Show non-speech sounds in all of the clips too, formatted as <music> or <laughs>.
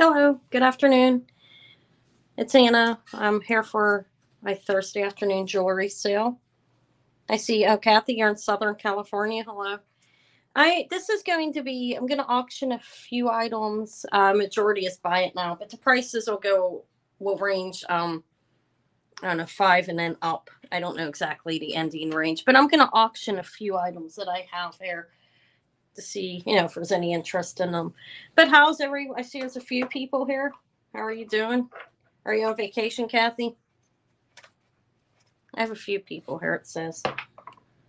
Hello, good afternoon. It's Anna. I'm here for my Thursday afternoon jewelry sale. I see, oh, Kathy, you're in Southern California. Hello. I this is going to be I'm going to auction a few items. Uh, majority is buy it now, but the prices will go will range um I don't know five and then up. I don't know exactly the ending range, but I'm going to auction a few items that I have here to see you know if there's any interest in them. But how's every? I see there's a few people here. How are you doing? Are you on vacation, Kathy? I have a few people here. It says.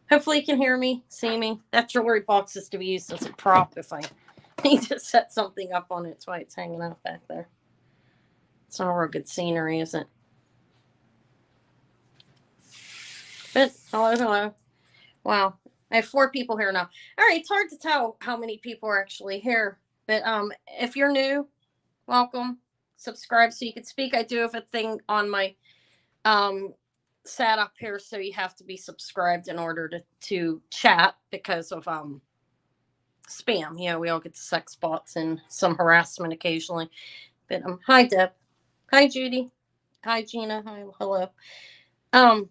Hopefully you can hear me, see me. That jewelry box is to be used as a prop if I <laughs> need to set something up on it. That's why it's hanging out back there. It's not real good scenery, is it? But hello, hello. Wow. I have four people here now. All right, it's hard to tell how many people are actually here. But um if you're new, welcome. Subscribe so you can speak. I do have a thing on my um sat up here so you have to be subscribed in order to to chat because of um spam yeah we all get the sex bots and some harassment occasionally but um hi deb hi judy hi gina hi hello um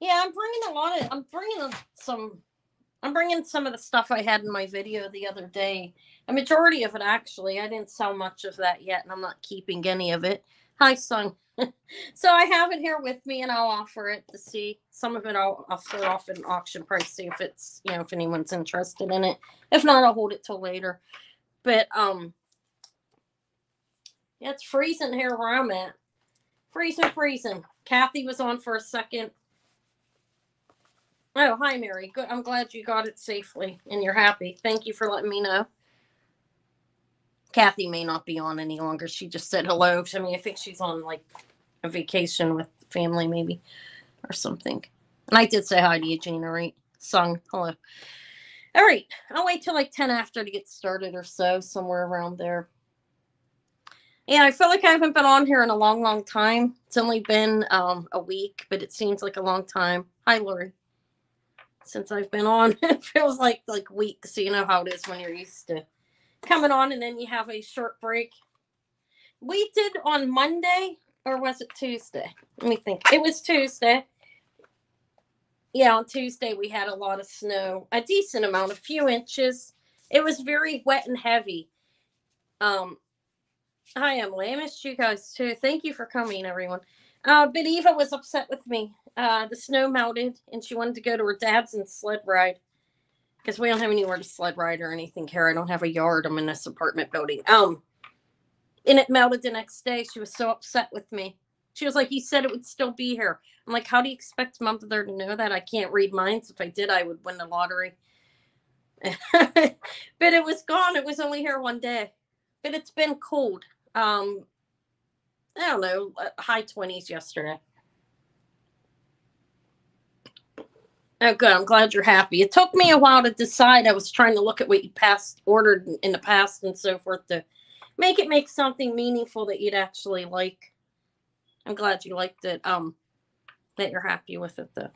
yeah i'm bringing a lot of i'm bringing some i'm bringing some of the stuff i had in my video the other day a majority of it actually i didn't sell much of that yet and i'm not keeping any of it hi son <laughs> so I have it here with me and I'll offer it to see. Some of it I'll, I'll throw off an auction price, see if it's, you know, if anyone's interested in it. If not, I'll hold it till later. But um yeah, it's freezing here where I'm at. Freezing, freezing. Kathy was on for a second. Oh, hi Mary. Good. I'm glad you got it safely and you're happy. Thank you for letting me know. Kathy may not be on any longer. She just said hello. I mean, I think she's on like a vacation with family, maybe, or something. And I did say hi to you, Gina, right? Sung, hello. All right, I'll wait till like 10 after to get started or so, somewhere around there. Yeah, I feel like I haven't been on here in a long, long time. It's only been um, a week, but it seems like a long time. Hi, Lori. Since I've been on, <laughs> it feels like like weeks. So you know how it is when you're used to coming on and then you have a short break. We did on Monday or was it Tuesday? Let me think. It was Tuesday. Yeah, on Tuesday we had a lot of snow, a decent amount, a few inches. It was very wet and heavy. Um, hi Emily, I missed you guys too. Thank you for coming, everyone. Uh, but Eva was upset with me. Uh, the snow melted, and she wanted to go to her dad's and sled ride because we don't have anywhere to sled ride or anything here. I don't have a yard. I'm in this apartment building. Um, and it melted the next day. She was so upset with me. She was like, "You said it would still be here." I'm like, "How do you expect mother to know that? I can't read minds. If I did, I would win the lottery." <laughs> but it was gone. It was only here one day. But it's been cold. Um, I don't know, uh, high twenties yesterday. Oh, good. I'm glad you're happy. It took me a while to decide. I was trying to look at what you passed ordered in the past and so forth to make it make something meaningful that you'd actually like. I'm glad you liked it. Um, that you're happy with it though.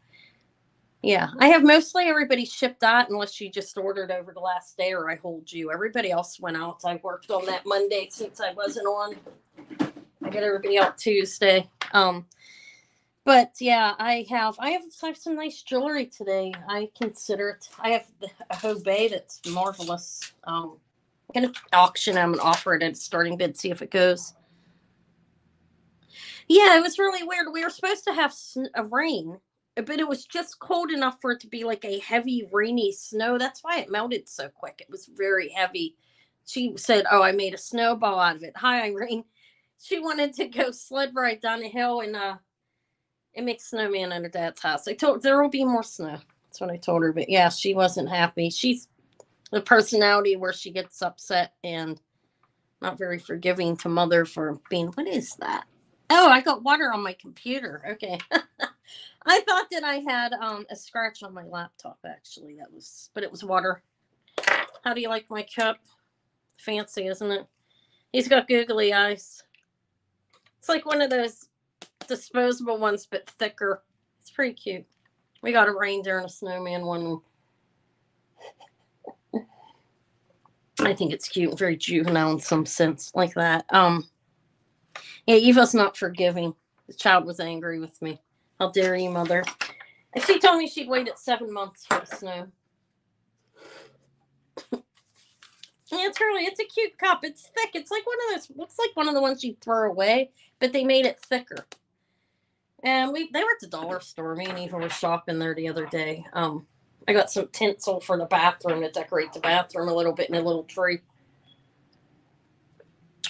Yeah, I have mostly everybody shipped out unless you just ordered over the last day or I hold you. Everybody else went out. I worked on that Monday since I wasn't on. I got everybody out Tuesday. Um, but yeah, I have I have, I have some nice jewelry today. I consider it. I have a Hobe that's marvelous. Um, I'm gonna auction them and offer it at starting bid, see if it goes. Yeah, it was really weird. We were supposed to have a rain, but it was just cold enough for it to be like a heavy rainy snow. That's why it melted so quick. It was very heavy. She said, "Oh, I made a snowball out of it." Hi, Irene. She wanted to go sled right down the hill and uh, and make snowman in her dad's house. I told there will be more snow. That's what I told her. But yeah, she wasn't happy. She's the personality where she gets upset and not very forgiving to mother for being what is that oh i got water on my computer okay <laughs> i thought that i had um, a scratch on my laptop actually that was but it was water how do you like my cup fancy isn't it he's got googly eyes it's like one of those disposable ones but thicker it's pretty cute we got a reindeer and a snowman one I think it's cute, very juvenile in some sense, like that. Um, yeah, Eva's not forgiving. The child was angry with me. How dare you, mother? She told me she'd waited seven months for the snow. <laughs> Yeah, it's really it's a cute cup. It's thick. It's like one of those looks like one of the ones you throw away, but they made it thicker. And we they were at the dollar store. Me and Eva were shopping there the other day. Um I got some tinsel for the bathroom to decorate the bathroom a little bit in a little tree.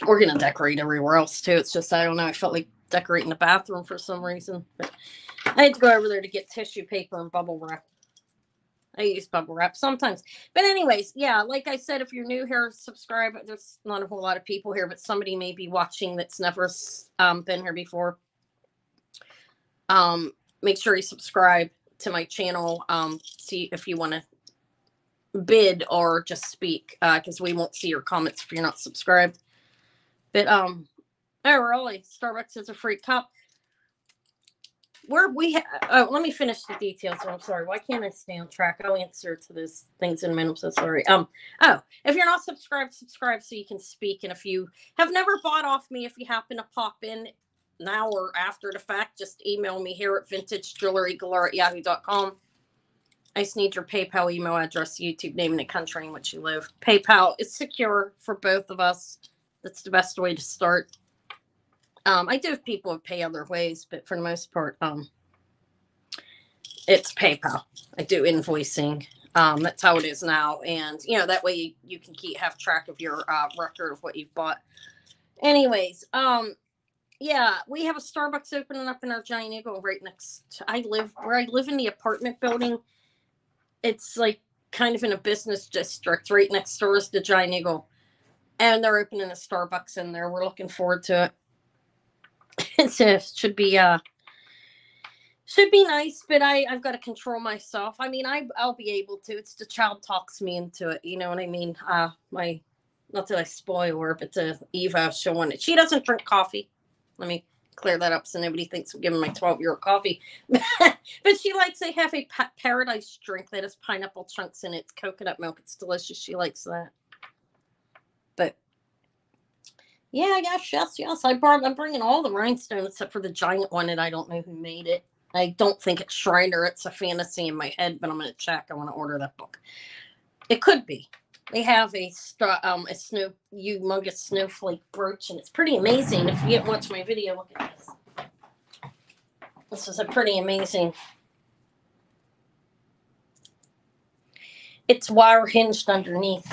We're gonna decorate everywhere else too. It's just I don't know. I felt like decorating the bathroom for some reason. But I had to go over there to get tissue paper and bubble wrap. I use bubble wrap sometimes. But anyways, yeah, like I said, if you're new here, subscribe. There's not a whole lot of people here, but somebody may be watching that's never um, been here before. Um, make sure you subscribe to my channel. Um, see if you want to bid or just speak, because uh, we won't see your comments if you're not subscribed. But um, oh really? Starbucks is a free cup where we ha- oh, let me finish the details. I'm sorry. Why can't I stay on track? I'll answer to those things in a minute. I'm so sorry. Um. Oh, if you're not subscribed, subscribe so you can speak. And if you have never bought off me, if you happen to pop in now or after the fact, just email me here at vintage jewelry galore at yahoo.com. I just need your PayPal email address, YouTube name, and the country in which you live. PayPal is secure for both of us. That's the best way to start. Um, I do have people who pay other ways, but for the most part, um, it's PayPal. I do invoicing. Um, that's how it is now, and you know that way you, you can keep have track of your uh, record of what you've bought. Anyways, um, yeah, we have a Starbucks opening up in our Giant Eagle right next. To, I live where I live in the apartment building. It's like kind of in a business district right next door is the Giant Eagle, and they're opening a Starbucks in there. We're looking forward to it <laughs> it should be uh should be nice, but I I've got to control myself. I mean, I I'll be able to. It's the child talks me into it. You know what I mean? Uh, my not that I spoil her, but to Eva, want it. She doesn't drink coffee. Let me clear that up so nobody thinks I'm giving my 12 year old coffee. <laughs> but she likes they have a pa- paradise drink that has pineapple chunks in it. It's coconut milk. It's delicious. She likes that. But yeah, yes, yes, yes. I brought. I'm bringing all the rhinestones except for the giant one, and I don't know who made it. I don't think it's Schreiner. It's a fantasy in my head, but I'm going to check. I want to order that book. It could be. They have a um a snow humongous snowflake brooch, and it's pretty amazing. If you get watch my video, look at this. This is a pretty amazing. It's wire hinged underneath.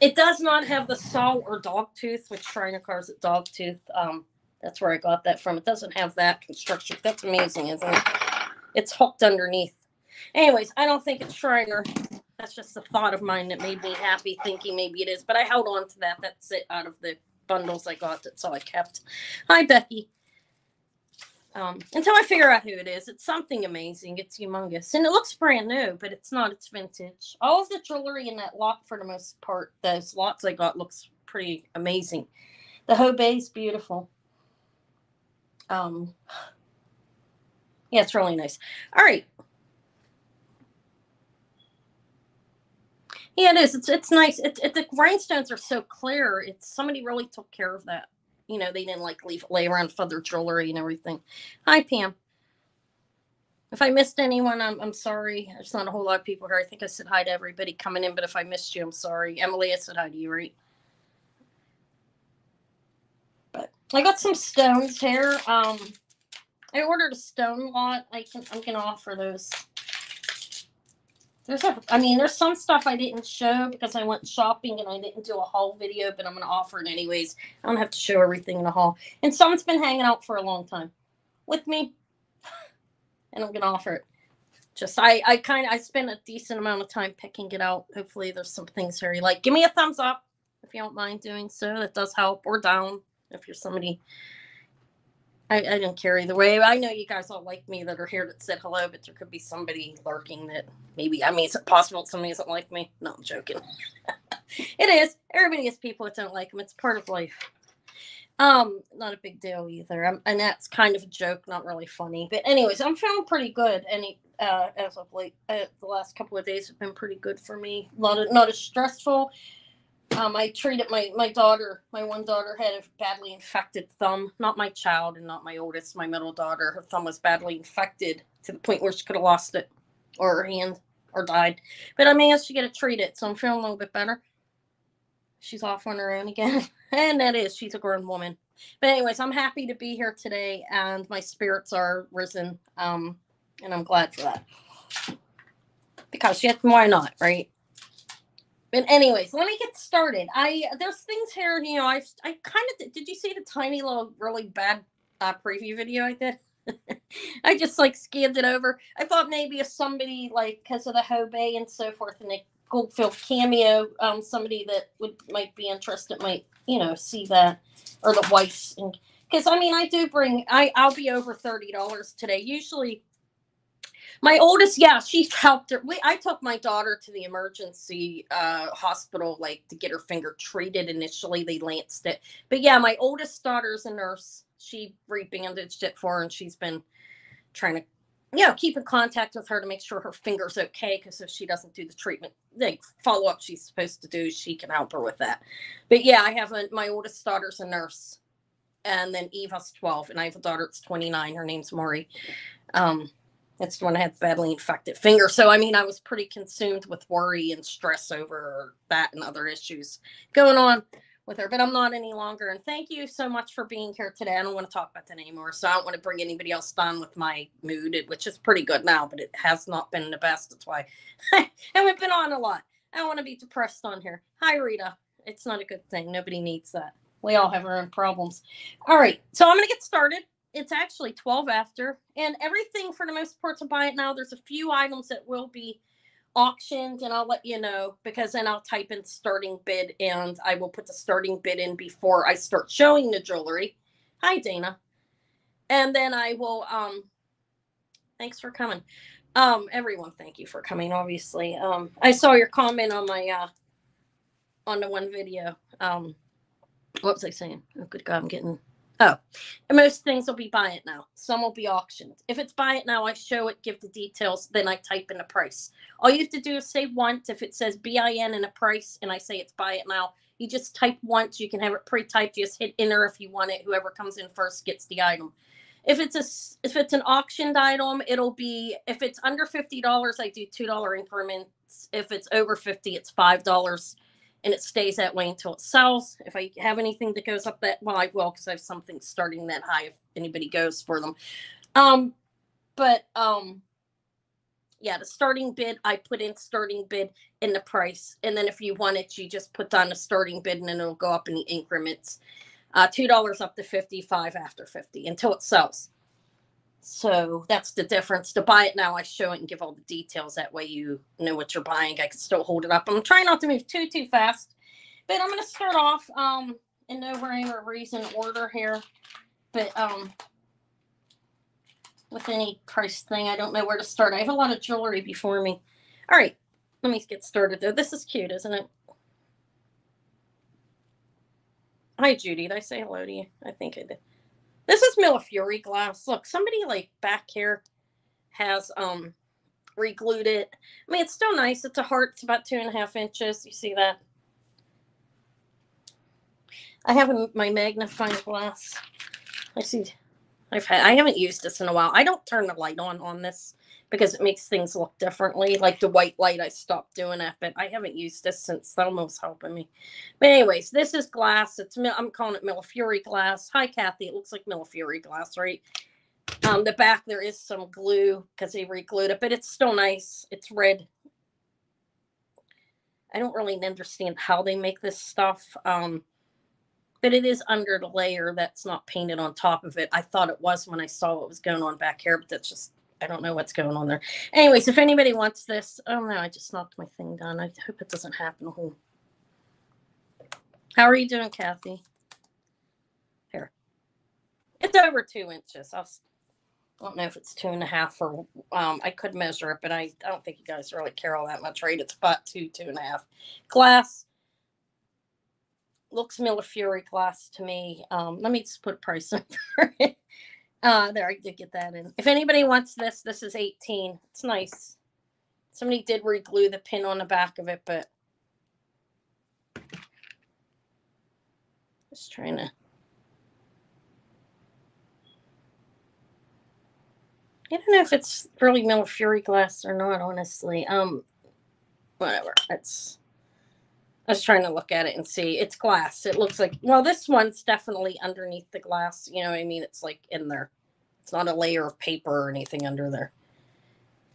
It does not have the saw or dog tooth, which Schreiner cars it dog tooth. Um, that's where I got that from. It doesn't have that construction. That's amazing, isn't it? It's hooked underneath. Anyways, I don't think it's Schreiner. That's just a thought of mine that made me happy, thinking maybe it is. But I held on to that. That's it out of the bundles I got. That's all I kept. Hi, Becky. Um, until I figure out who it is, it's something amazing. It's humongous, and it looks brand new, but it's not. It's vintage. All of the jewelry in that lot, for the most part, those lots I got looks pretty amazing. The Hobe is beautiful. Um, yeah, it's really nice. All right. Yeah, it is. It's it's nice. It, it, the rhinestones are so clear. It's somebody really took care of that you know, they didn't like leave lay around feather jewelry and everything. Hi, Pam. If I missed anyone, I'm, I'm sorry. There's not a whole lot of people here. I think I said hi to everybody coming in, but if I missed you, I'm sorry. Emily, I said hi to you, right? But I got some stones here. Um, I ordered a stone lot. I can I'm gonna offer those there's a, I mean, there's some stuff I didn't show because I went shopping and I didn't do a haul video, but I'm going to offer it anyways. I don't have to show everything in a haul. And someone's been hanging out for a long time with me, <laughs> and I'm going to offer it. Just I, I kind of I spent a decent amount of time picking it out. Hopefully, there's some things here you like. Give me a thumbs up if you don't mind doing so. That does help, or down if you're somebody I, I didn't care either way. I know you guys all like me that are here that said hello, but there could be somebody lurking that maybe, I mean, is it possible somebody doesn't like me? No, I'm joking. <laughs> it is. Everybody has people that don't like them. It's part of life. Um, not a big deal either. I'm, and that's kind of a joke, not really funny. But anyways, I'm feeling pretty good. Any uh, as of late, uh, the last couple of days have been pretty good for me. A, not as stressful. Um, I treated my my daughter. My one daughter had a badly infected thumb. Not my child, and not my oldest. My middle daughter. Her thumb was badly infected to the point where she could have lost it, or her hand, or died. But I managed to get it treated, so I'm feeling a little bit better she's off on her own again. <laughs> and that is, she's a grown woman. But anyways, I'm happy to be here today and my spirits are risen. Um, and I'm glad for that. Because yet why not, right? But anyways, let me get started. I there's things here, you know, I I kind of did you see the tiny little really bad uh, preview video I did? <laughs> I just like scanned it over. I thought maybe if somebody like because of the Hobe and so forth, and the Goldfield cameo. Um, somebody that would might be interested might you know see that or the Weiss and because I mean I do bring I I'll be over thirty dollars today. Usually, my oldest yeah she helped her. We, I took my daughter to the emergency uh, hospital like to get her finger treated. Initially, they lanced it, but yeah, my oldest daughter's a nurse. She rebandaged it for her, and she's been trying to you know, keep in contact with her to make sure her finger's okay. Because if she doesn't do the treatment, like follow up she's supposed to do, she can help her with that. But yeah, I have a, my oldest daughter's a nurse, and then Eva's 12, and I have a daughter that's 29. Her name's Maury. Um, that's when I had the badly infected finger. So I mean, I was pretty consumed with worry and stress over that and other issues going on with her, but I'm not any longer. And thank you so much for being here today. I don't want to talk about that anymore. So I don't want to bring anybody else down with my mood, which is pretty good now, but it has not been the best. That's why <laughs> haven't been on a lot. I don't want to be depressed on here. Hi, Rita. It's not a good thing. Nobody needs that. We all have our own problems. All right. So I'm going to get started. It's actually 12 after, and everything for the most part to buy it now. There's a few items that will be auctioned and I'll let you know because then I'll type in starting bid and I will put the starting bid in before I start showing the jewelry. Hi Dana. And then I will um thanks for coming. Um everyone thank you for coming obviously. Um I saw your comment on my uh on the one video. Um what was I saying? Oh good god, I'm getting Oh, and most things will be buy it now. Some will be auctioned. If it's buy it now, I show it, give the details, then I type in a price. All you have to do is say once. If it says BIN and a price, and I say it's buy it now, you just type once. You can have it pre-typed. Just hit enter if you want it. Whoever comes in first gets the item. If it's a if it's an auctioned item, it'll be if it's under fifty dollars, I do two dollar increments. If it's over fifty, it's five dollars and it stays that way until it sells. If I have anything that goes up that, well, I will because I have something starting that high if anybody goes for them. Um, but um, yeah, the starting bid, I put in starting bid in the price, and then if you want it, you just put down the starting bid, and then it'll go up in the increments. Uh, two dollars up to fifty-five after fifty until it sells. So that's the difference. To buy it now, I show it and give all the details. That way you know what you're buying. I can still hold it up. I'm trying not to move too, too fast. But I'm going to start off um, in no rhyme or reason order here. But um, with any price thing, I don't know where to start. I have a lot of jewelry before me. All right, let me get started though. This is cute, isn't it? Hi, Judy. Did I say hello to you? I think I did. This is Millefiori glass. Look, somebody like back here has um re-glued it. I mean, it's still nice. It's a heart. It's about two and a half inches. You see that? I have my magnifying glass. I see. I've had. I haven't used this in a while. I don't turn the light on on this because it makes things look differently. Like the white light, I stopped doing it, but I haven't used this since Thelma's helping me. But anyways, this is glass. It's I'm calling it Millefiori glass. Hi, Kathy. It looks like Millefiori glass, right? Um, the back there is some glue because they re-glued it, but it's still nice. It's red. I don't really understand how they make this stuff. Um, but it is under the layer that's not painted on top of it. I thought it was when I saw what was going on back here, but that's just I don't know what's going on there. Anyways, if anybody wants this, oh no, I just knocked my thing down. I hope it doesn't happen. How are you doing, Kathy? Here. It's over two inches. I'll, I don't know if it's two and a half or um, I could measure it, but I, I don't think you guys really care all that much, right? It's about two, two and a half. Glass. Looks Millefiori glass to me. Um, let me just put a price <laughs> on for it. Uh, there, I did get that in. If anybody wants this, this is 18. It's nice. Somebody did reglue the pin on the back of it, but just trying to. I don't know if it's really Millefiori glass or not, honestly. Um, whatever. It's. I was trying to look at it and see. It's glass. It looks like. Well, this one's definitely underneath the glass. You know what I mean? It's like in there. It's not a layer of paper or anything under there.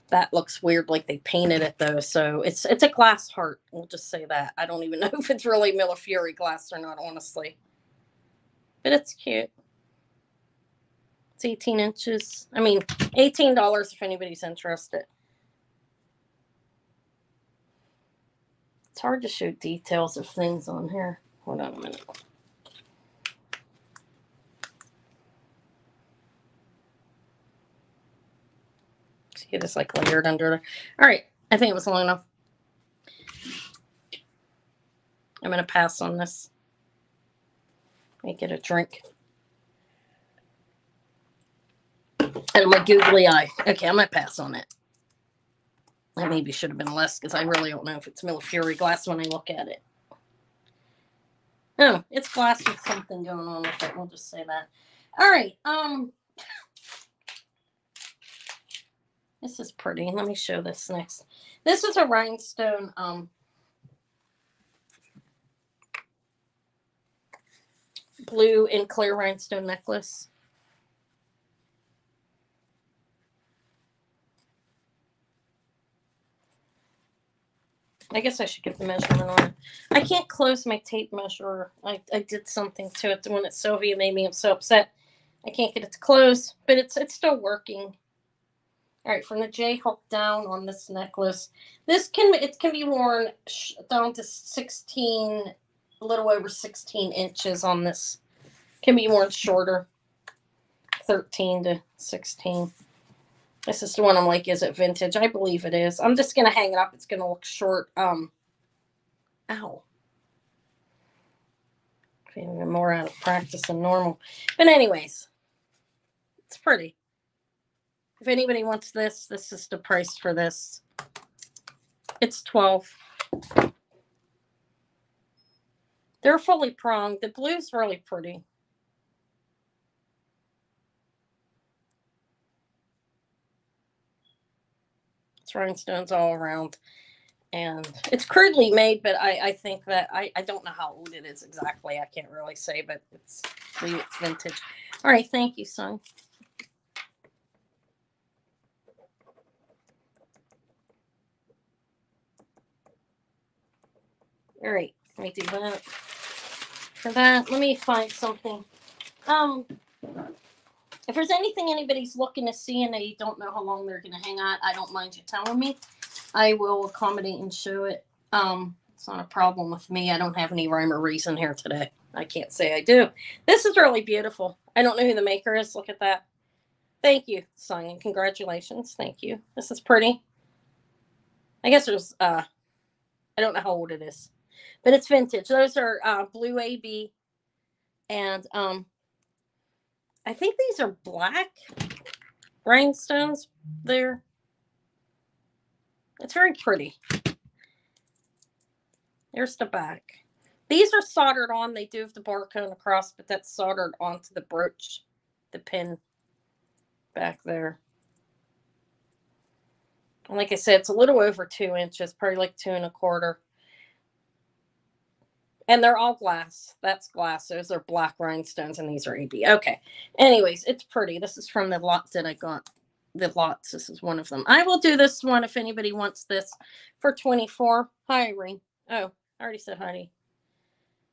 That looks weird, like they painted it though. So it's it's a glass heart. We'll just say that. I don't even <laughs> know if it's really Millefiori glass or not, honestly. But it's cute. It's 18 inches. I mean, $18 if anybody's interested. It's hard to show details of things on here. Hold on a minute. See, it is like layered under there. All right, I think it was long enough. I'm gonna pass on this. Make it a drink. And my googly eye. Okay, I'm gonna pass on it. That maybe should have been less because I really don't know if it's Millefiori glass when I look at it. Oh, it's glass with something going on with it. We'll just say that. All right. Um, <laughs> this is pretty. Let me show this next. This is a rhinestone. Um, blue and clear rhinestone necklace. I guess I should give the measurement on. I can't close my tape measure. I, I did something to it when it's Sylvia made me I'm so upset. I can't get it to close, but it's it's still working. All right, from the J hook down on this necklace. This can it can be worn down to 16, a little over 16 inches on this. Can be worn shorter, 13 to 16. This is the one I'm like, is it vintage? I believe it is. I'm just gonna hang it up. It's gonna look short. Um, ow. Feeling more out of practice than normal. But anyways, it's pretty. If anybody wants this, this is the price for this. It's 12. They're fully pronged. The blue's really pretty. Rhinestones all around. And it's crudely made, but I, I think that I, I don't know how old it is exactly. I can't really say, but it's it's vintage. All right, thank you, son. All right, let me do that. For that, let me find something. Um, if there's anything anybody's looking to see and they don't know how long they're going to hang out, I don't mind you telling me. I will accommodate and show it. Um, it's not a problem with me. I don't have any rhyme or reason here today. I can't say I do. This is really beautiful. I don't know who the maker is. Look at that. Thank you, Sonia. Congratulations. Thank you. This is pretty. I guess there's uh I don't know how old it is. But it's vintage. Those are uh blue AB and um I think these are black rhinestones there. It's very pretty. There's the back. These are soldered on. They do have the barcode across, but that's soldered onto the brooch, the pin back there. And like I said, it's a little over two inches, probably like two and a quarter. And they're all glass. That's glass. Those are black rhinestones, and these are AB. Okay. Anyways, it's pretty. This is from the lot that I got. The lots. This is one of them. I will do this one if anybody wants this for 24. Hi, Irene. Oh, I already said honey.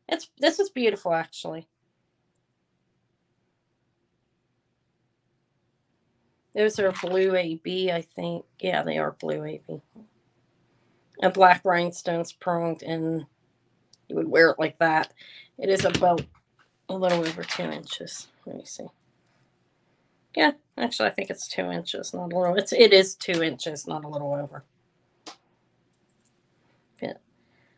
It's this is beautiful actually. Those are blue AB, I think. Yeah, they are blue AB. And black rhinestones pronged in you would wear it like that. It is about a little over two inches. Let me see. Yeah, actually, I think it's two inches, not a little. It's it is two inches, not a little over. Yeah.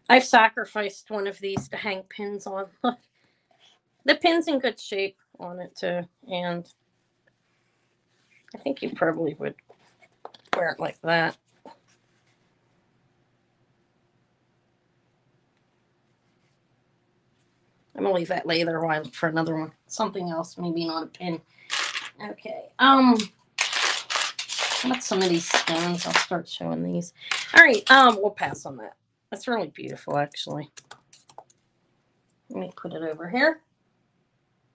I've sacrificed one of these to hang pins on. <laughs> the pin's in good shape on it too, and I think you probably would wear it like that. I'm gonna leave that there while I for another one. Something else, maybe not a pin. Okay. Um what's some of these stones? I'll start showing these. All right, um, we'll pass on that. That's really beautiful actually. Let me put it over here.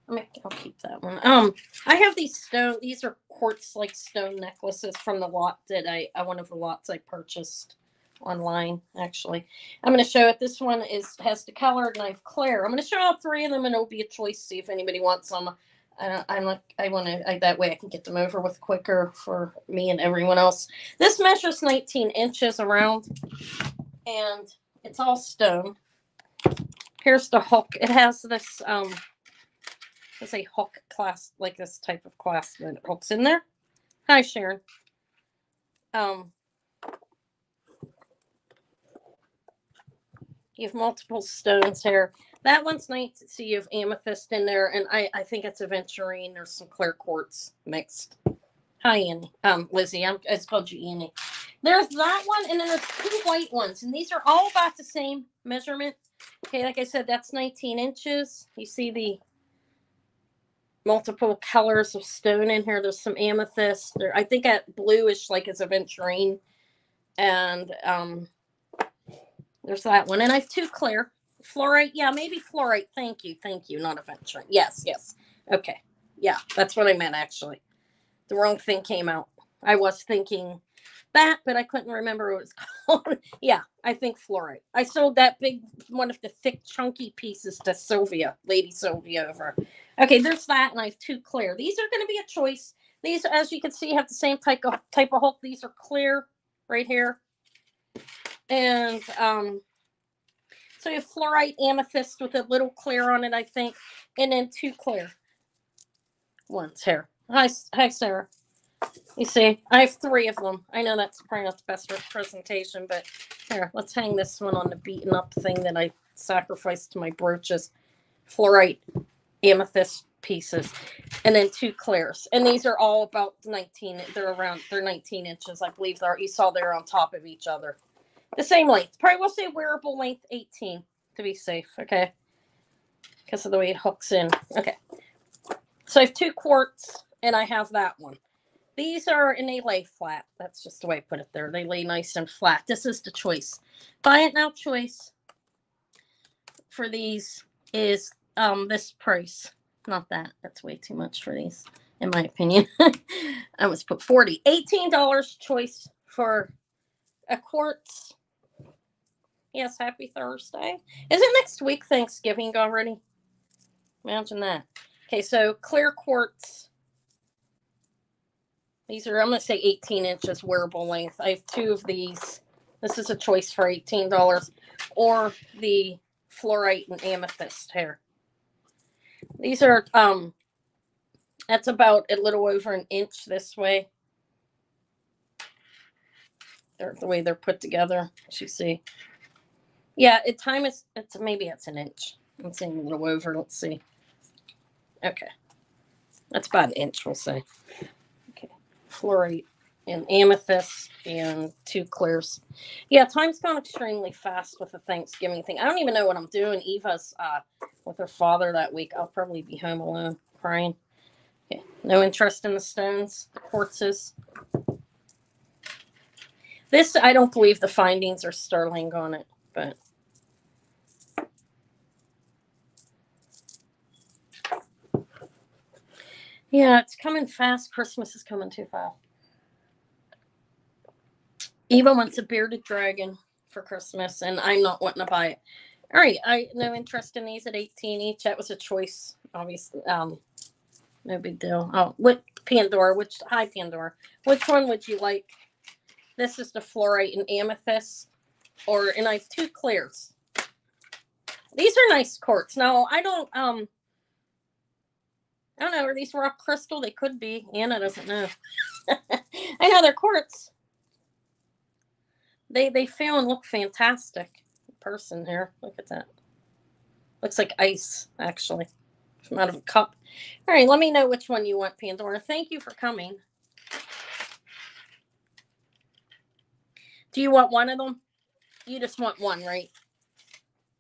Let me, I'll keep that one. Um, I have these stone. These are quartz like stone necklaces from the lot that I, uh, one of the lots I purchased online. Actually, I'm going to show it. This one is has the colored knife clear. I'm going to show all three of them, and it'll be a choice. See if anybody wants some. Uh, I'm like, I want to that way I can get them over with quicker for me and everyone else. This measures 19 inches around, and it's all stone. Here's the hook. It has this um it's a hook class, like this type of class that hooks in there. Hi, Sharon. Um, you have multiple stones here. That one's nice. So you have amethyst in there, and I, I think it's aventurine or some clear quartz mixed. Hi, Annie. Um, Lizzie. I'm, it's called you Annie. There's that one, and then there's two white ones, and these are all about the same measurement. Okay, like I said, that's 19 inches. You see the multiple colors of stone in here. There's some amethyst. There, I think that bluish like is aventurine. And um, there's that one. And I have two clear. Fluorite. Yeah, maybe fluorite. Thank you. Thank you. Not aventurine. Yes, yes. Okay. Yeah, that's what I meant actually. The wrong thing came out. I was thinking that, but I couldn't remember what it was <laughs> called. yeah, I think fluorite. I sold that big one of the thick, chunky pieces to Sylvia, Lady Sylvia over Okay, there's that, and I have two clear. These are going to be a choice. These, as you can see, have the same type of type of hook. These are clear right here, and um, so you have fluorite amethyst with a little clear on it, I think, and then two clear ones here. Hi, hi, Sarah. You see, I have three of them. I know that's probably not the best presentation, but here, let's hang this one on the beaten up thing that I sacrificed to my brooches. Fluorite amethyst pieces and then two clears and these are all about 19 they're around they're 19 inches i believe they're you saw they're on top of each other the same length. Probably we'll say wearable length 18 to be safe okay? Because of the way it hooks in. Okay. So i have two quarts and i have that one. These are and they lay flat. That's just the way i put it there. They lay nice and flat. This is the choice. Buy it now choice for these is um this price. Not that. That's way too much for these, in my opinion. <laughs> I was put 40 $18 choice for a quartz. Yes, happy Thursday. Is it next week Thanksgiving already? Imagine that. Okay, so clear quartz. These are, I'm going to say 18 inches wearable length. I have two of these. This is a choice for $18. Or the fluorite and amethyst here. These are um that's about a little over an inch this way. They're the way they're put together, as you see. Yeah, at time is it's maybe it's an inch. I'm seeing a little over. Let's see. Okay. That's about an inch, we'll say. Okay. Fluorite and amethyst and two clears. Yeah, time's gone extremely fast with the Thanksgiving thing. I don't even know what I'm doing. Eva's uh, with her father that week. I'll probably be home alone crying. Okay. No interest in the stones, the quartzes. This, I don't believe the findings are sterling on it, but. Yeah, it's coming fast. Christmas is coming too fast. Eva wants a bearded dragon for Christmas, and I'm not wanting to buy it. All right, I no interest in these at 18 each. That was a choice, obviously. Um, no big deal. Oh, what Pandora? Which hi Pandora? Which one would you like? This is the fluorite and amethyst, or and I have two clears. These are nice quartz. Now I don't um. I don't know. Are these rock crystal? They could be. Anna doesn't know. <laughs> I know they're quartz. They they feel and look fantastic. person here. Look at that. Looks like ice, actually, from out of a cup. All right, let me know which one you want, Pandora. Thank you for coming. Do you want one of them? You just want one, right?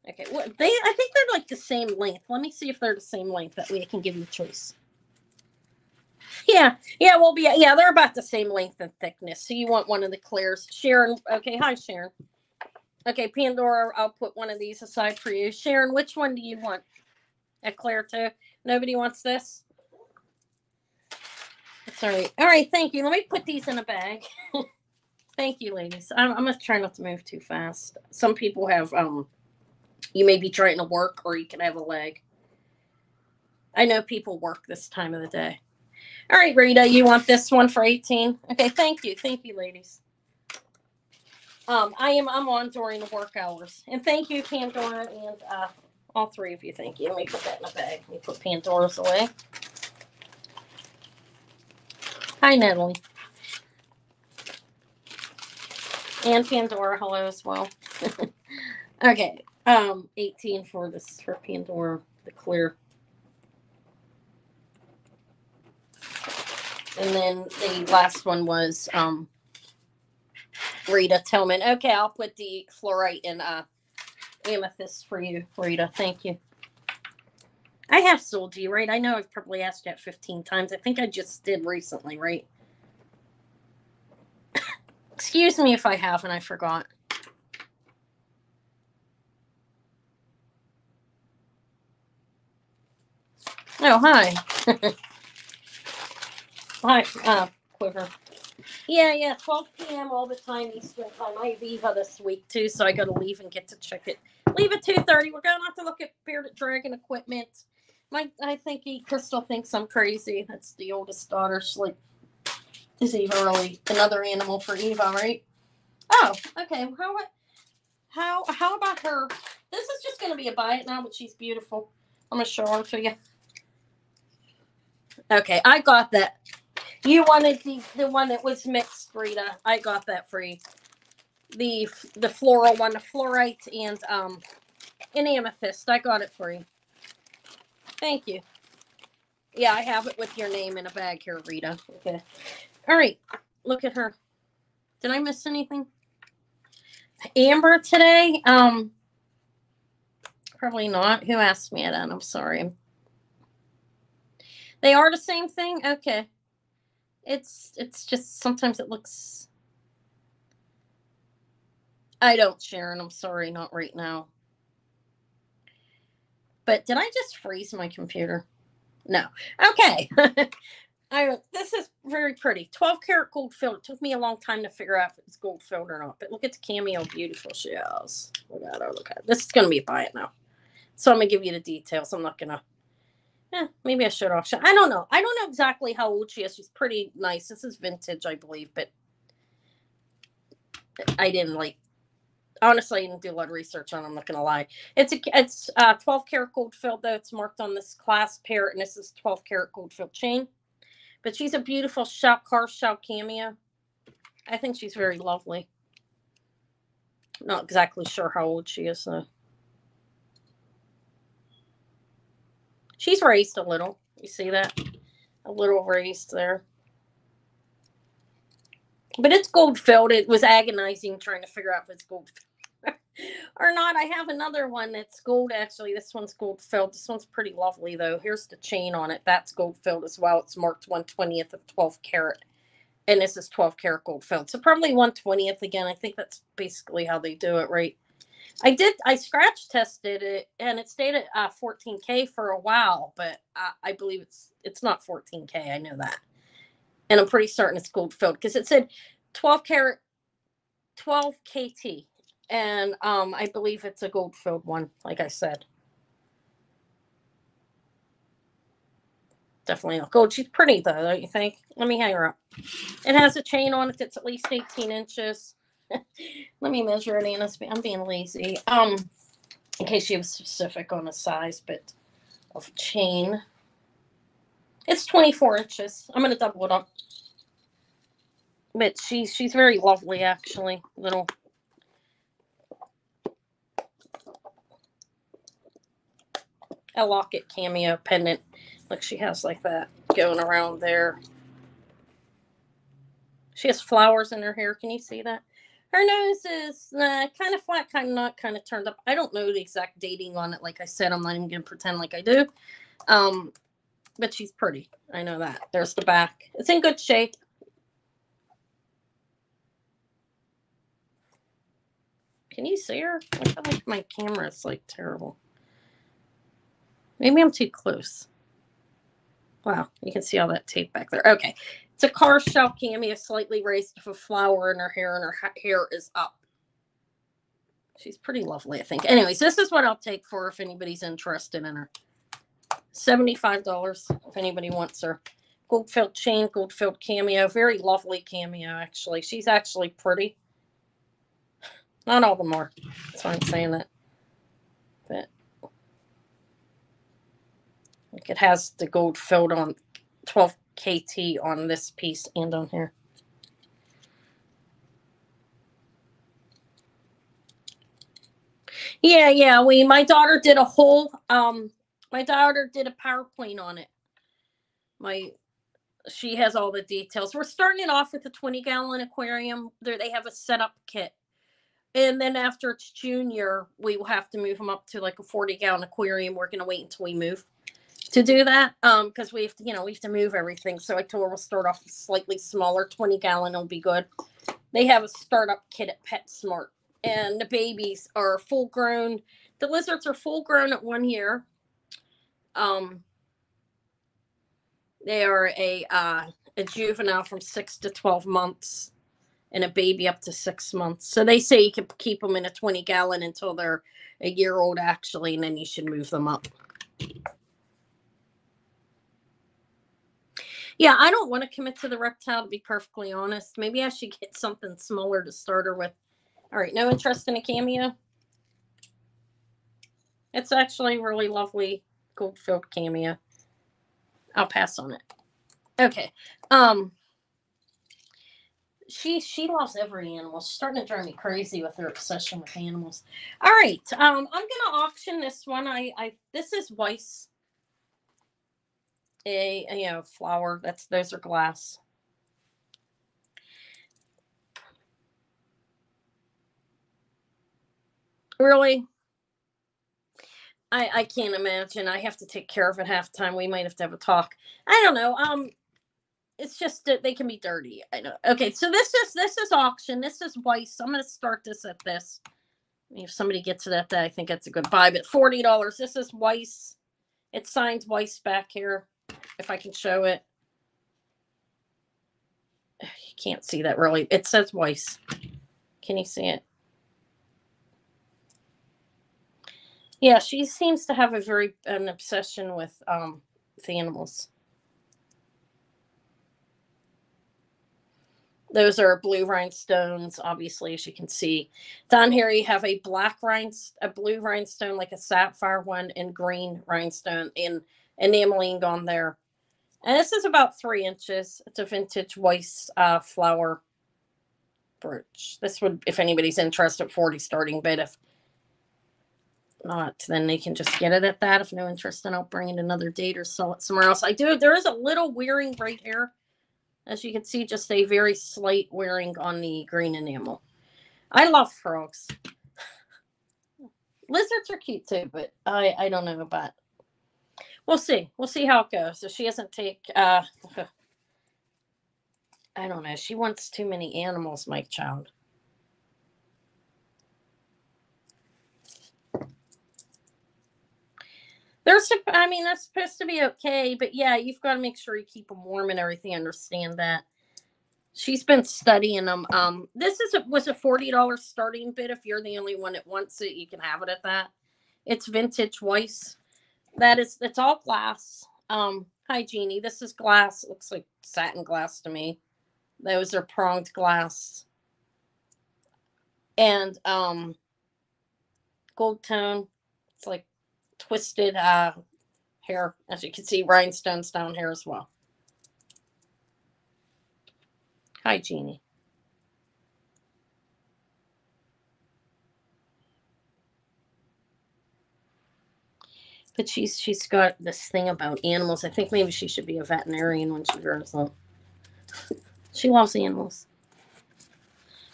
Okay. Well, they I think they're like the same length. Let me see if they're the same length. That way I can give you a choice. Yeah, yeah, we'll be yeah, they're about the same length and thickness. So you want one of the clears. Sharon, okay, hi Sharon. Okay, Pandora, I'll put one of these aside for you. Sharon, which one do you want? A clear too? Nobody wants this? That's all right. All right, thank you. Let me put these in a bag. <laughs> thank you, ladies. I'm, I'm gonna try not to move too fast. Some people have um you may be trying to work or you can have a leg. I know people work this time of the day. All right, Rita, you want this one for 18? Okay, thank you. Thank you, ladies. Um, I am I'm on during the work hours. And thank you, Pandora, and uh all three of you. Thank you. Let me put that in a bag. Let me put Pandora's away. Hi, Natalie. And Pandora, hello as well. <laughs> okay. Um, 18 for this for Pandora, the clear. And then the last one was um Rita Tillman. Okay, I'll put the fluorite in uh amethyst for you, Rita. Thank you. I have sold you, right? I know I've probably asked that 15 times. I think I just did recently, right? <coughs> Excuse me if I have and I forgot. Oh, hi. <laughs> hi, uh, Quiver. Yeah, yeah, 12 p.m. all the time Eastern time. I have Eva this week too, so I got to leave and get to check it. Leave at 2:30. We're going to have to look at Bearded Dragon equipment. My, I think he, Crystal thinks I'm crazy. That's the oldest daughter. She's like, is Eva really another animal for Eva, right? Oh, okay. How, how, how about her? This is just going to be a it now, but she's beautiful. I'm going to show her to you. Okay, I got that. You wanted the the one that was mixed, Rita. I got that free. The the floral one, the fluorite and um an amethyst. I got it free. Thank you. Yeah, I have it with your name in a bag here, Rita. Okay. All right. Look at her. Did I miss anything? Amber today? Um probably not. Who asked me that? I'm sorry. They are the same thing? Okay. It's it's just sometimes it looks I don't, Sharon. I'm sorry, not right now. But did I just freeze my computer? No. Okay. <laughs> I this is very pretty. 12 karat gold filled. It took me a long time to figure out if it's gold filled or not. But look at the cameo beautiful shells. Look at her. Look at. This is gonna be a buy it now. So I'm gonna give you the details. I'm not gonna yeah, maybe I should auction. I don't know. I don't know exactly how old she is. She's pretty nice. This is vintage, I believe, but I didn't like. Honestly, I didn't do a lot of research on. I'm not gonna lie. It's a it's uh 12 karat gold filled though. It's marked on this class pair, and this is 12 karat gold filled chain. But she's a beautiful shell car shell cameo. I think she's very lovely. Not exactly sure how old she is though. She's raised a little. You see that? A little raised there. But it's gold filled. It was agonizing trying to figure out if it's gold <laughs> or not. I have another one that's gold actually. This one's gold filled. This one's pretty lovely though. Here's the chain on it. That's gold filled as well. It's marked 120th of 12 karat. And this is 12 karat gold filled. So probably 120th again. I think that's basically how they do it, right? I did. I scratch tested it, and it stayed at uh, 14k for a while, but I, I believe it's it's not 14k. I know that, and I'm pretty certain it's gold filled because it said 12 karat, 12 kt, and um, I believe it's a gold filled one. Like I said, definitely not gold. She's pretty though, don't you think? Let me hang her up. It has a chain on it that's at least 18 inches. Let me measure it, Anna. I'm being lazy. Um, in case you have specific on the size, but of chain. It's 24 inches. I'm gonna double it up. But she's she's very lovely actually. Little a locket cameo pendant. Look, she has like that going around there. She has flowers in her hair. Can you see that? Her nose is uh, kind of flat, kind of not, kind of turned up. I don't know the exact dating on it. Like I said, I'm not even going to pretend like I do. Um, but she's pretty. I know that. There's the back. It's in good shape. Can you see her? I feel like my camera is like terrible. Maybe I'm too close. Wow, you can see all that tape back there. Okay, it's a car shell cameo, slightly raised with a flower in her hair, and her ha- hair is up. She's pretty lovely, I think. Anyways, this is what I'll take for her if anybody's interested in her. $75 if anybody wants her. Gold filled chain, gold filled cameo. Very lovely cameo, actually. She's actually pretty. Not all the more. That's why I'm saying that. But like it has the gold filled on 12 KT on this piece and on here. Yeah, yeah. We my daughter did a whole um my daughter did a PowerPoint on it. My she has all the details. We're starting it off with a 20 gallon aquarium. There they have a setup kit. And then after it's junior, we will have to move them up to like a 40 gallon aquarium. We're gonna wait until we move to do that. Um, because we have to, you know, we have to move everything. So I told her we'll start off slightly smaller, 20 gallon will be good. They have a startup kit at PetSmart. And the babies are full grown. The lizards are full grown at one year um, they are a uh, a juvenile from six to twelve months, and a baby up to six months. So they say you can keep them in a twenty gallon until they're a year old, actually, and then you should move them up. Yeah, I don't want to commit to the reptile to be perfectly honest. Maybe I should get something smaller to start her with. All right, no interest in a cameo. It's actually really lovely gold filled cameo. I'll pass on it. Okay. Um she she loves every animal. She's starting to drive me crazy with her obsession with animals. All right. Um I'm gonna auction this one. I I this is Weiss. A, you know flower. That's those are glass. Really? I I can't imagine. I have to take care of it half time. We might have to have a talk. I don't know. Um, it's just that they can be dirty. I know. Okay, so this is this is auction. This is Weiss. I'm gonna start this at this. If somebody gets it at that, I think that's a good buy. But forty dollars. This is Weiss. It signs Weiss back here. If I can show it. <sighs> You can't see that really. It says Weiss. Can you see it? Yeah, she seems to have a very an obsession with um with animals. Those are blue rhinestones, obviously, as you can see. Down here, you have a black rhinestone, a blue rhinestone, like a sapphire one, and green rhinestone in enameling on there. And this is about three inches. It's a vintage Weiss uh, flower brooch. This would, if anybody's interested, 40 starting bid. If not, then they can just get it at that. If no interest, then I'll bring it another date or sell it somewhere else. I do. There is a little wearing right here. As you can see, just a very slight wearing on the green enamel. I love frogs. <laughs> Lizards are cute too, but I, I don't know about. We'll see. We'll see how it goes. So she doesn't take. Uh, <sighs> I don't know. She wants too many animals, Mike child. They're, I mean, that's supposed to be okay, but yeah, you've got to make sure you keep them warm and everything. Understand that. She's been studying them. Um, this is a, was a forty dollars starting bid. If you're the only one that wants it, you can have it at that. It's vintage Weiss. That is, it's all glass. Um, hi Jeannie. This is glass. Looks like satin glass to me. Those are pronged glass. And um, gold tone. It's like twisted uh, hair. As you can see, rhinestones down here as well. Hi, Jeannie. But she's she's got this thing about animals. I think maybe she should be a veterinarian when she grows up. she loves animals.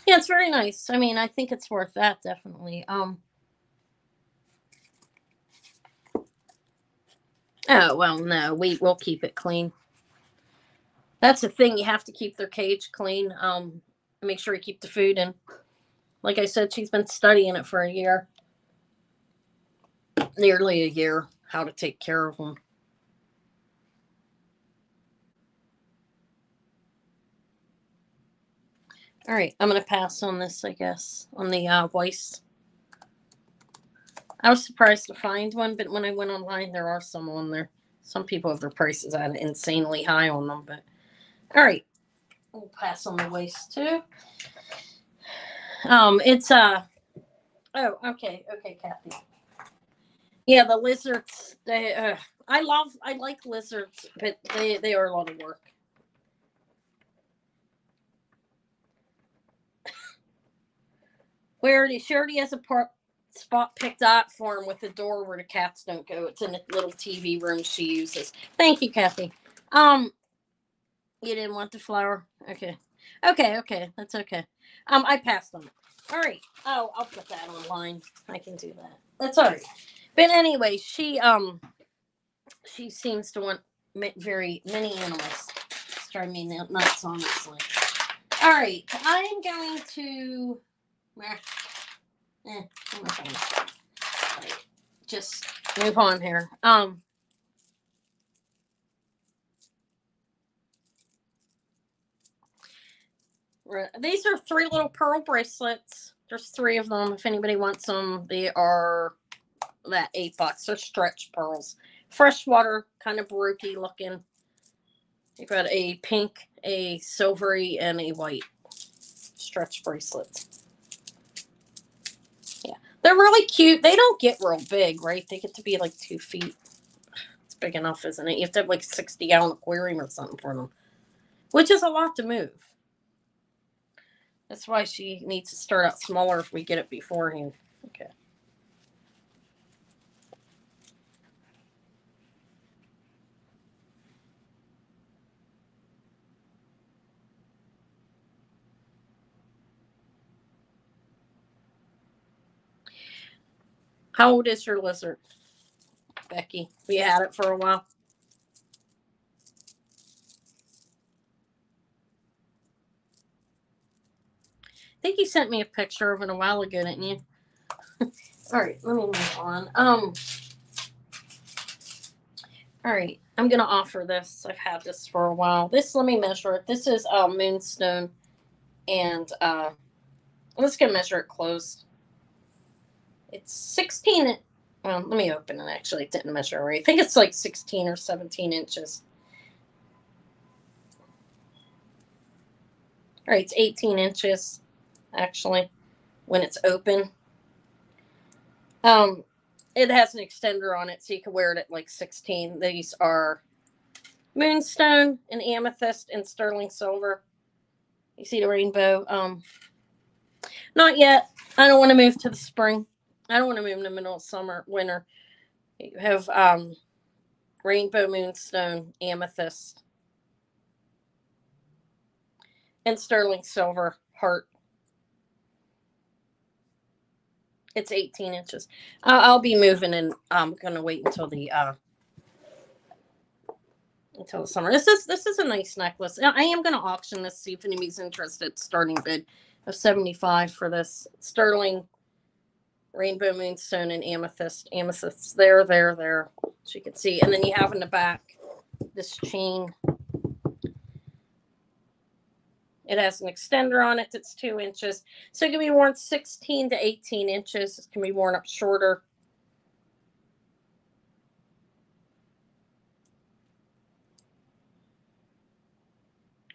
Yeah, it's very nice. I mean, I think it's worth that definitely. Um Oh well no, we will keep it clean. That's the thing, you have to keep their cage clean. Um make sure you keep the food in. Like I said, she's been studying it for a year. Nearly a year, how to take care of them. All right, I'm going to pass on this, I guess, on the uh, Weiss. I was surprised to find one, but when I went online, there are some on there. Some people have their prices at insanely high on them, but all right, we'll pass on the Weiss too. Um, it's uh oh, okay, okay, Kathy. Yeah, the lizards. They, uh, I love, I like lizards, but they they are a lot of work. Where he sure he has a part spot picked out for him with the door where the cats don't go. It's in a little TV room she uses. Thank you, Kathy. Um, you didn't want the flower. Okay, okay, okay. That's okay. Um, I passed it. All right. Oh, I'll put that online. I can do that. That's all right. But anyway, she um, she seems to want very many animals. It's driving me nuts, honestly. All right, I'm going to. Eh, just move on here. Um. These are three little pearl bracelets. There's three of them. If anybody wants them, they are that eight bucks. They're stretch pearls. Freshwater, kind of baroque looking. You've got a pink, a silvery, and a white stretch bracelet. Yeah, they're really cute. They don't get real big, right? They get to be like two feet. It's big enough, isn't it? You have to have like 60 gallon aquarium or something for them, which is a lot to move. That's why she needs to start out smaller if we get it beforehand. Okay. How old is your lizard, Becky? We had it for a while. I think you sent me a picture of it a while ago, didn't you? <laughs> all right, let me move on. Um, all right, I'm gonna offer this. I've had this for a while. This, let me measure it. This is uh, moonstone, and uh, let's get measure it close. It's 16. in- Well, let me open it. Actually, it didn't measure. I think it's like 16 or 17 inches. All right, it's 18 inches actually when it's open. Um, it has an extender on it, so you can wear it at like 16. These are moonstone and amethyst and sterling silver. You see the rainbow? Um, not yet. I don't want to move to the spring. I don't want to move in the middle of summer, winter. You have um, rainbow moonstone, amethyst, and sterling silver heart. It's 18 inches. Uh, I'll be moving and I'm gonna wait until the uh until the summer. This is this is a nice necklace. I am gonna auction this, see if anybody's interested. Starting bid of 75 for this sterling rainbow moonstone and amethyst. Amethysts there, there, there. So you can see. And then you have in the back this chain. It has an extender on it that's two inches. So it can be worn 16 to 18 inches. It can be worn up shorter.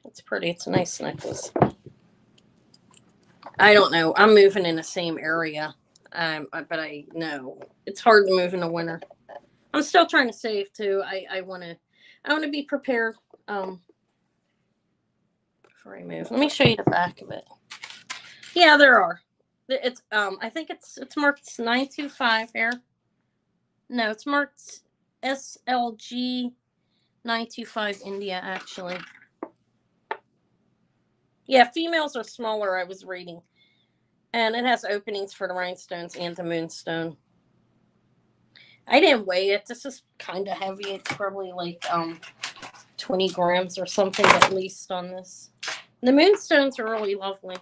It's pretty. It's a nice necklace. I don't know. I'm moving in the same area. Um, but I know it's hard to move in the winter. I'm still trying to save too. I, I want to, I want to be prepared. Um, before I move, let me show you the back of it. Yeah, there are. It's um, I think it's it's marked nine two five here. No, it's marked SLG 925 India, actually. Yeah, females are smaller, I was reading. And it has openings for the rhinestones and the moonstone. I didn't weigh it. This is kind of heavy. It's probably like um 20 grams or something at least on this. The moonstones are really lovely.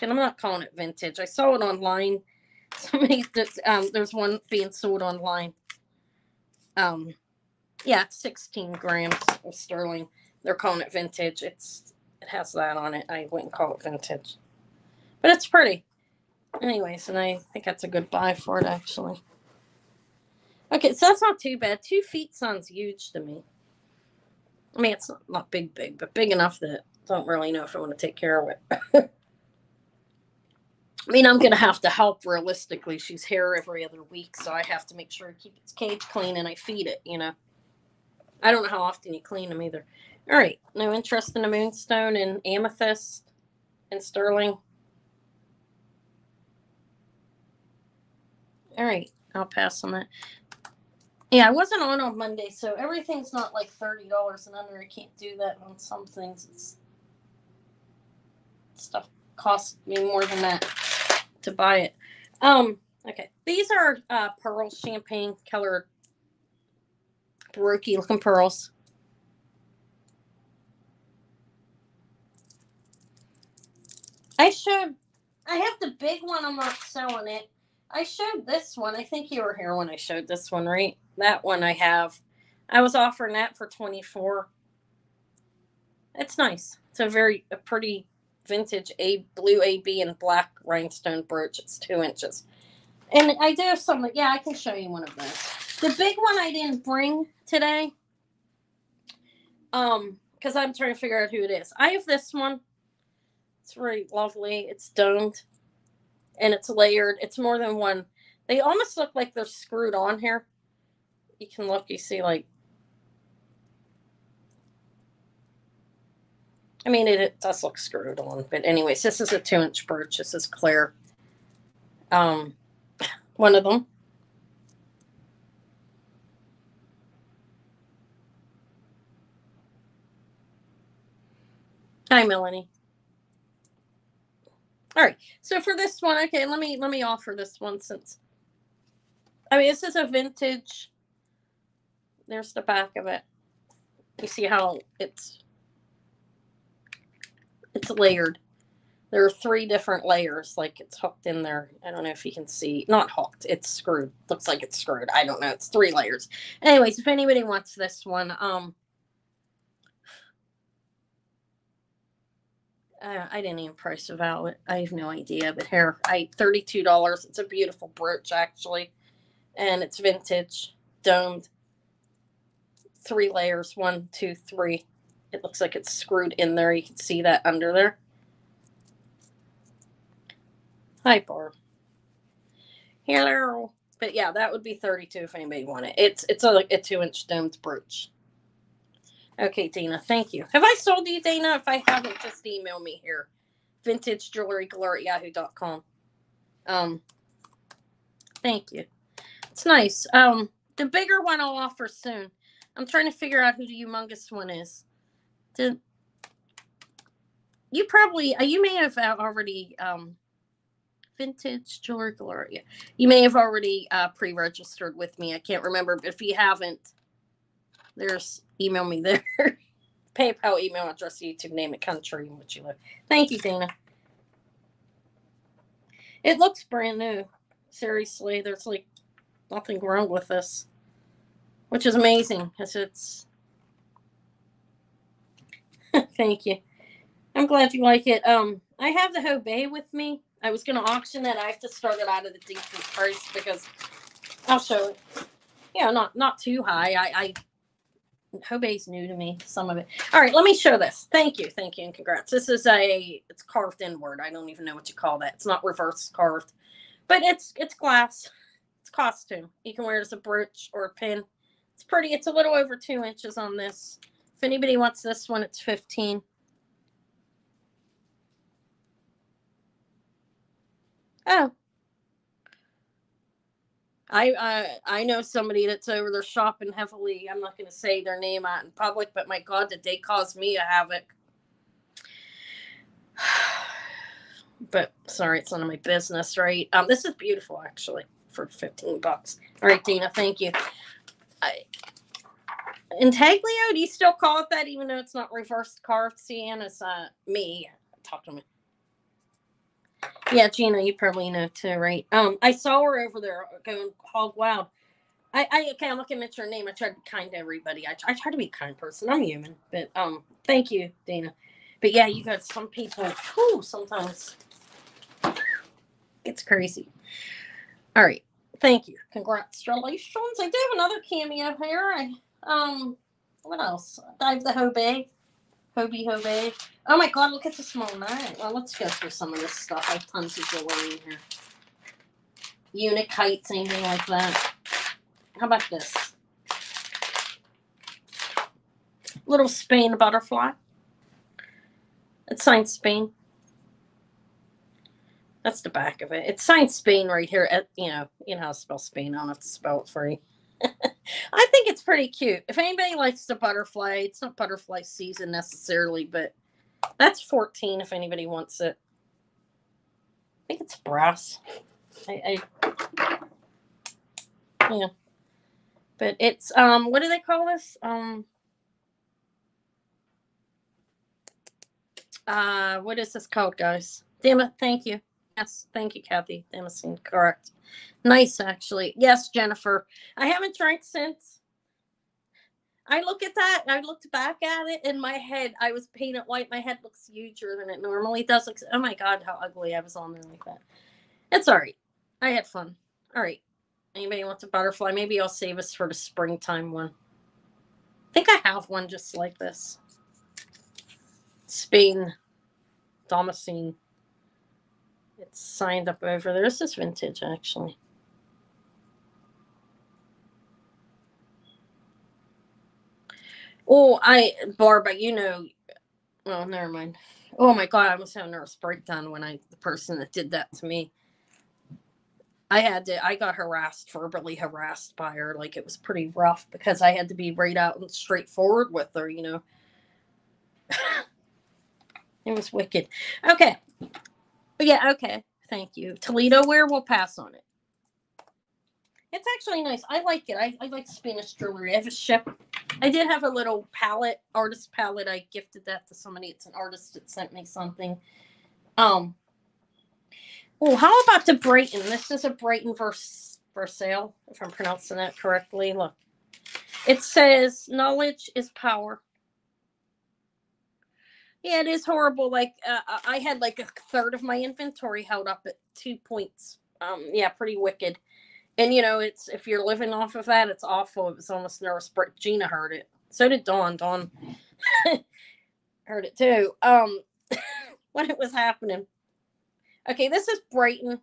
And I'm not calling it vintage. I saw it online. <laughs> Somebody um there's one being sold online. Um yeah, 16 grams of sterling. They're calling it vintage. It's it has that on it. I wouldn't call it vintage. But it's pretty. Anyways, and I think that's a good buy for it actually. Okay, so that's not too bad. Two feet sounds huge to me. I mean, it's not, not big, big, but big enough that I don't really know if I want to take care of it. <laughs> I mean, I'm going to have to help realistically. She's here every other week, so I have to make sure I keep its cage clean and I feed it, you know. I don't know how often you clean them either. All right, no interest in the moonstone and amethyst and sterling. All right, I'll pass on that. Yeah, I wasn't on on Monday, so everything's not like thirty dollars and under. I can't do that on some things. It's stuff costs me more than that to buy it. Um, okay, these are uh, pearls, champagne colored, baroque looking pearls. I showed. I have the big one. I'm not selling it. I showed this one. I think you were here when I showed this one, right? That one I have. I was offering that for 24. It's nice. It's a very a pretty vintage a blue AB and black rhinestone brooch. It's two inches. And I do have some. Yeah, I can show you one of those. The big one I didn't bring today. Um, because I'm trying to figure out who it is. I have this one. It's really lovely. It's domed and it's layered. It's more than one. They almost look like they're screwed on here. You can look, you see like I mean, it, it, does look screwed on, but anyways, this is a two inch birch. This is clear. Um, <laughs> one of them. Hi, Melanie. All right. So for this one, okay, let me let me offer this one since I mean this is a vintage. There's the back of it. You see how it's it's layered. There are three different layers, like it's hooked in there. I don't know if you can see. Not hooked, it's screwed. Looks like it's screwed. I don't know. It's three layers. Anyways, if anybody wants this one, um uh, I didn't even price it out. I have no idea. But here, I thirty-two dollars. It's a beautiful brooch actually, and it's vintage, domed, three layers. One, two, three. It looks like it's screwed in there. You can see that under there. Hi, Barb. Hello. But yeah, that would be 32 if anybody wanted. It's it's a, a two inch domed brooch. Okay, Dana, thank you. Have I sold you, Dana? If I haven't, just email me here. Vintage jewelry galore at yahoo.com. Um, thank you. It's nice. Um, the bigger one I'll offer soon. I'm trying to figure out who the humongous one is. The, you probably, uh, you may have already, um, vintage jewelry galore. Yeah. You may have already uh, pre registered with me. I can't remember, but if you haven't, there's email me there. <laughs> PayPal email address, YouTube name it, country in which you live. Thank you, Dana. It looks brand new. Seriously, there's like nothing wrong with this, which is amazing because it's. <laughs> Thank you. I'm glad you like it. Um, I have the Hobe with me. I was going to auction it. I have to start it out of the decent price because I'll show it. Yeah, not not too high. I, I Hobe's new to me, some of it. All right, let me show this. Thank you, thank you, and congrats. This is a it's carved inward. I don't even know what you call that. It's not reverse carved, but it's it's glass. It's costume. You can wear it as a brooch or a pin. It's pretty. It's a little over two inches on this. If anybody wants this one, it's fifteen. Oh. I uh, I know somebody that's over there shopping heavily. I'm not going to say their name out in public, but my God, did they cause me a havoc? <sighs> but sorry, it's none of my business, right? Um, this is beautiful actually for 15 bucks. All right, Dina, thank you. I, Intaglio, do you still call it that even though it's not reversed carved? Sienna's uh, me. Talk to me. Yeah, Gina, you probably know too, right? Um, I saw her over there going hog wild. I, I okay, I'm looking at your name. I try to be kind to everybody. I, I try to be a kind person. I'm human, but um, thank you, Dana. But yeah, you got some people. Whew, sometimes it's crazy. All right, thank you. Congratulations. I do have another cameo here. I um, what else? Dive the Hobe. Hobe Hobe. Oh my god, look at the small nine. Well, let's go through some of this stuff. I have tons of jewelry in here. Unit anything like that. How about this? Little Spain butterfly. It's signed Spain. That's the back of it. It's signed Spain right here. At, you know, you know how to spell Spain. I don't have to spell it for you. <laughs> I think it's pretty cute. If anybody likes the butterfly, it's not butterfly season necessarily, but that's 14 if anybody wants it. I think it's brass. I, I yeah. But it's um what do they call this? Um uh what is this called, guys? Damn it, thank you. Yes, thank you, Kathy. Damascene, correct. Nice, actually. Yes, Jennifer. I haven't drank since. I look at that and I looked back at it in my head. I was painted white. My head looks huger than it normally does. Like, oh my God, how ugly I was on there like that. It's all right. I had fun. All right. Anybody wants a butterfly? Maybe I'll save us for the springtime one. I think I have one just like this. Spain. Damascene. It's signed up over there. This is vintage, actually. Oh, I Barbara, you know. Oh, never mind. Oh my god, I almost had a nervous breakdown when I the person that did that to me. I had to I got harassed, verbally harassed by her. Like it was pretty rough because I had to be right out and straightforward with her, you know. <laughs> it was wicked. Okay. But yeah, okay. Thank you. Toledo where we'll pass on it. It's actually nice. I like it. I, I like Spanish jewelry. I have a ship. I did have a little palette, artist palette. I gifted that to somebody. It's an artist that sent me something. Um. Oh, how about the Brighton? This is a Brighton verse for sale, if I'm pronouncing that correctly. Look, it says knowledge is power. Yeah, it is horrible. Like uh, I had like a third of my inventory held up at two points. Um, yeah, pretty wicked. And you know, it's if you're living off of that, it's awful. It was almost nervous. Gina heard it. So did Dawn. Dawn <laughs> heard it too. Um, <coughs> when it was happening. Okay, this is Brighton.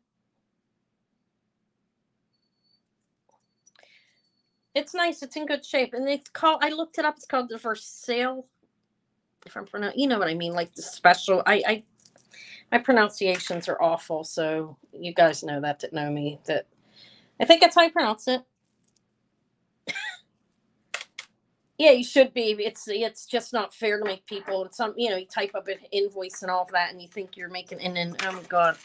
It's nice. It's in good shape, and it's called. I looked it up. It's called the Versailles. If I'm pronouncing, you know what I mean, like the special. I, I, my pronunciations are awful. So you guys know that that know me. That I think that's how you pronounce it. <laughs> yeah, you should be. It's it's just not fair to make people. It's some you know you type up an invoice and all of that, and you think you're making and then oh my god.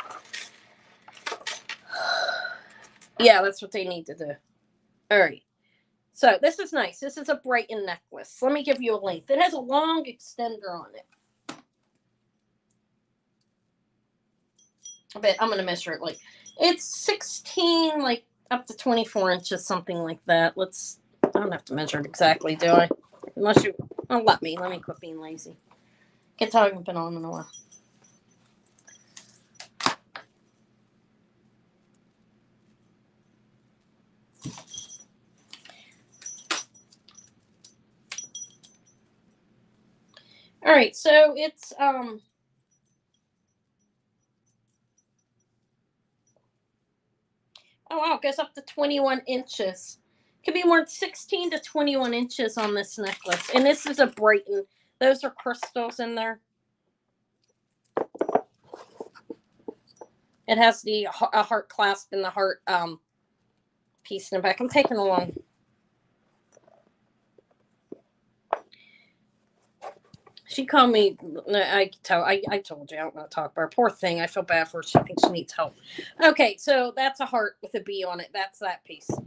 <sighs> yeah, that's what they need to do. All right. So this is nice. This is a Brighton necklace. Let me give you a length. It has a long extender on it. But I'm gonna measure it like it's 16, like up to 24 inches, something like that. Let's, I don't have to measure it exactly, do I? Unless you, oh, let me, let me quit being lazy. Get how I've been on in a while. All right, so it's um Oh wow, it goes up to 21 inches. Could be more 16 to 21 inches on this necklace. And this is a Brighton. Those are crystals in there. It has the a heart clasp and the heart um piece in the back. I'm taking along. She called me. I tell. I, I told you I don't want to talk about her. Poor thing. I feel bad for her. She thinks she needs help. Okay, so that's a heart with a B on it. That's that piece. <sighs>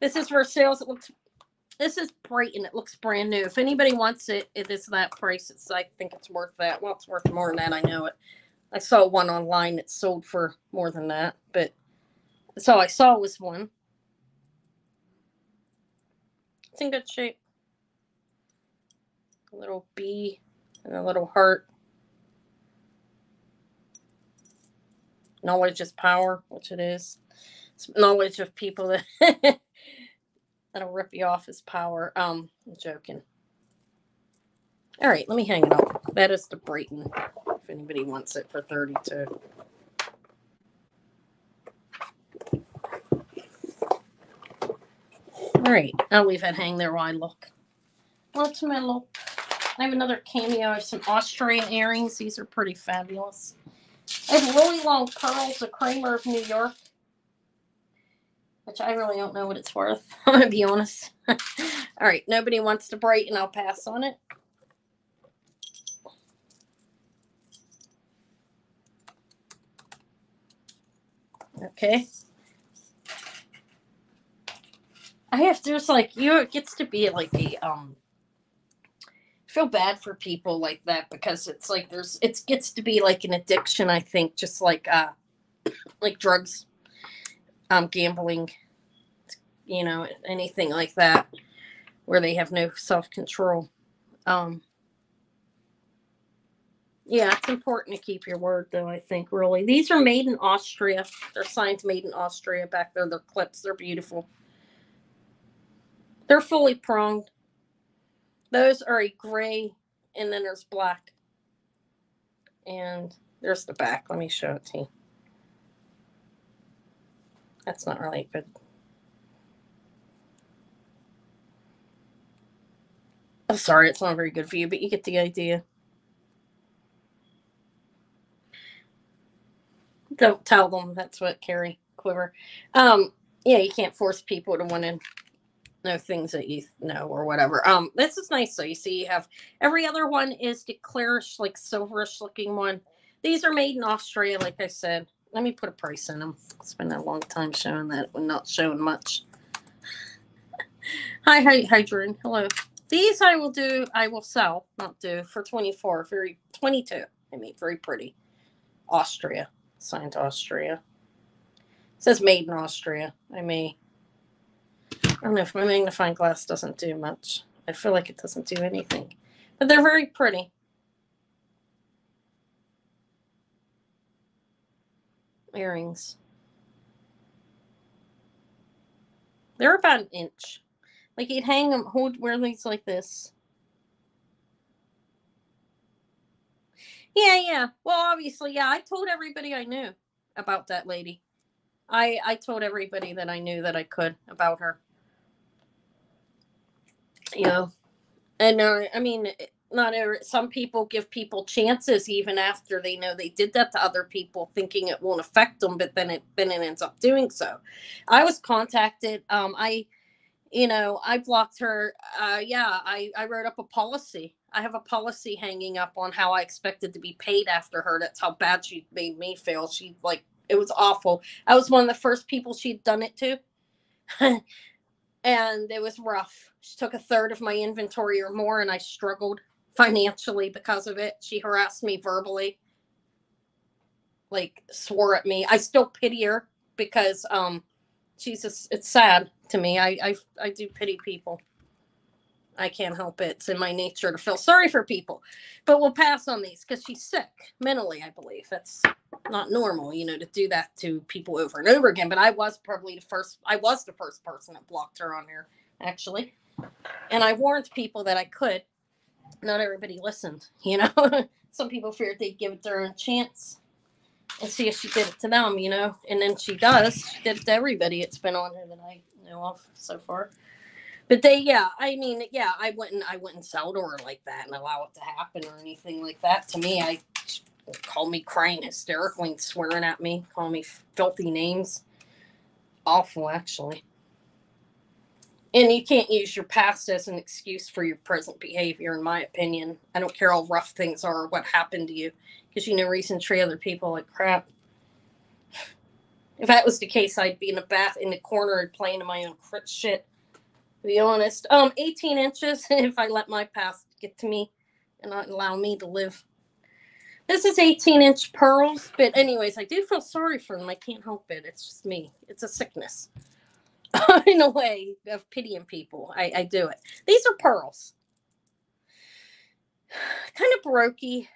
This is for sales. It looks. This is Brighton It looks brand new. If anybody wants it, it is that price. It's. I think it's worth that. Well, it's worth more than that. I know it. I saw one online that sold for more than that, but so I saw was one. It's in good shape. A little bee and a little heart. Knowledge is power, which it is. It's knowledge of people <laughs> that that'll rip you off is power. Um, I'm joking. All right, let me hang it up. That is the Brighton. If anybody wants it for 32. All right, I'll leave that hang there while I look. What's my look? I have another cameo I have some Austrian earrings. These are pretty fabulous. I have really long pearls, a Kramer of New York, which I really don't know what it's worth. <laughs> I'm gonna be honest. <laughs> All right, nobody wants to Brighton. I'll pass on it. Okay. I have there's like you know, it gets to be like a um feel bad for people like that because it's like there's it gets to be like an addiction, I think, just like uh like drugs, um gambling, you know, anything like that where they have no self control. Um yeah, it's important to keep your word, though. I think really these are made in Austria. They're signs made in Austria back there. They're clips. They're beautiful. They're fully pronged. Those are a gray, and then there's black. And there's the back. Let me show it to you. That's not really good. I'm sorry, it's not very good for you, but you get the idea. Don't tell them that's what Carrie Quiver. Um, yeah, you can't force people to want to know things that you know or whatever. Um, this is nice. So you see, you have every other one is the clearish, like silverish looking one. These are made in Austria, like I said. Let me put a price in them. It's been a long time showing that. We're not showing much. <laughs> hi, hi, Hydron. Hello. These I will do. I will sell, not do for twenty four. Very twenty two. I mean, very pretty. Austria signed Austria. It says made in Austria. I may. I don't know if my magnifying glass doesn't do much. I feel like it doesn't do anything, but they're very pretty. Earrings. They're about an inch. Like you'd hang them, hold wear these like this. Yeah, yeah. Well, obviously, yeah. I told everybody I knew about that lady. I I told everybody that I knew that I could about her. Know, and uh, I mean, not every, some people give people chances even after they know they did that to other people, thinking it won't affect them, but then it then it ends up doing so. I was contacted. Um, I, you know, I blocked her. Uh, yeah, I I wrote up a policy I have a policy hanging up on how I expected to be paid after her. That's how bad she made me feel. She like it was awful. I was one of the first people she'd done it to. <laughs> and it was rough. She took a third of my inventory or more and I struggled financially because of it. She harassed me verbally. Like swore at me. I still pity her because um she's just it's sad to me. I I I do pity people. I can't help it. It's in my nature to feel sorry for people. But we'll pass on these because she's sick mentally, I believe. That's not normal, you know, to do that to people over and over again. But I was probably the first, I was the first person that blocked her on here, actually. And I warned people that I could. Not everybody listened, you know. <laughs> Some people feared they'd give it their own chance and see if she did it to them, you know. And then she does. She did it to everybody. It's been on her that I know of so far. But they, yeah, I mean, yeah, I wouldn't, I wouldn't sell to her like that and allow it to happen or anything like that. To me, I call me crying hysterically and swearing at me, call me filthy names. awful, actually. And you can't use your past as an excuse for your present behavior, in my opinion. I don't care how rough things are or what happened to you, because you know reason to treat other people like crap. <sighs> If that was the case, I'd be in a bath in the corner and playing in my own shit. To be honest, um, 18 inches. <laughs> If I let my past get to me and not allow me to live. This is 18 inch pearls, but anyways, I do feel sorry for them. I can't help it. It's just me. It's a sickness. <laughs> in a way of pitying people. I, I do it. These are pearls. <sighs> Kind of brokey,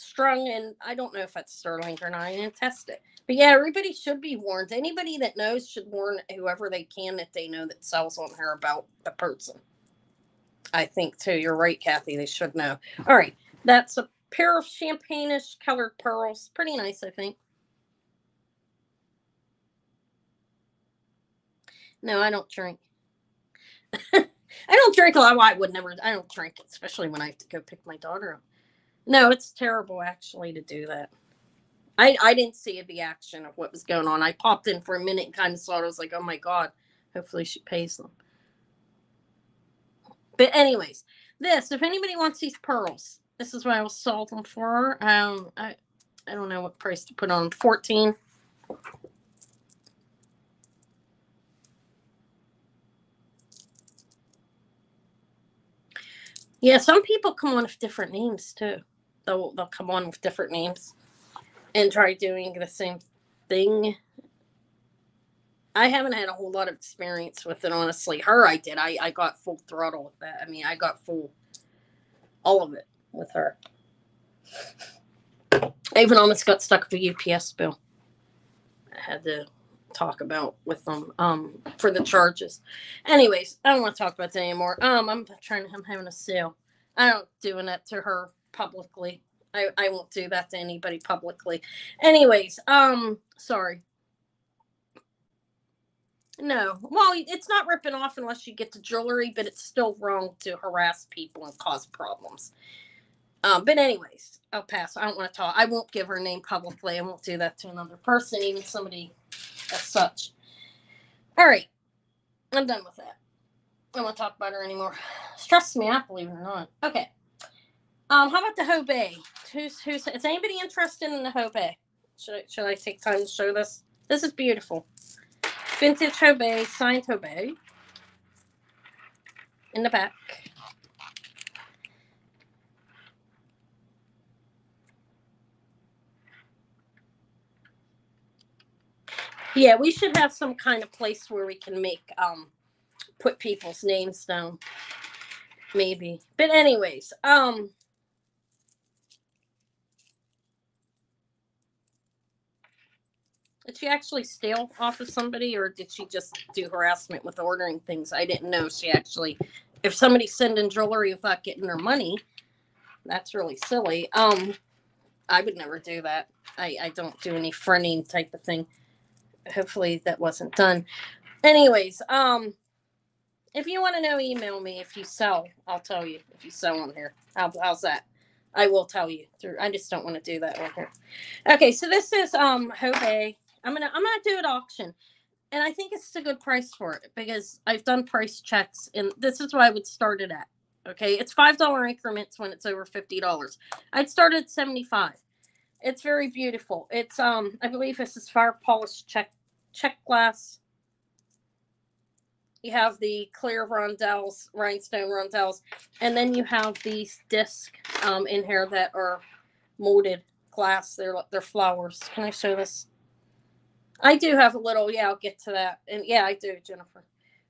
strung, and I don't know if that's sterling or not. I didn't test it. But yeah, everybody should be warned. Anybody that knows should warn whoever they can that they know that sells on her about the person. I think too. You're right, Kathy. They should know. All right. That's a pair of champagne-ish colored pearls. Pretty nice, I think. No, I don't drink. <laughs> I don't drink a lot. Well, I would never. I don't drink, especially when I have to go pick my daughter up. No, it's terrible actually to do that. I I didn't see the action of what was going on. I popped in for a minute and kind of saw it. I was like, oh my god. Hopefully she pays them. But anyways, this if anybody wants these pearls, this is what I will sell them for. Um, I I don't know what price to put on. Fourteen. Yeah, some people come on with different names too. They'll they'll come on with different names and try doing the same thing. I haven't had a whole lot of experience with it, honestly. Her, I did. I, I got full throttle with that. I mean, I got full, all of it with her. I even almost got stuck with a UPS bill. I had to talk about with them um for the charges. Anyways, I don't want to talk about that anymore. Um, I'm trying. I'm having a sale. I don't doing that to her publicly. I I won't do that to anybody publicly. Anyways, um, sorry. No, well, it's not ripping off unless you get the jewelry, but it's still wrong to harass people and cause problems. Um, but anyways, I'll pass. I don't want to talk. I won't give her name publicly. I won't do that to another person, even somebody as such. All right. I'm done with that. I don't want to talk about her anymore. Stresses me out, believe it or not. Okay. Um, how about the Hobe? Who's who's is anybody interested in the Hobe? Should I should I take time to show this? This is beautiful. Vintage Hobe, signed Hobe. In the back. Yeah, we should have some kind of place where we can make um put people's names down. Maybe. But anyways, um Did she actually steal off of somebody or did she just do harassment with ordering things? I didn't know she actually if somebody's sending jewelry without getting their money, that's really silly. Um I would never do that. I, I don't do any friending type of thing hopefully that wasn't done. Anyways, um, if you want to know, email me. If you sell, I'll tell you. If you sell on here, How, how's that? I will tell you. Through. I just don't want to do that on here. Okay, so this is um Hobe. I'm gonna I'm gonna do an auction, and I think it's a good price for it because I've done price checks, and this is what I would start it at. Okay, it's five dollar increments when it's over fifty dollars. I'd start at seventy five. It's very beautiful. It's um I believe this is fire polished Czech Czech glass. You have the clear rondelles, rhinestone rondelles, and then you have these discs um, in here that are molded glass. They're they're flowers. Can I show this? I do have a little. Yeah, I'll get to that. And yeah, I do, Jennifer.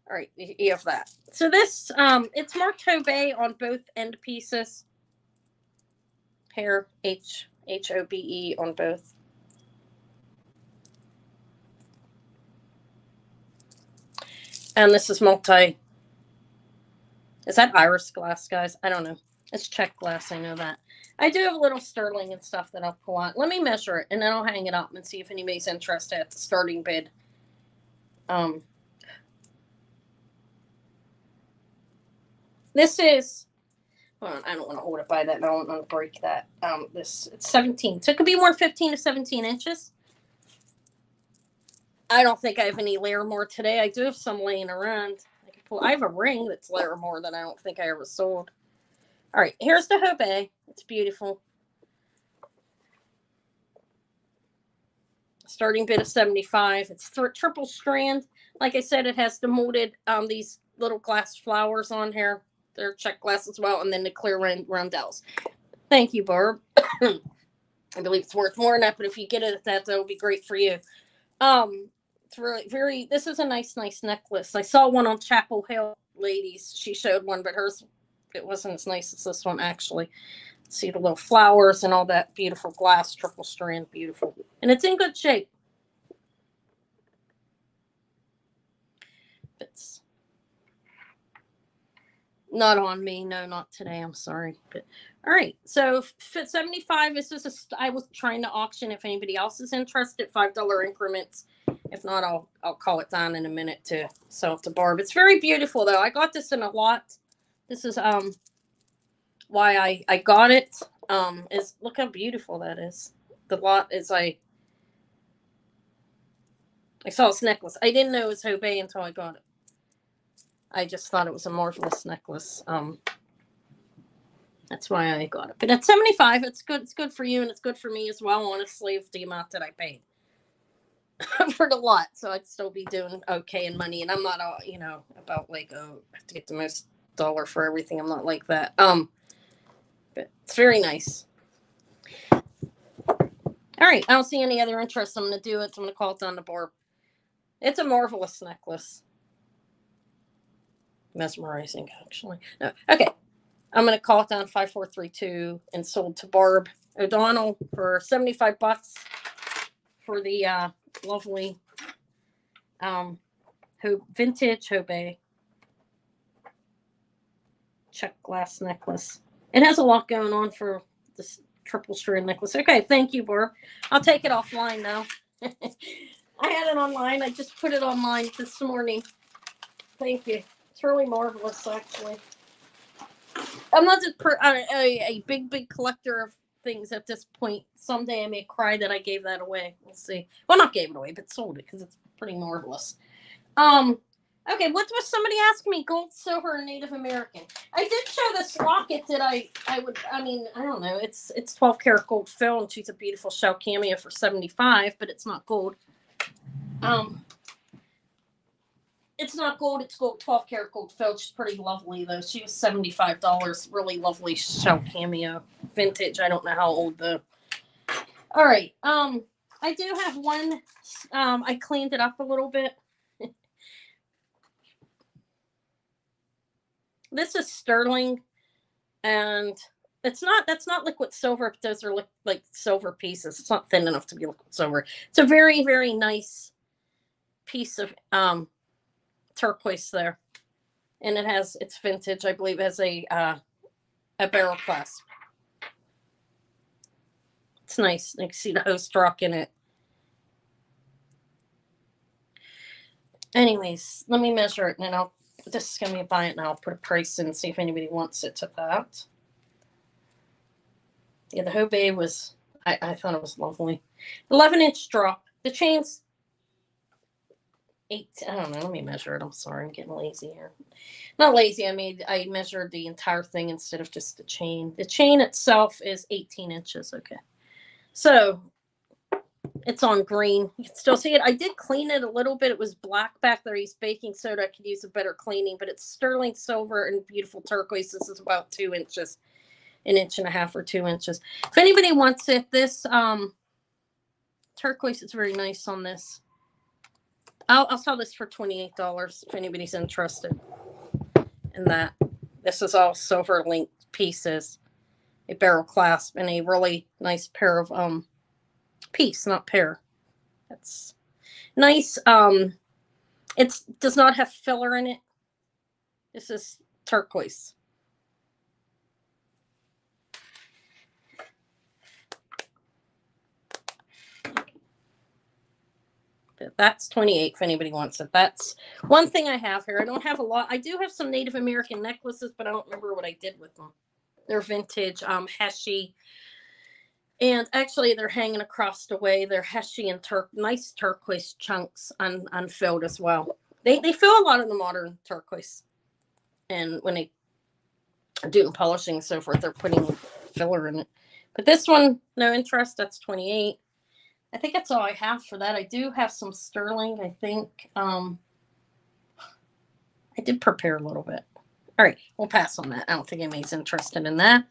All right, you have that. So this, um, it's marked Hobe on both end pieces. Here, H H O B E on both. And this is multi. Is that iris glass, guys? I don't know. It's Czech glass. I know that. I do have a little sterling and stuff that I'll pull out. Let me measure it, and then I'll hang it up and see if anybody's interested at the starting bid. Um, this is. On, I don't want to hold it by that. I don't want to break that. Um, this it's 17, so it could be more 15 to 17 inches. I don't think I have any Larimar today. I do have some laying around. I, pull, I have a ring that's Larimar that I don't think I ever sold. All right, here's the Hobe. It's beautiful. Starting bit of 75. It's triple strand. Like I said, it has the molded um these little glass flowers on here. They're Czech glass as well, and then the clear roundels. Thank you, Barb. <coughs> I believe it's worth more than that, but if you get it at that, that would be great for you. Um, it's really very. This is a nice, nice necklace. I saw one on Chapel Hill, ladies. She showed one, but hers it wasn't as nice as this one actually. See the little flowers and all that beautiful glass triple strand, beautiful, and it's in good shape. It's not on me. No, not today. I'm sorry. But all right. So fit 75 is just a I was trying to auction if anybody else is interested, five dollar increments. If not, I'll I'll call it down in a minute to sell it to Barb. It's very beautiful though. I got this in a lot. This is um why I I got it. Um is look how beautiful that is. The lot is I I saw this necklace. I didn't know it was Hobe until I got it. I just thought it was a marvelous necklace. Um, that's why I got it. But at 75, it's good. It's good for you and it's good for me as well, honestly, with the amount that I paid <laughs> for the lot. So I'd still be doing okay in money. And I'm not, all, you know, about like, oh, I have to get the most dollar for everything. I'm not like that. Um, but it's very nice. All right. I don't see any other interest. I'm going to do it. So I'm going to call it on the board. It's a marvelous necklace mesmerizing actually no okay i'm going to call it down 5432 and sold to barb o'donnell for 75 bucks for the uh lovely um vintage Hobe Czech glass necklace it has a lot going on for this triple strand necklace okay thank you barb i'll take it offline now <laughs> i had it online i just put it online this morning thank you it's really marvelous, actually. I'm not a, a, a big, big collector of things at this point. Someday I may cry that I gave that away. We'll see. Well, not gave it away, but sold it because it's pretty marvelous. Um, okay, what was somebody asking me? Gold, silver, Native American. I did show this locket that I I would. I mean, I don't know. It's it's 12 karat gold and she's a beautiful shell cameo for 75, but it's not gold. Um, it's not gold. It's gold, twelve karat gold filled. She's pretty lovely though. She was seventy five dollars. Really lovely shell cameo, vintage. I don't know how old though. All right. Um, I do have one. Um, I cleaned it up a little bit. This is sterling, and it's not. That's not liquid silver. But those are li- like silver pieces. It's not thin enough to be liquid silver. It's a very very nice piece of um turquoise there. And it has it's vintage, I believe, has a uh, a barrel clasp. It's nice. You can see the host rock in it. Anyways, let me measure it and then I'll this is gonna be a buy it now. I'll put a price in and see if anybody wants it to that. Yeah, the Hobe was I, I thought it was lovely. 11 inch drop. The chain's eight. I don't know. Let me measure it. I'm sorry. I'm getting lazy here. Not lazy. I mean, I measured the entire thing instead of just the chain. The chain itself is 18 inches. Okay. So it's on green. You can still see it. I did clean it a little bit. It was black back there. He's baking soda. I could use a better cleaning, but it's sterling silver and beautiful turquoise. This is about two inches, an inch and a half or two inches. If anybody wants it, this um turquoise is very nice on this. I'll, I'll sell this for $28 if anybody's interested in that. This is all silver linked pieces, a barrel clasp, and a really nice pair of um piece, not pair. That's nice. Um it does not have filler in it. This is turquoise. That's 28 if anybody wants it. That's one thing I have here. I don't have a lot. I do have some Native American necklaces, but I don't remember what I did with them. They're vintage um Heshi And actually, they're hanging across the way. They're Hessian turk, nice turquoise chunks un, unfilled as well. They they fill a lot of the modern turquoise, and when they do doing polishing and so forth, they're putting filler in it. But this one, no interest. That's twenty eight. I think that's all I have for that. I do have some sterling. I think um, I did prepare a little bit. All right, we'll pass on that. I don't think anybody's interested in that.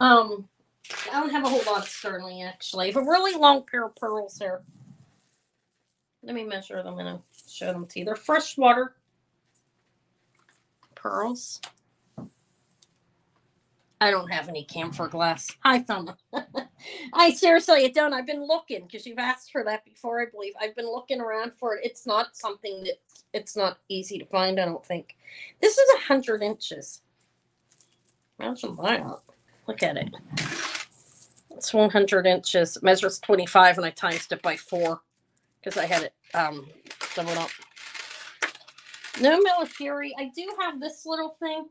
Um, I don't have a whole lot of sterling actually. I have a really long pair of pearls here. Let me measure them and I'll show them to you. They're freshwater pearls. I don't have any camphor glass. Hi, Thumb. <laughs> I seriously, I don't. I've been looking because you've asked for that before, I believe. I've been looking around for it. It's not something that it's not easy to find, I don't think. This is a hundred inches. Imagine that. Look at it. It's 100 inches. Measures 25, and I times it by four because I had it um, doubled up. No Millefiori. I do have this little thing.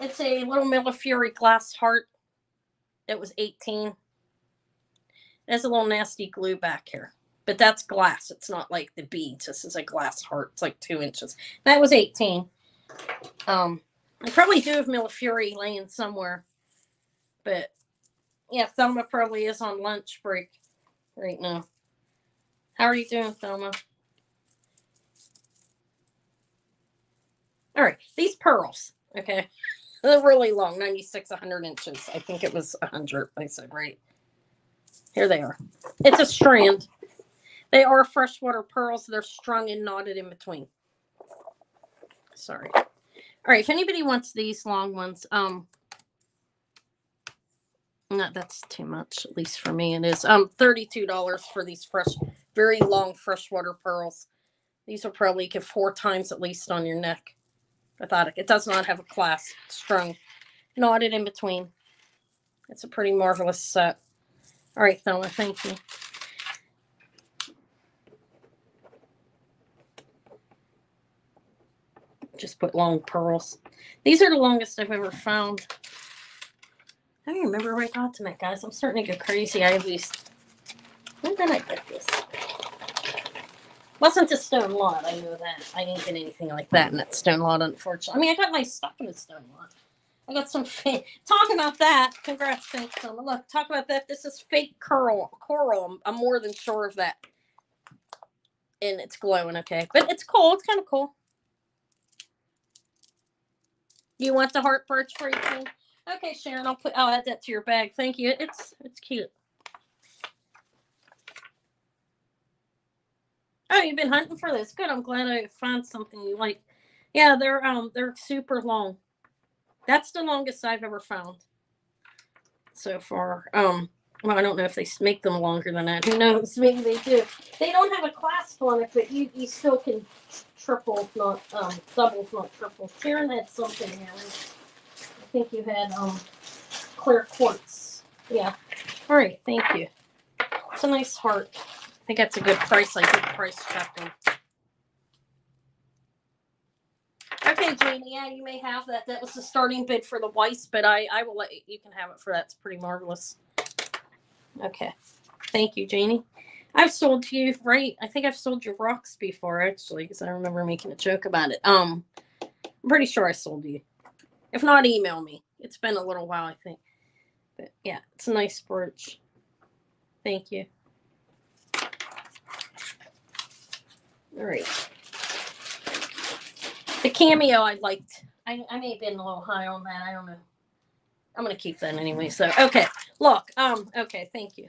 It's a little Millefiori glass heart. It was 18. There's a little nasty glue back here, but that's glass. It's not like the beads. This is a glass heart. It's like two inches. That was 18. Um, I probably do have Millefiori laying somewhere, but yeah, Thelma probably is on lunch break right now. How are you doing, Thelma? All right, these pearls, okay, <laughs> they're really long 96, 100 inches. I think it was 100, I said, right? Here they are. It's a strand. They are freshwater pearls. They're strung and knotted in between. Sorry. All right, if anybody wants these long ones, um, no, that's too much, at least for me it is. Um, $32 for these fresh, very long freshwater pearls. These will probably give four times at least on your neck. Without it. It does not have a clasp strung, knotted in between. It's a pretty marvelous set. All right, Thelma, thank you. Just put long pearls. These are the longest I've ever found. I don't remember where I got them at, guys. I'm starting to get crazy. I these. When did I get this? Wasn't a stone lot. I know that. I didn't get anything like that in that stone lot, unfortunately. I mean, I got nice stuff in the stone lot. I got some fake. Talk about that. Congrats, thanks. Look, talk about that. This is fake coral. Coral. I'm, I'm more than sure of that. And it's glowing, okay. But it's cool. It's kind of cool. You want the heart perch for you, team? Okay, Sharon, I'll put I'll add that to your bag. Thank you. It's it's cute. Oh, you've been hunting for this. Good. I'm glad I found something you like. Yeah, they're um they're super long. That's the longest I've ever found so far. Um, well, I don't know if they make them longer than that. Who knows? <laughs> Maybe they do. They don't have a clasp on it, but you, you still can triple, if not um, double, if not triple. Sharon had something here. I think you had um, clear quartz. Yeah. All right. Thank you. It's a nice heart. I think that's a good price. I did price check. Okay, Janie. Yeah, you may have that. That was the starting bid for the Weiss, but I I will let you, you can have it for that. It's pretty marvelous. Okay. Thank you, Janie. I've sold to you, right? I think I've sold you rocks before, actually, because I remember making a joke about it. Um, I'm pretty sure I sold you. If not, email me. It's been a little while, I think. But yeah, it's a nice brooch. Thank you. All right. The cameo I liked. I, I may have been a little high on that. I don't know. I'm gonna keep that anyway. So okay. Look. Um. Okay. Thank you.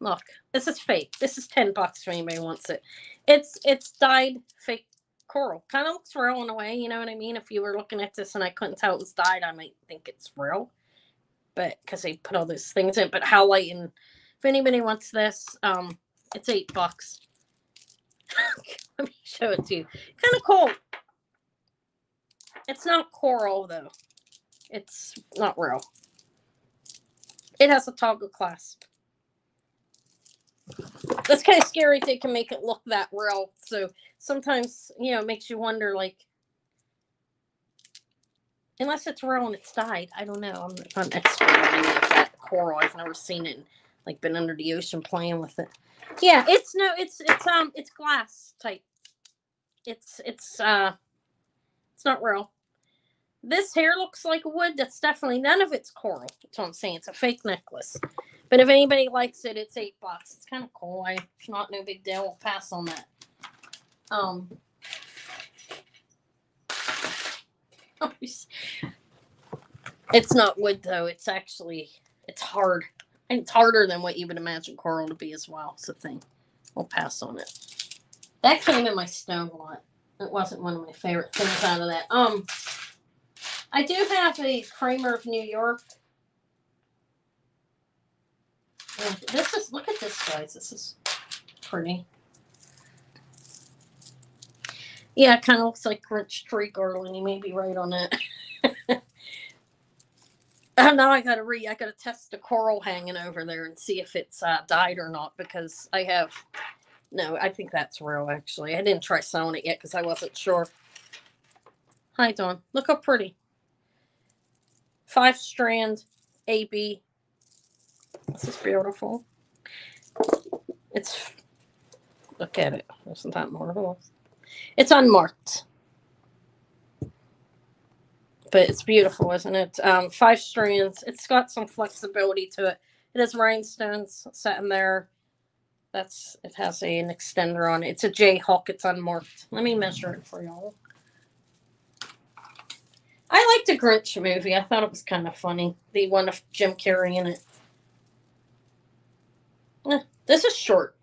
Look. This is fake. This is ten bucks for anybody wants it. It's it's dyed fake coral. Kind of looks real in a way. You know what I mean? If you were looking at this and I couldn't tell it was dyed, I might think it's real. But because they put all those things in. But how light and if anybody wants this, um, it's eight bucks. <laughs> Let me show it to you. Kind of cool. It's not coral though. It's not real. It has a toggle clasp. That's kind of scary. if They can make it look that real. So sometimes, you know, it makes you wonder, like, unless it's real and it's dyed. I don't know. I'm not an expert on any of that coral. I've never seen it like been under the ocean playing with it. Yeah, it's no, it's it's um, it's glass type. It's it's uh, it's not real. This hair looks like wood. That's definitely none of it's coral. That's what I'm saying. It's a fake necklace. But if anybody likes it, it's eight bucks. It's kind of cool. I, it's not no big deal. We'll pass on that. Um. <laughs> It's not wood though. It's actually it's hard. And it's harder than what you would imagine coral to be as well. It's a thing. We'll pass on it. That came in my stone lot. It wasn't one of my favorite things out of that. Um I do have a Kramer of New York. This is look at this guys. This is pretty. Yeah, it kind of looks like Grinch tree garland. You may be right on that. Uh, <laughs> now I gotta re I gotta test the coral hanging over there and see if it's uh, died or not because I have no, I think that's real actually. I didn't try sewing it yet because I wasn't sure. Hi Dawn. Look how pretty. Five strand AB. This is beautiful. It's look at it. Isn't that marvelous? It's unmarked but it's beautiful, isn't it? Um, five strands. It's got some flexibility to it. It has rhinestones set in there. That's it has a, an extender on it. It's a J Hawk. It's unmarked. Let me measure it for y'all. I liked the Grinch movie. I thought it was kind of funny. The one of Jim Carrey in it. Eh, this is short.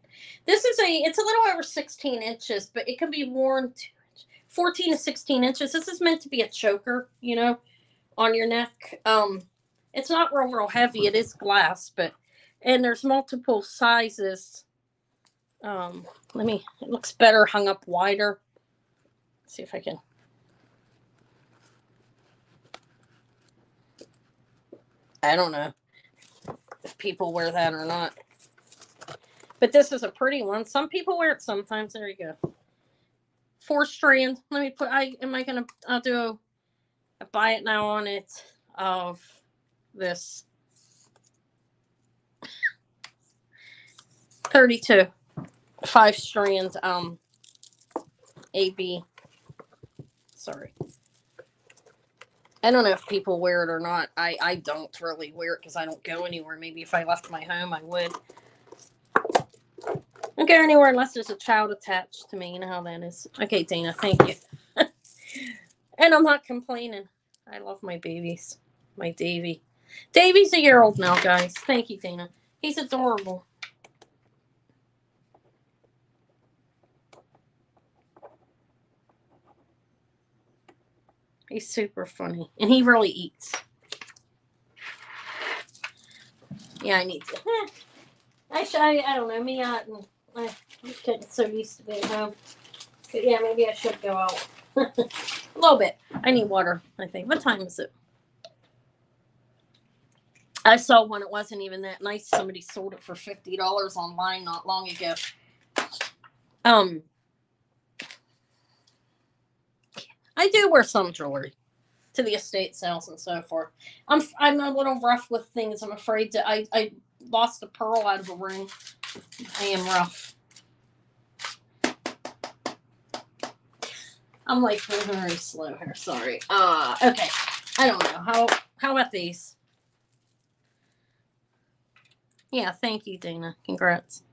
This is a. It's a little over 16 inches, but it can be worn 14 to 16 inches. This is meant to be a choker, you know, on your neck. Um, it's not real, real heavy. It is glass, but and there's multiple sizes. Um, let me. It looks better hung up wider. Let's see if I can. I don't know if people wear that or not. But this is a pretty one. Some people wear it sometimes. There you go four strand. Let me put. I am I gonna? I'll do a buy it now on it of this. 32 five strands um ab sorry i don't know if people wear it or not i i don't really wear it because i don't go anywhere maybe if i left my home i would don't go anywhere unless there's a child attached to me. You know how that is. Okay, Dana, thank you. <laughs> and I'm not complaining. I love my babies. My Davy. Davy's a year old now, guys. Thank you, Dana. He's adorable. He's super funny. And he really eats. Yeah, I need to. <laughs> I, should, I, I don't know. Me and I'm getting so used to being home. But yeah, maybe I should go out. <laughs> a little bit. I need water, I think. What time is it? I saw one, it wasn't even that nice. Somebody sold it for fifty dollars online not long ago. Um I do wear some jewelry to the estate sales and so forth. I'm I'm a little rough with things. I'm afraid to I, I lost a pearl out of a ring I am rough. I'm like very slow here. Sorry. Uh okay. I don't know. How how about these? Yeah, thank you, Dana. Congrats.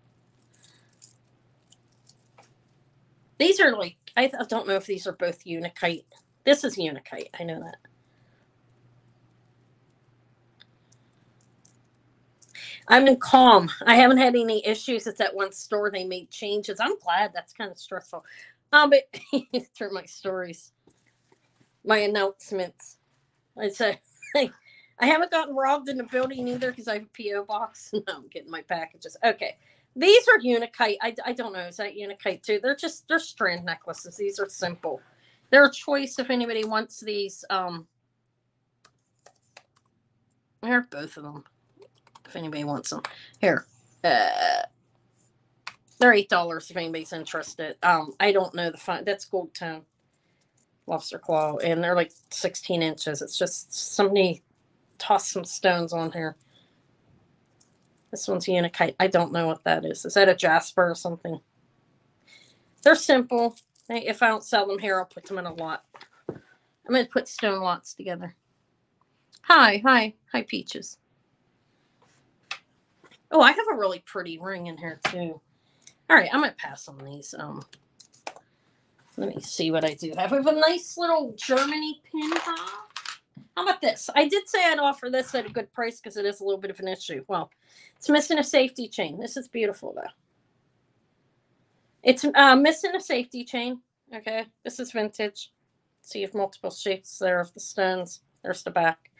These are like I, don't know if these are both Unakite. This is Unakite. I know that. I'm in calm. I haven't had any issues. It's at one store they made changes. I'm glad. That's kind of stressful. Um, but <laughs> through my stories, my announcements, I say I haven't gotten robbed in the building either because I have a PO box. <laughs> No, I'm getting my packages. Okay, these are Unakite. I, I don't know. Is that Unakite too? They're just they're strand necklaces. These are simple. They're a choice if anybody wants these. Um, they're both of them if anybody wants them. Here. Uh, they're eight dollars if anybody's interested. Um, I don't know the fine. That's gold tone lobster claw, and they're like 16 inches. It's just somebody tossed some stones on here. This one's Unakite. I don't know what that is. Is that a Jasper or something? They're simple. If I don't sell them here, I'll put them in a lot. I'm going to put stone lots together. Hi, hi, hi, Peaches. Oh, I have a really pretty ring in here too. All right, I'm to pass on these. Um, let me see what I do have. I have a nice little Germany pin top. How about this? I did say I'd offer this at a good price because it is a little bit of an issue. Well, it's missing a safety chain. This is beautiful though. It's uh, missing a safety chain. Okay, this is vintage. See, have multiple shapes there of the stones. There's the back.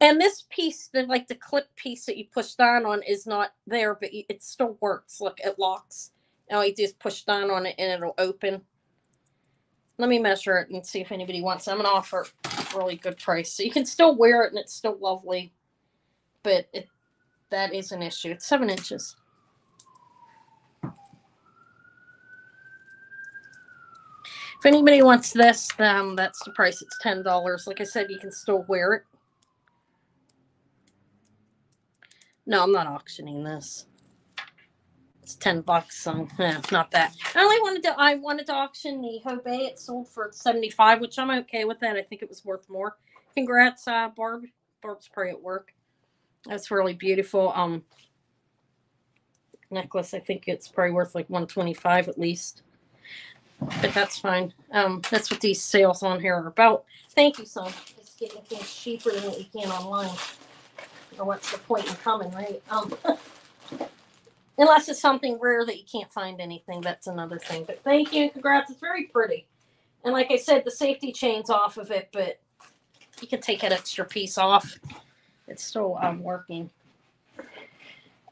And this piece, the like the clip piece that you push down on is not there, but it still works. Look, it locks. All you do is push down on it and it'll open. Let me measure it and see if anybody wants it. I'm going to offer a really good price. So you can still wear it and it's still lovely. But it that is an issue. It's seven inches. If anybody wants this, then that's the price. It's ten dollars. Like I said, you can still wear it. No, I'm not auctioning this. It's ten bucks. So yeah, not that. I only wanted to. I wanted to auction the Hobe. It sold for seventy five, which I'm okay with that. I think it was worth more. Congrats, uh, Barb. Barb's probably at work. That's really beautiful. Um, necklace. I think it's probably worth like one twenty five at least but that's fine. Um, that's what these sales on here are about. Thank you, son. Just getting things cheaper than what you can online. Or what's the point in coming, right? Um, <laughs> unless it's something rare that you can't find anything, that's another thing. But thank you, and congrats. It's very pretty. And like I said, the safety chain's off of it, but you can take that extra piece off. It's still um, working.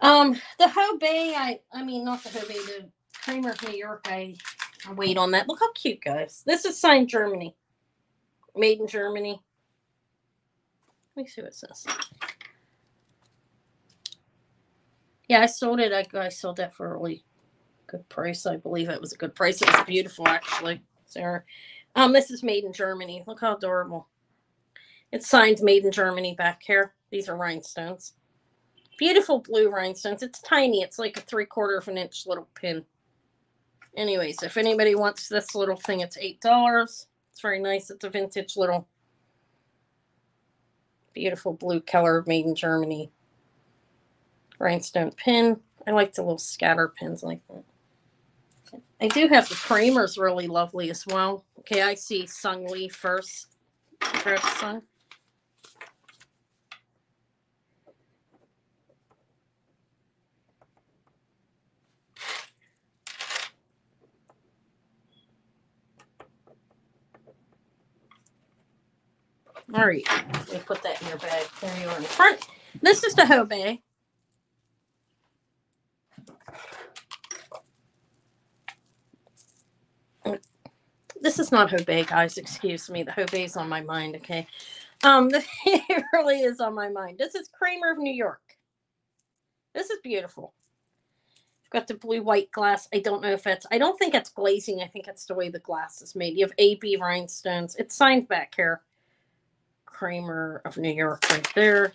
Um, the Hobe, I I mean not the Hobe, the Kramer New York, I wait on that. Look how cute, guys. This is signed Germany. Made in Germany. Let me see what it says. Yeah, I sold it. I, I sold that for a really good price. I believe it was a good price. It was beautiful, actually, Sarah. Um, this is made in Germany. Look how adorable. It's signed made in Germany back here. These are rhinestones. Beautiful blue rhinestones. It's tiny. It's like a three quarter of an inch little pin. Anyways, if anybody wants this little thing, it's eight dollars. It's very nice. It's a vintage little beautiful blue color made in Germany. Rhinestone pin. I like the little scatter pins like that. I do have the Kramer's really lovely as well. Okay, I see Sung Lee first. Sung. All right, let me put that in your bag. There you are in the front. This is the Hobe. This is not Hobe, guys. Excuse me. The Hobe is on my mind. Okay, um, <laughs> it really is on my mind. This is Kramer of New York. This is beautiful. I've got the blue white glass. I don't know if it's. I don't think it's glazing. I think it's the way the glass is made. You have AB rhinestones. It's signed back here. Kramer of New York right there.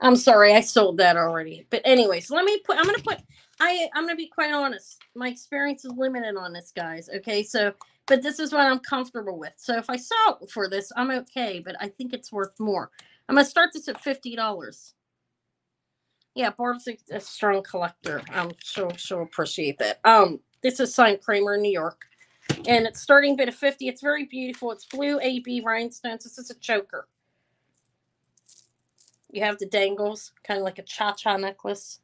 I'm sorry, I sold that already. But anyways, let me put I'm gonna put I I'm gonna be quite honest. My experience is limited on this, guys. Okay, so but this is what I'm comfortable with. So if I sell for this, I'm okay, but I think it's worth more. I'm gonna start this at fifty dollars. Yeah, Barb's a, a, strong collector. Um, she'll she'll appreciate that. Um, this is signed Kramer, New York and it's starting bid of 50 it's very beautiful. It's blue ab rhinestones. This is a choker. You have the dangles kind of like a cha-cha necklace.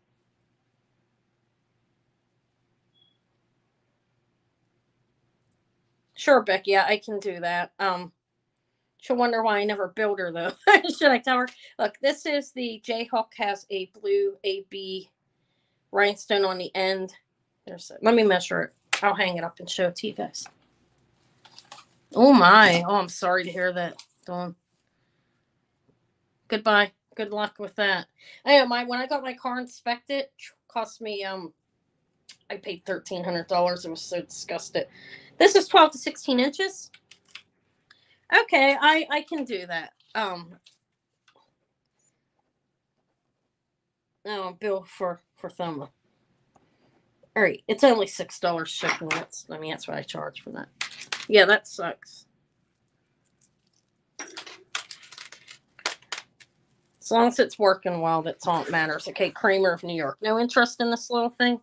Sure beck yeah i can do that. Um she'll wonder why i never build her though. <laughs> Should i tell her? Look this is the jayhawk has a blue ab rhinestone on the end. There's a, let me measure it I'll hang it up and show it to you guys. Oh my. Oh, I'm sorry to hear that. Don't. Goodbye. Good luck with that. I my when I got my car inspected, cost me um I paid thirteen hundred dollars. I was so disgusted. This is twelve to sixteen inches. Okay, I I can do that. Um. Oh, bill for for Thelma. All right, it's only six dollars shipping. That's I mean that's what I charge for that. Yeah, that sucks. As long as it's working well, that's all that matters. Okay, Kramer of New York. No interest in this little thing.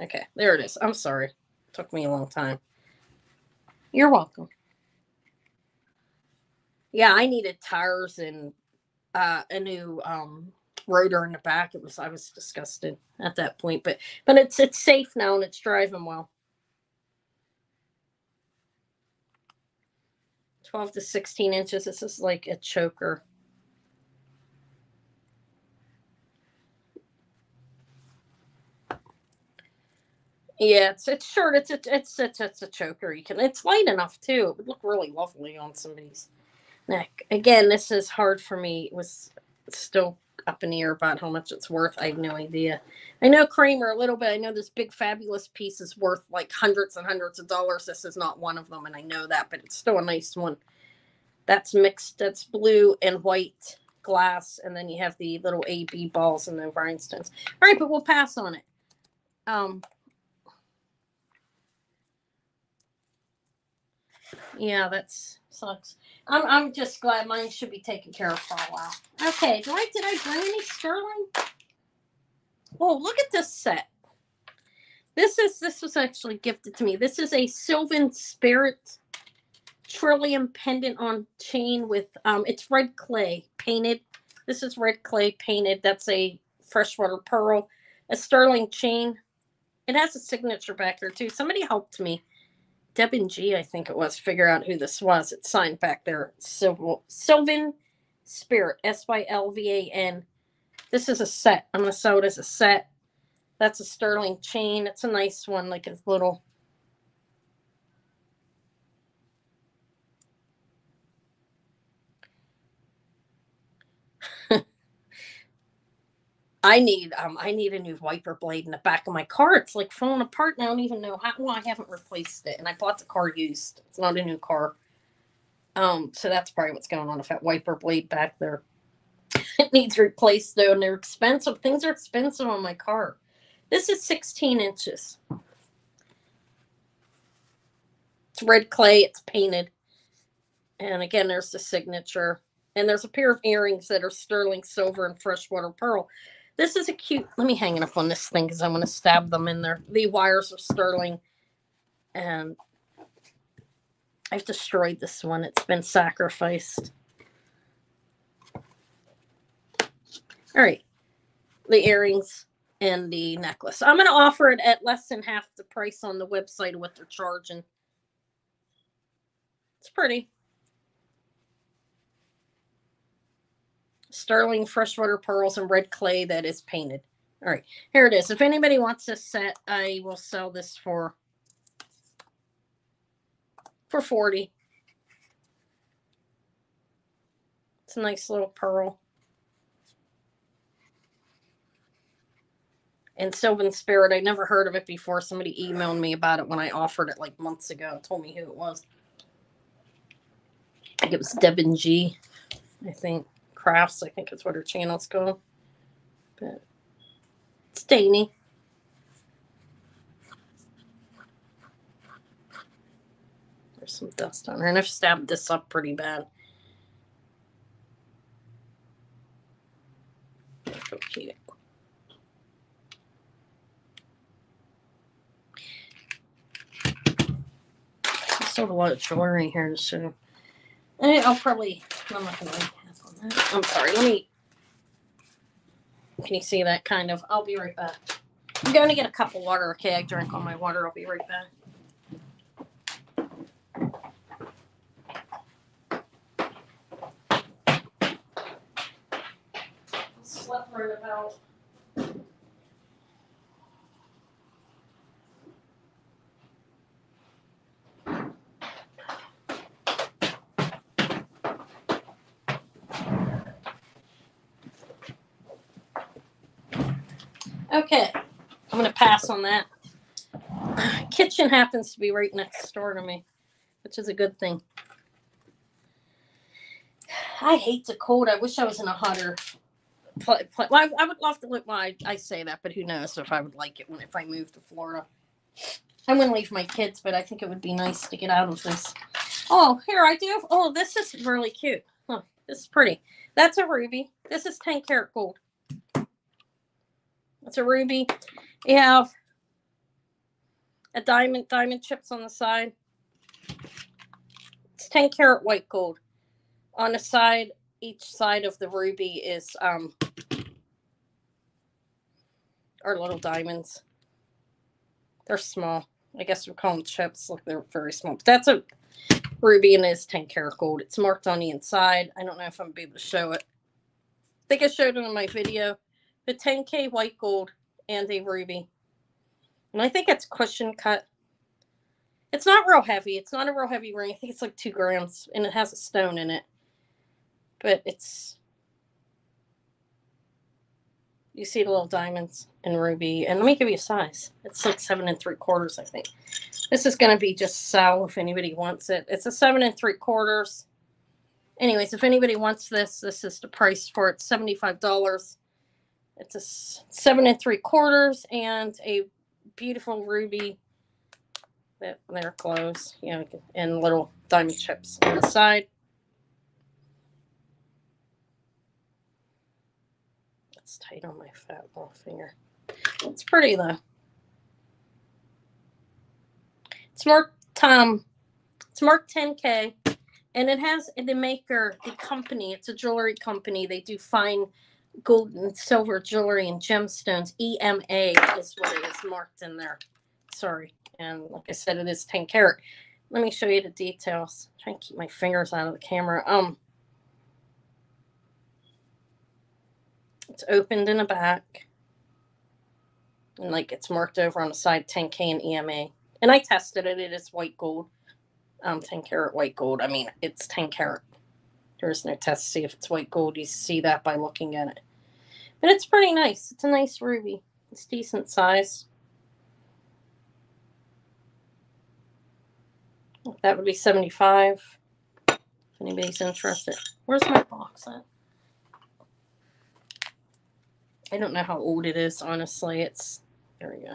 Okay, there it is. I'm sorry. It took me a long time. You're welcome. Yeah, I needed tires and uh, a new um, rotor in the back. It was I was disgusted at that point, but but it's it's safe now and it's driving well. 12 to 16 inches. This is like a choker. Yeah, it's it's short. It's a, it's it's it's a choker. You can. It's light enough too. It would look really lovely on somebody's neck. Again, this is hard for me. It was still up in the air about how much it's worth. I have no idea. I know Kramer a little bit. I know this big fabulous piece is worth like hundreds and hundreds of dollars. This is not one of them, and I know that, but it's still a nice one. That's mixed. That's blue and white glass, and then you have the little AB balls and the rhinestones. All right, but we'll pass on it. Um, yeah, that's sucks. I'm I'm just glad mine should be taken care of for a while. Okay, do I did I bring any sterling? Oh, look at this set. This is this was actually gifted to me. This is a Sylvan Spirit Trillium pendant on chain with um it's red clay painted. This is red clay painted. That's a freshwater pearl, a sterling chain. It has a signature back there too. Somebody helped me Debin G, I think it was, figure out who this was. It's signed back there. Sylvan, Sylvan Spirit, S Y L V A N. This is a set. I'm going to sew it as a set. That's a sterling chain. It's a nice one, like a little I need um I need a new wiper blade in the back of my car. It's like falling apart and I don't even know how well I haven't replaced it. And I bought the car used. It's not a new car. Um, so that's probably what's going on with that wiper blade back there. <laughs> it needs replaced though, and they're expensive. Things are expensive on my car. This is 16 inches. It's red clay, it's painted. And again, there's the signature. And there's a pair of earrings that are sterling silver and freshwater pearl. This is a cute, let me hang it up on this thing because I'm going to stab them in there. The wires are sterling and I've destroyed this one. It's been sacrificed. All right. The earrings and the necklace. I'm going to offer it at less than half the price on the website of what they're charging. It's pretty. Sterling freshwater pearls and red clay that is painted. All right, here it is. If anybody wants this set, I will sell this for for 40. It's a nice little pearl. And Sylvan Spirit, I never heard of it before. Somebody emailed me about it when I offered it like months ago. Told me who it was. I think it was Devin G. I think crafts, I think is what her channel's called. But it's Danny. There's some dust on her, and I've stabbed this up pretty bad. Okay. I still have a lot of jewelry here to show. Eh, I'll probably, I'm not going to I'm sorry. Let me. Can you see that kind of? I'll be right back. I'm going to get a cup of water. Okay, I drank all my water. I'll be right back. Slept right about Okay, I'm gonna pass on that. <sighs> Kitchen happens to be right next door to me, which is a good thing. I hate the cold. I wish I was in a hotter Play, play. Well, I, I would love to look. Well, I, I say that, but who knows if I would like it when if I move to Florida. I'm gonna leave my kids, but I think it would be nice to get out of this. Oh, here I do. Oh, this is really cute. Huh, this is pretty. That's a ruby. This is 10 karat gold. It's a ruby. You have a diamond, diamond chips on the side. It's 10 karat white gold. On the side, each side of the ruby is um our little diamonds. They're small. I guess we call them chips. Look, they're very small. But that's a ruby and it's 10 karat gold. It's marked on the inside. I don't know if I'm gonna be able to show it. I think I showed it in my video. The 10K white gold and a ruby. And I think it's cushion cut. It's not real heavy. It's not a real heavy ring. I think it's like two grams and it has a stone in it. But it's you see the little diamonds and ruby. And let me give you a size. It's like seven and three quarters, I think. This is going to be just so if anybody wants it. It's a seven and three quarters. Anyways, if anybody wants this, this is the price for it. $75. It's a seven and three quarters and a beautiful ruby that they're close, you know, and little diamond chips on the side. It's tight on my fat little finger. It's pretty though. It's marked um it's marked 10k and it has the maker, the company, it's a jewelry company. They do fine gold and silver jewelry and gemstones. EMA is what it is marked in there. Sorry. And like I said, it is 10 karat. Let me show you the details. Try and keep my fingers out of the camera. Um it's opened in the back. And like it's marked over on the side 10K and EMA. And I tested it. It is white gold. Um 10 karat white gold. I mean, it's 10 karat. There is no test to see if it's white gold. You see that by looking at it. But it's pretty nice. It's a nice ruby. It's decent size. That would be 75 if anybody's interested. Where's my box at? I don't know how old it is, honestly. It's there we go.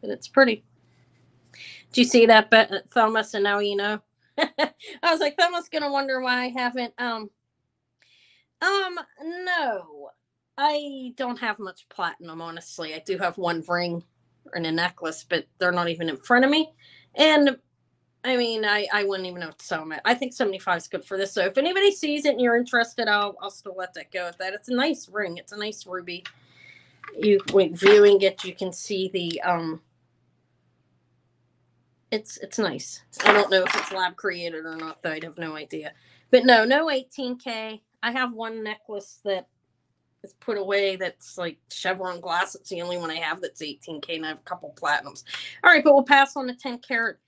But it's pretty. Do you see that, Thelma? So now you know. <laughs> I was like, Thelma's gonna wonder why I haven't. Um, um, no, I don't have much platinum. Honestly, I do have one ring and a necklace, but they're not even in front of me. And I mean, I, I wouldn't even know to sell at. I think 75 is good for this. So if anybody sees it and you're interested, I'll, I'll still let that go with that. It's a nice ring. It's a nice ruby. You when viewing it, you can see the um it's it's nice. I don't know if it's lab created or not, though. I'd have no idea. But no, no 18K. I have one necklace that is put away that's like chevron glass. It's the only one I have that's 18K, and I have a couple platinums. All right, but we'll pass on the 10 karat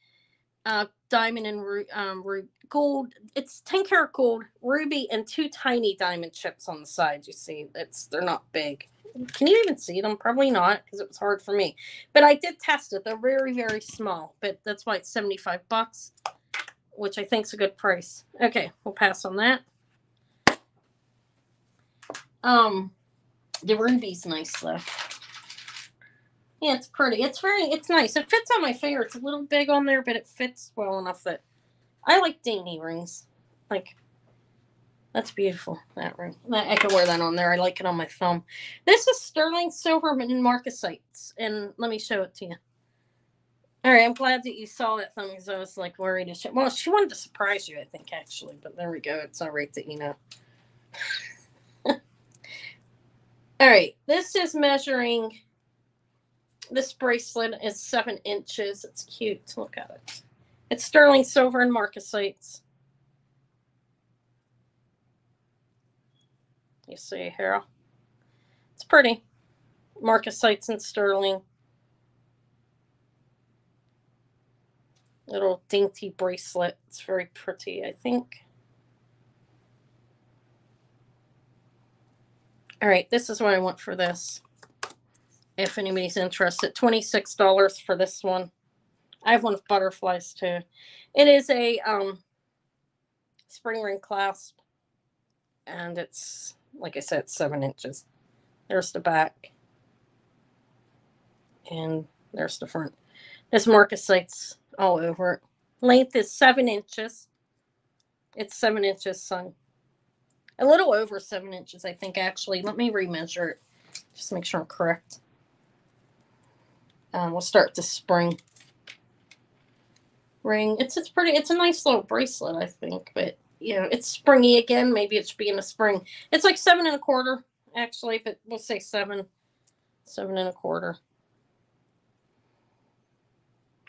uh, diamond and ru- um, ru- gold. It's 10 karat gold, ruby, and two tiny diamond chips on the side. You see, it's they're not big. Can you even see them? Probably not because it was hard for me. But I did test it. They're very, very small. But that's why it's 75 bucks, which I think is a good price. Okay, we'll pass on that. Um, the ruby's nice though. Yeah, it's pretty. It's very, it's nice. It fits on my finger. It's a little big on there, but it fits well enough that I like dainty rings. Like, that's beautiful. That ring. I could wear that on there. I like it on my thumb. This is sterling silver and marcasites, and let me show it to you. All right, I'm glad that you saw that thumb because I was like worried. Well, she wanted to surprise you, I think, actually. But there we go. It's all right that you know. <laughs> all right, this is measuring this bracelet is seven inches. It's cute. Look at it. It's sterling silver and marcasites. You see here. It's pretty. Marcasites and sterling. Little dainty bracelet. It's very pretty, I think. All right, this is what I want for this if anybody's interested. $26 for this one. I have one of butterflies too. It is a um, spring ring clasp, and it's like I said, seven inches. There's the back, and there's the front. There's marcasites all over it. Length is seven inches. It's seven inches, son. A little over seven inches, I think, actually. Let me remeasure it. Just make sure I'm correct. Um, we'll start the spring ring. It's it's pretty. It's a nice little bracelet, I think. But you know, it's springy again. Maybe it should be in the spring. It's like seven and a quarter, actually. But we'll say seven, seven and a quarter.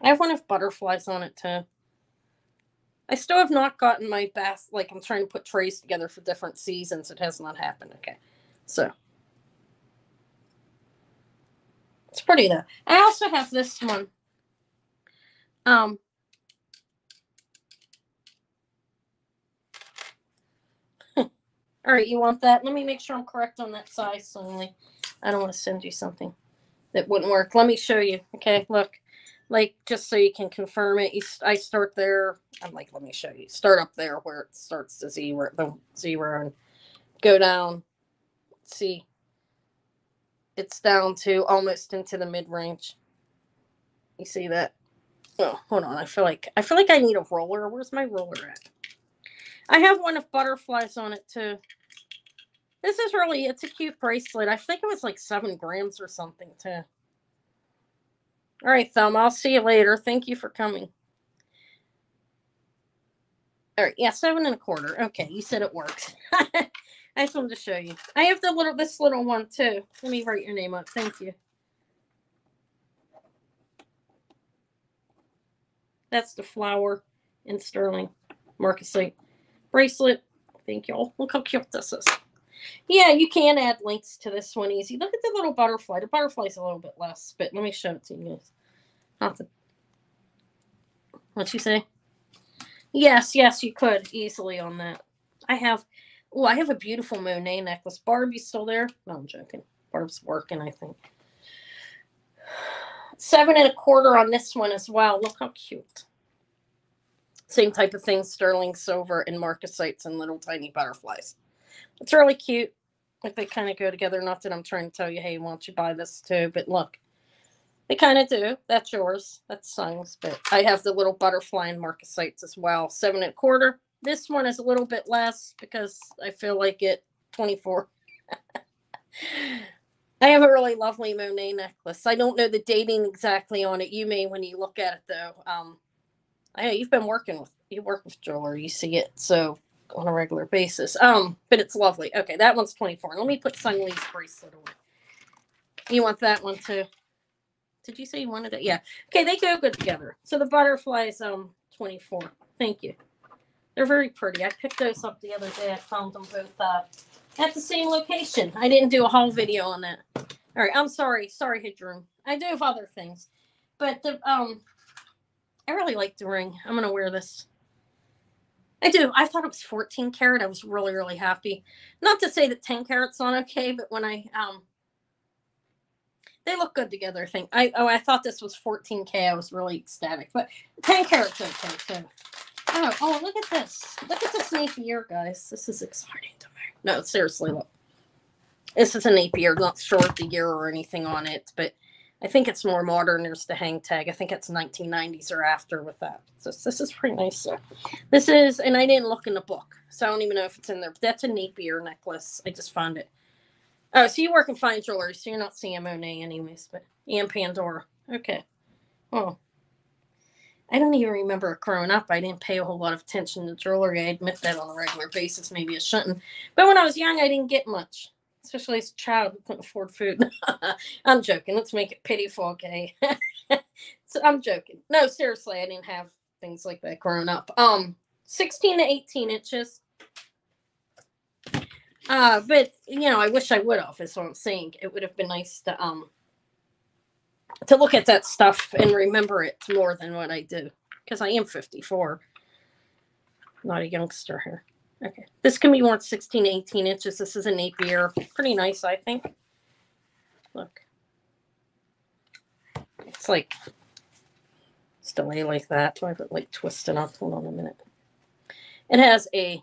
I have one of butterflies on it too. I still have not gotten my bath. Like I'm trying to put trays together for different seasons. It has not happened. Okay, so it's pretty though. I also have this one. Um, All right, you want that? Let me make sure I'm correct on that size, Suddenly, I don't want to send you something that wouldn't work. Let me show you. Okay, look, like just so you can confirm it. You, I start there. I'm like, let me show you. Start up there where it starts to zero, the zero, and go down. See, it's down to almost into the mid range. You see that? Oh, hold on. I feel like I feel like I need a roller. Where's my roller at? I have one of butterflies on it too. This is really, it's a cute bracelet. I think it was like seven grams or something too. All right, Thumb, I'll see you later. Thank you for coming. All right, yeah, seven and a quarter. Okay, you said it works. <laughs> I just wanted to show you. I have the little, this little one too. Let me write your name up. Thank you. That's the flower in sterling marcasite bracelet. Thank y'all. Look how cute this is. Yeah, you can add links to this one easy. Look at the little butterfly. The butterfly's a little bit less, but let me show it to you guys. Not the what'd you say? Yes, yes, you could easily on that. I have oh, I have a beautiful Monet necklace. Barbie's still there? No, I'm joking. Barb's working, I think. <sighs> Seven and a quarter on this one as well. Look how cute. Same type of thing, sterling silver and marcasites and little tiny butterflies. It's really cute. Like they kind of go together. Not that I'm trying to tell you, hey, why don't you buy this too? But look, they kind of do. That's yours. That's Sung's. But I have the little butterfly and marcasites as well. Seven and a quarter. This one is a little bit less because I feel like it 24. <laughs> I have a really lovely Monet necklace. I don't know the dating exactly on it. You may when you look at it though. Um, I know you've been working with you work with jewelry, you see it so on a regular basis. Um, but it's lovely. Okay, that one's 24. Let me put Sun Lee's bracelet away. You want that one too? Did you say you wanted it? Yeah. Okay, they go good together. So the butterflies, um, 24. Thank you. They're very pretty. I picked those up the other day. I found them both uh, at the same location. I didn't do a whole video on that. All right, I'm sorry. Sorry, Hidroom. I do have other things. But the um I really like the ring. I'm gonna wear this. I do. I thought it was 14 karat. I was really, really happy. Not to say that 10 carats on okay, but when I um they look good together. I think. I oh I thought this was 14k. I was really ecstatic, but 10 carats okay too. Oh oh look at this! Look at this Napier, guys. This is exciting to me. No, seriously, look. This is a Napier. Not of the year or anything on it, but I think it's more modern. There's the hang tag. I think it's 1990s or after with that. So this is pretty nice. So this is, and I didn't look in the book, so I don't even know if it's in there. But that's a Napier necklace. I just found it. Oh, so you work in fine jewelry, so you're not seeing Monet anyways, but and Pandora. Okay. Oh. I don't even remember growing up. I didn't pay a whole lot of attention to jewelry. I admit that on a regular basis. Maybe I shouldn't. But when I was young, I didn't get much especially as a child who couldn't afford food. <laughs> I'm joking. Let's make it pitiful, okay? <laughs> so I'm joking. No, seriously, I didn't have things like that growing up. Um, 16 to 18 inches. Uh, but you know, I wish I would have. Is what I'm saying. It would have been nice to um to look at that stuff and remember it more than what I do because I am 54, not a youngster here. Okay. This can be worn 16, 18 inches. This is a Napier. Pretty nice, I think. Look. It's like still like that. Do I have it like twisted up? Hold on a minute. It has a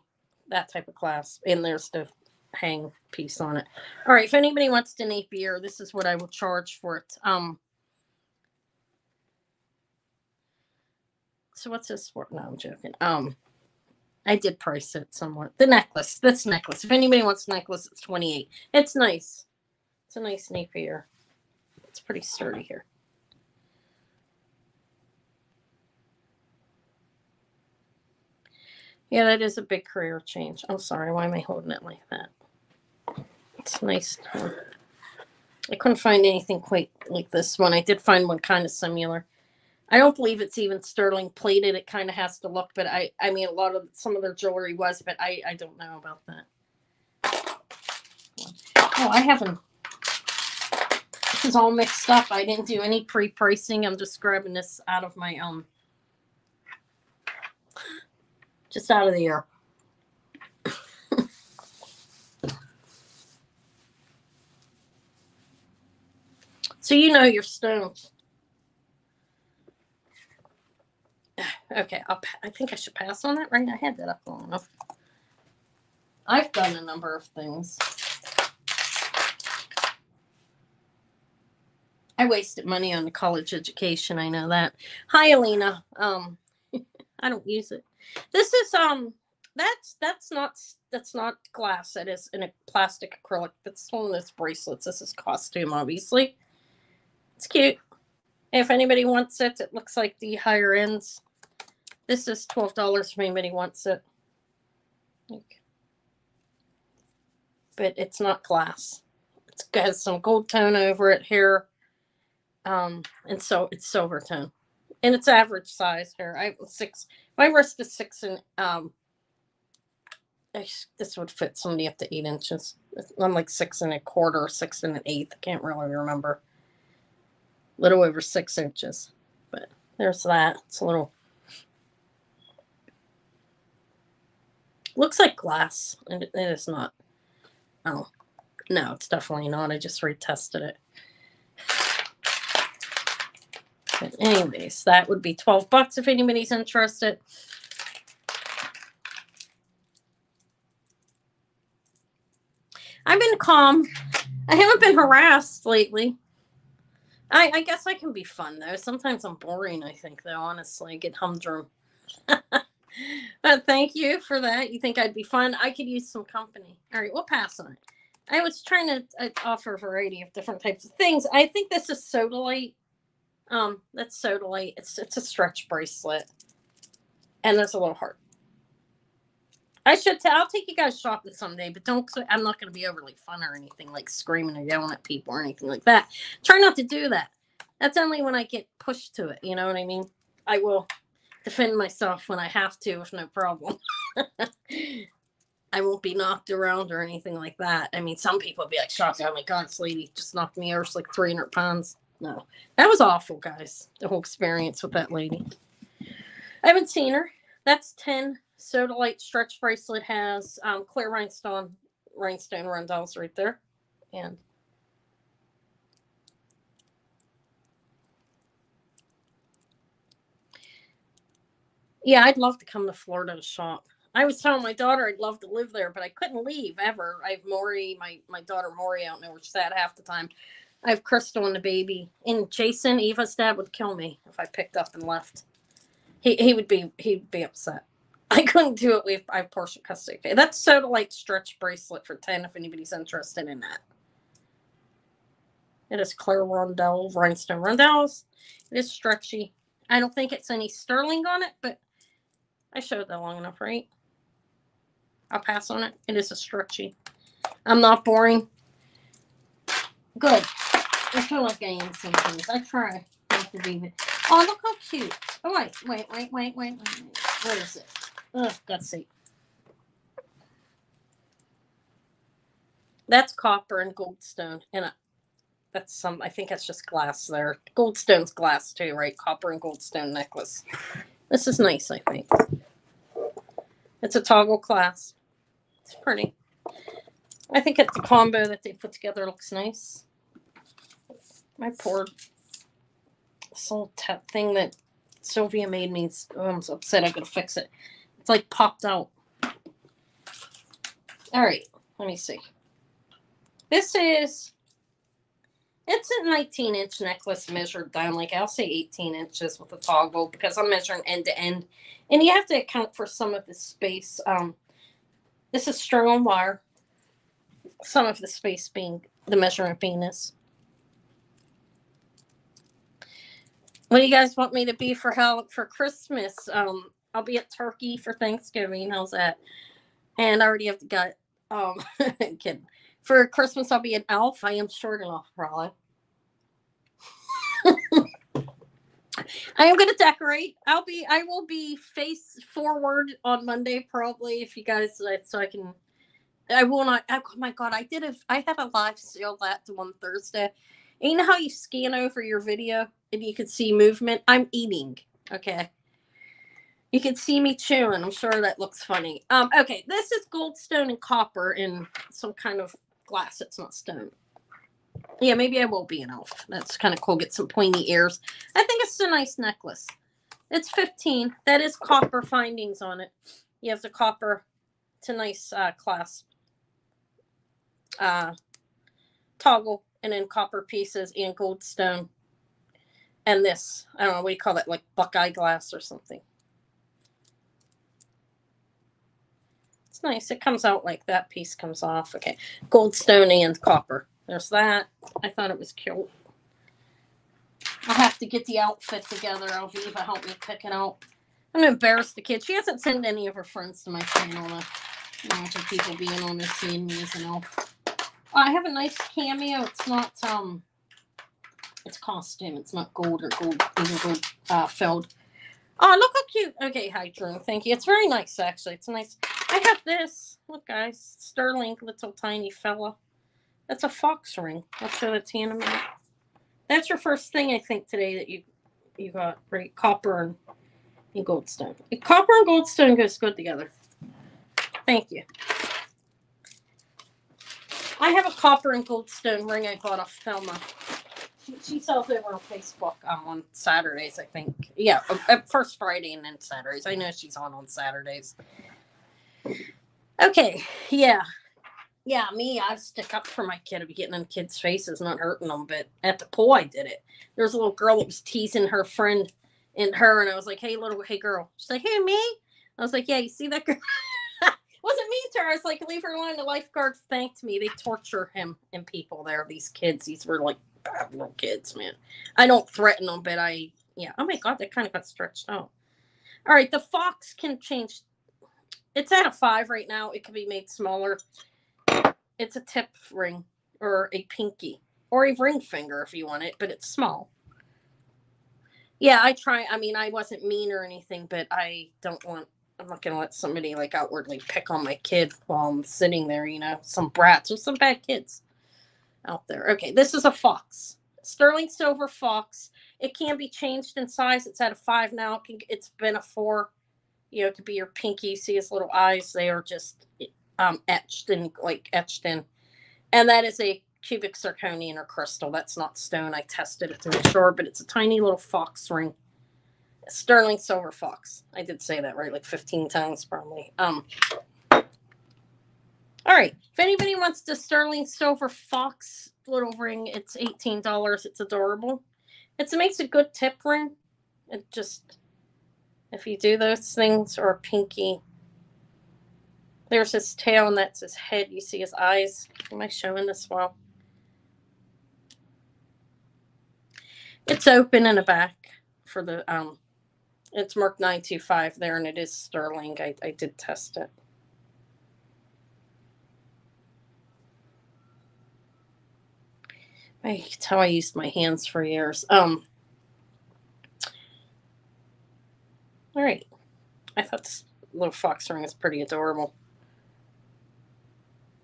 that type of clasp, and there's the hang piece on it. All right, if anybody wants to Napier, this is what I will charge for it. Um. So what's this for? No, I'm joking. Um, I did price it somewhat. The necklace. This necklace. If anybody wants necklace, it's 28. It's nice. It's a nice Napier. It's pretty sturdy here. Yeah, that is a big career change. I'm sorry. Why am I holding it like that? It's nice. I couldn't find anything quite like this one. I did find one kind of similar. I don't believe it's even sterling plated. It kind of has to look, but I, I mean, a lot of some of their jewelry was, but I, I don't know about that. Oh, I haven't. This is all mixed up. I didn't do any pre-pricing. I'm just grabbing this out of my um, just out of the air. so you know your stones. Okay, I'll, I think I should pass on that, right? I had that up long enough. I've done a number of things. I wasted money on the college education. I know that. Hi, Alina. Um, <laughs> I don't use it. This is um, that's that's not that's not glass. It is in a plastic acrylic. That's one of those bracelets. This is costume, obviously. It's cute. If anybody wants it, it looks like the higher ends. This is twelve dollars if anybody wants it. But it's not glass. It's got some gold tone over it here. Um, and so it's silver tone. And it's average size here. I six my wrist is six and um this would fit somebody up to eight inches. I'm like six and a quarter, six and an eighth. I can't really remember. A little over six inches. But there's that. It's a little looks like glass. It it is not. Oh. No, it's definitely not. I just retested it. But anyways, that would be 12 bucks if anybody's interested. I've been calm. I haven't been harassed lately. I, I guess I can be fun though. Sometimes I'm boring, I think, though, honestly. I get humdrum. <laughs> but thank you for that. You think I'd be fun? I could use some company. All right, we'll pass on it. I was trying to uh, offer a variety of different types of things. I think this is sodalite. Um, that's sodalite. It's it's a stretch bracelet, and there's a little heart. I should tell. I'll take you guys shopping someday, but don't. I'm not going to be overly fun or anything like screaming or yelling at people or anything like that. Try not to do that. That's only when I get pushed to it. You know what I mean? I will defend myself when I have to, with no problem. <laughs> I won't be knocked around or anything like that. I mean, some people would be like, shocked. Oh my God, this lady just knocked me over. Like 300 pounds. No, that was awful, guys. The whole experience with that lady. I haven't seen her. That's 10 Sodalite stretch bracelet has um, clear rhinestone rhinestone rondelles right there. And yeah, I'd love to come to Florida to shop. I was telling my daughter I'd love to live there, but I couldn't leave ever. I have Maury, my my daughter Maury out there, which is sad half the time. I have Crystal and the baby. And Jason, Eva's dad would kill me if I picked up and left. He he would be he'd be upset. <laughs> I couldn't do it. Have, I have partial custody. That's sodalite stretch bracelet for ten. If anybody's interested in that, it is Claire rondelle rhinestone rondelles. It is stretchy. I don't think it's any sterling on it, but I showed that long enough, right? I'll pass on it. It is a stretchy. I'm not boring. Good. I feel like I am sometimes. I try not to be. Oh, look how cute. Oh, wait, wait, wait, wait, wait, wait. Where is it? Oh, God's sake. That's copper and goldstone. And uh, that's some, I think that's just glass there. Goldstone's glass too, right? Copper and goldstone necklace. This is nice, I think. It's a toggle class. It's pretty. I think it's the combo that they put together looks nice. My poor this little thing that Sylvia made me. Oh, I'm so upset. I gotta fix it. It's like popped out. All right, let me see. This is it's a 19 inch necklace measured down, like I'll say 18 inches with a toggle because I'm measuring end to end. And you have to account for some of the space. Um, this is strung wire. Some of the space being the measuring penis. What do you guys want me to be for how for Christmas? Um, I'll be at Turkey for Thanksgiving. How's that? And I already have the gut. Um, <laughs> kidding. For Christmas, I'll be an elf. I am short enough, probably. I am going to decorate. I'll be. I will be face forward on Monday, probably. If you guys, so I can. I will not. Oh my god! I did a. I had a live sale that one Thursday. And you know how you scan over your video and you can see movement? I'm eating. Okay. You can see me chewing. I'm sure that looks funny. Um, okay, this is goldstone and copper in some kind of glass. It's not stone. Yeah, maybe I will be an elf. That's kind of cool. Get some pointy ears. I think it's a nice necklace. It's 15. That is copper findings on it. You have the copper. It's a nice uh, clasp. Uh, toggle and then copper pieces and goldstone. And this, I don't know, what do you call it? Like buckeye glass or something. It's nice. It comes out like that piece comes off. Okay. Gold Goldstone and copper. There's that. I thought it was cute. I'll have to get the outfit together. Alviva help me pick it out. I'm gonna the kid. She hasn't sent any of her friends to my channel to imagine people being on there seeing me as an elf. Oh, I have a nice cameo. It's not um it's costume. It's not gold or gold even gold uh filled. Oh, look how cute. Okay, hi Drew. Thank you. It's very nice actually. It's nice. I have this. Look, guys. Sterling, little tiny fella. That's a fox ring. I'll show it to you in a minute. That's your first thing, I think, today that you you got, right? Copper and, and goldstone. Copper and goldstone goes good together. Thank you. I have a copper and goldstone ring I bought off Thelma. She, sells over on Facebook um, on Saturdays, I think. Yeah, uh, first Friday and then Saturdays. I know she's on on Saturdays. Okay, yeah. Yeah, me, I stick up for my kid. I'd be getting in kids' faces, not hurting them. But at the pool, I did it. There was a little girl that was teasing her friend and her, and I was like, "Hey, little, hey, girl." She's like, "Hey, me." I was like, "Yeah, you see that girl?" <laughs> wasn't mean to her. I was like, "Leave her alone." The lifeguard thanked me. They torture him and people there. These kids, these were like bad little kids, man. I don't threaten them, but I, yeah. Oh my god, that kind of got stretched out. All right, the fox can change it's at a five right now. It can be made smaller. It's a tip ring or a pinky or a ring finger if you want it, but it's small. Yeah, I try. I mean, I wasn't mean or anything, but I don't want. I'm not gonna let somebody like outwardly pick on my kid while I'm sitting there. You know, some brats or some bad kids out there. Okay, this is a fox, sterling silver fox. It can be changed in size. It's at a five now. It can, it's been a four you know, to be your pinky. See his little eyes; they are just um, etched and like etched in. And that is a cubic zirconium or crystal. That's not stone. I tested it to make sure, but it's a tiny little fox ring. Sterling silver fox. I did say that right, like 15 times probably. Um. All right. If anybody wants the sterling silver fox little ring, it's $18. It's adorable. It's, it makes a good tip ring. It just if you do those things, or a pinky. There's his tail, and that's his head. You see his eyes. Am I showing this well? It's open in the back for the um. It's marked nine two five there, and it is sterling. I I did test it. That's how I used my hands for years. Um. All right. I thought this little fox ring is pretty adorable.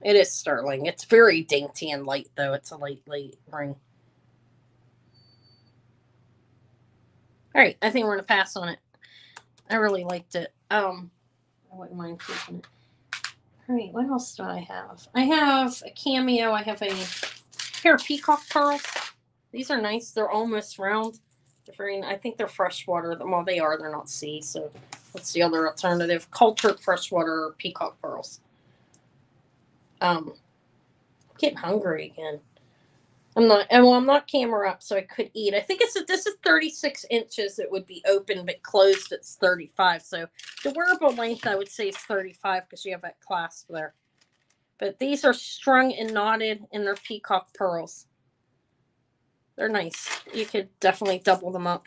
It is sterling. It's very dainty and light, though. It's a light, light ring. All right. I think we're to pass on it. I really liked it. Um, I wouldn't mind keeping it. All right. What else do I have? I have a cameo. I have a pair of peacock pearls. These are nice. They're almost round. They're very, I think they're freshwater. Well, they are. They're not sea. So what's the other alternative? Cultured freshwater peacock pearls. Um, getting hungry again. I'm not, and well, I'm not camera up, so I could eat. I think it's this is 36 inches. It would be open, but closed. It's 35. So the wearable length, I would say, is 35 because you have that clasp there. But these are strung and knotted, and they're peacock pearls. They're nice. You could definitely double them up.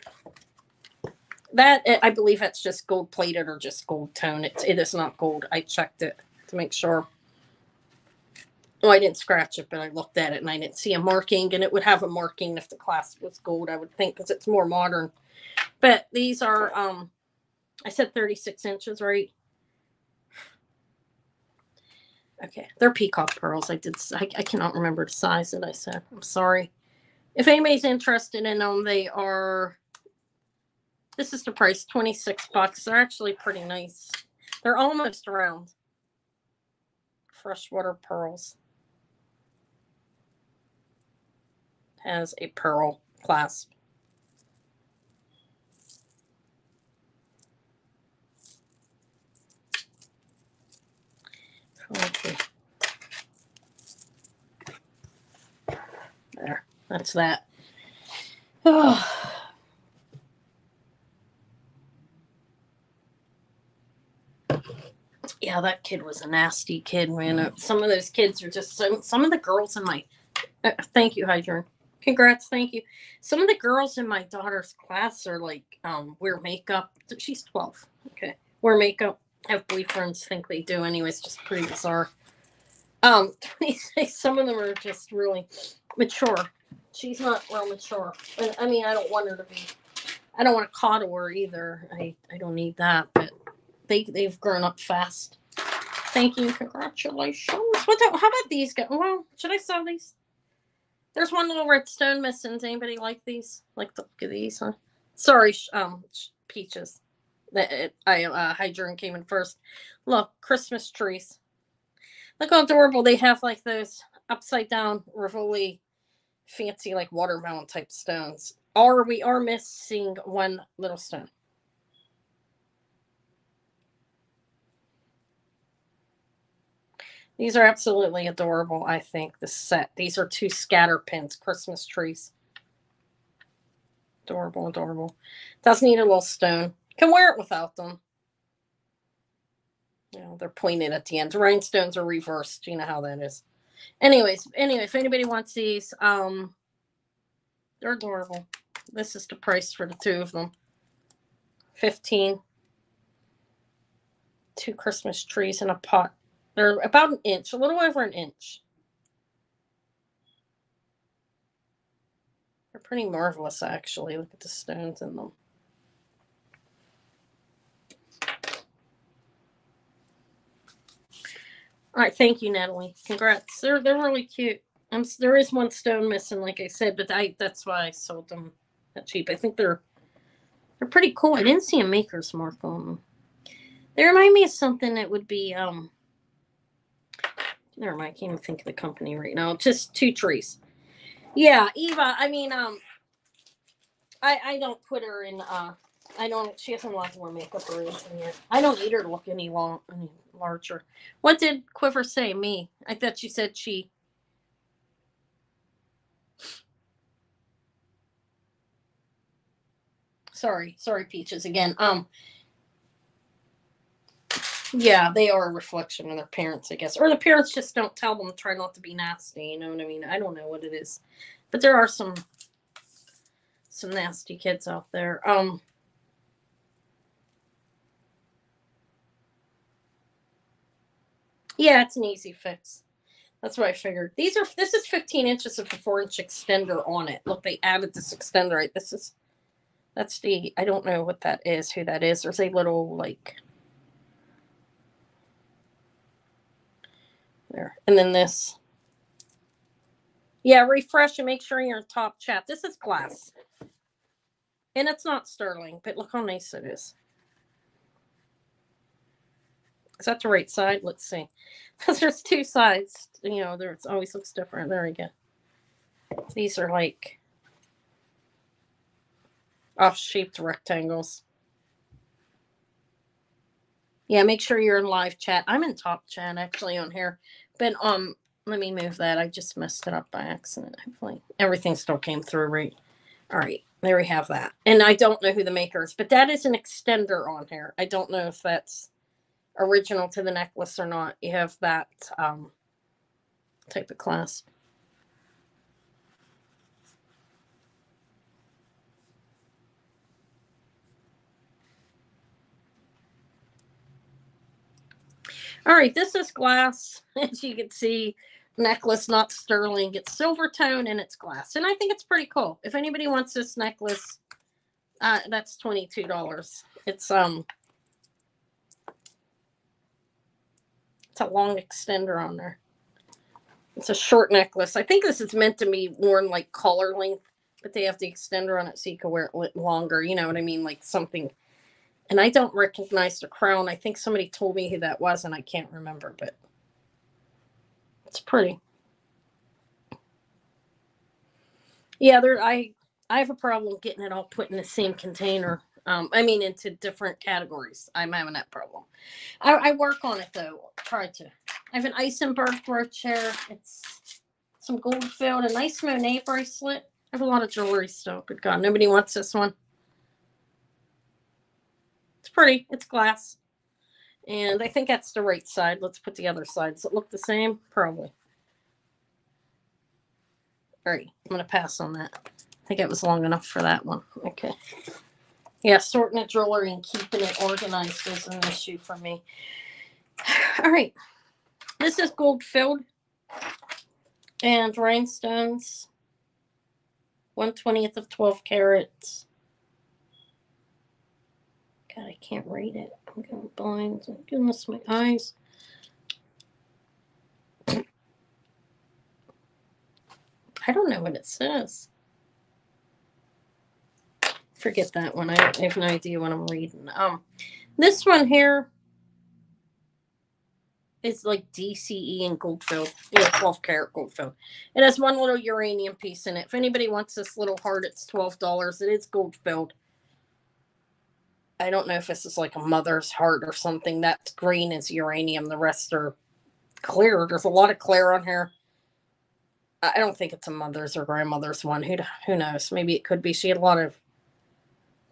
That eh, I believe that's just gold plated or just gold tone. It is not gold. I checked it to make sure. Oh, I didn't scratch it, but I looked at it and I didn't see a marking, and it would have a marking if the clasp was gold, I would think, because it's more modern. But these are, um, I said 36 inches, right? Okay, they're peacock pearls. I did. I, I cannot remember the size that I said. I'm sorry. If anybody's interested in them, they are. This is the price, 26 bucks. They're actually pretty nice. They're almost round. Freshwater pearls. Has a pearl clasp. Okay. There, that's that. Oh. <sighs> Yeah, that kid was a nasty kid, man. Some of those kids are just so. Some of the girls in my. Uh, thank you, Hydron. Congrats, thank you. Some of the girls in my daughter's class are like um wear makeup. She's twelve. Okay, wear makeup. Have boyfriends think they do anyways just pretty bizarre. Um <laughs> some of them are just really mature. She's not real mature. And i mean i don't want her to be i don't want to coddle her either. I i don't need that but they they've grown up fast. Thank you. Congratulations. What the, how about these guys well should i sell these there's one little red stone missing Does anybody like these like the look of these huh sorry um peaches that I uh, Hydron came in first. Look, Christmas trees. Look how adorable they have like those upside down Rivoli fancy like watermelon type stones. Or we are missing one little stone. These are absolutely adorable, I think, the set. These are two scatter pins, Christmas trees. Adorable, adorable. Does need a little stone. Can wear it without them. You know, they're pointed at the ends. Rhinestones are reversed. You know how that is. Anyways, anyway, if anybody wants these, um, they're adorable. This is the price for the two of them. 15. Two Christmas trees in a pot. They're about an inch, a little over an inch. They're pretty marvelous, actually. Look at the stones in them. All right, thank you, Natalie. Congrats. They're they're really cute. I'm there is one stone missing, like I said, but I that's why I sold them that cheap. I think they're they're pretty cool. I didn't see a maker's mark on them. They remind me of something that would be um. Never mind. I can't even think of the company right now. Just two trees. Yeah, Eva. I mean, um, I I don't put her in. uh I don't. She hasn't lots more makeup or anything yet. I don't need her to look any long, any larger. What did Quiver say? Me? I thought she said she. Sorry, sorry, Peaches again. Um. Yeah, they are a reflection of their parents, I guess, or the parents just don't tell them to try not to be nasty. You know what I mean? I don't know what it is, but there are some some nasty kids out there. Um. Yeah, it's an easy fix. That's what I figured. These are this is 15 inches of a four inch extender on it. Look, they added this extender. Right, this is that's the I don't know what that is, who that is. There's a little like there, and then this. Yeah, refresh and make sure you're in top chat. This is glass, and it's not sterling, but look how nice it is. Is that the right side? Let's see. Because <laughs> there's two sides. You know, there it always looks different. There we go. These are like off-shaped rectangles. Yeah, make sure you're in live chat. I'm in top chat actually on here. But um, let me move that. I just messed it up by accident. Hopefully, everything still came through right. All right, there we have that. And I don't know who the maker is, but that is an extender on here. I don't know if that's original to the necklace or not. You have that um type of clasp. All right, this is glass. <laughs> As you can see, necklace, not sterling. It's silver tone and it's glass. And I think it's pretty cool. If anybody wants this necklace, uh, that's $22. It's um it's a long extender on there. It's a short necklace. I think this is meant to be worn like collar length, but they have the extender on it so you can wear it longer. You know what I mean? Like something and I don't recognize the crown. I think somebody told me who that was, and I can't remember, but it's pretty. Yeah, there. I I have a problem getting it all put in the same container. Um, I mean, into different categories. I'm having that problem. I, I work on it though. Try to. I have an Eisenberg brooch here. It's some gold filled, a nice Monet bracelet. I have a lot of jewelry still. Good God, nobody wants this one. It's pretty. It's glass. And I think that's the right side. Let's put the other side. Does it look the same? Probably. All right. I'm going to pass on that. I think it was long enough for that one. Okay. Yeah, sorting the jewelry and keeping it organized is an issue for me. <sighs> All right. This is gold filled and rhinestones. 120th of 12 carats. God, I can't read it. I'm going blind. Oh, goodness, my eyes. I don't know what it says. Forget that one. I have no idea what I'm reading. Um, this one here is like DCE and gold filled. Yeah, 12 karat gold filled. It has one little uranium piece in it. If anybody wants this little heart, it's $12. It is gold filled. I don't know if this is like a mother's heart or something. That green is uranium. The rest are clear. There's a lot of clear on here. I don't think it's a mother's or grandmother's one. Who who knows? Maybe it could be. She had a lot of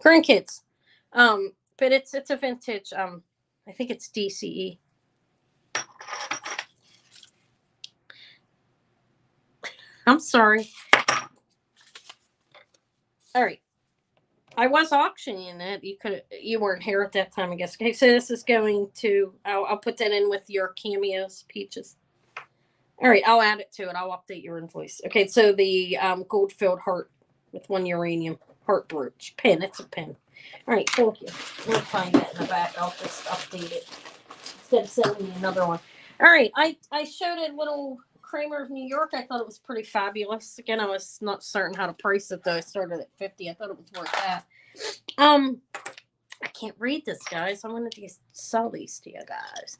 grandkids. Um, but it's it's a vintage. Um, I think it's DCE. <laughs> I'm sorry. All right. I was auctioning it. You could you weren't here at that time, I guess. Okay, so this is going to I'll, I'll put that in with your cameos, peaches. All right, I'll add it to it. I'll update your invoice. Okay, so the um, gold filled heart with one uranium heart brooch pin. It's a pin. All right, thank you. We'll find that in the back. I'll just update it instead of sending me another one. All right, I I showed a little Kramer of New York. I thought it was pretty fabulous. Again, I was not certain how to price it though. I started at 50. I thought it was worth that. Um, I can't read this, guys. I'm gonna just sell these to you guys.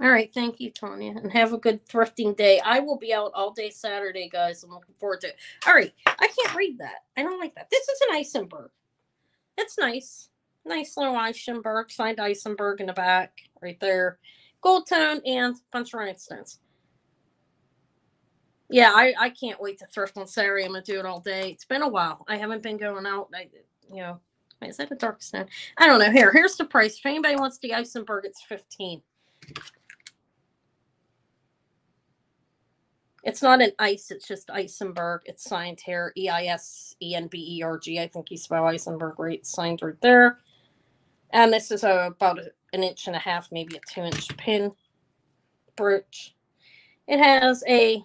All right, thank you, Tanya, and have a good thrifting day. I will be out all day Saturday, guys. I'm looking forward to it. All right, I can't read that. I don't like that. This is an Eisenberg. It's nice. Nice little Eisenberg, signed Eisenberg in the back, right there. Gold tone and bunch of rhinestones. Yeah, I, I can't wait to thrift on Saturday. I'm gonna do it all day. It's been a while. I haven't been going out. I, you know, is that a dark stone? I don't know. Here, here's the price. If anybody wants the Eisenberg, it's 15. It's not an ice, it's just Eisenberg. It's signed here. E I S E N B E R G. I think you spell Eisenberg right. Signed right there. And this is a, about an inch and a half, maybe a two inch pin brooch. It has a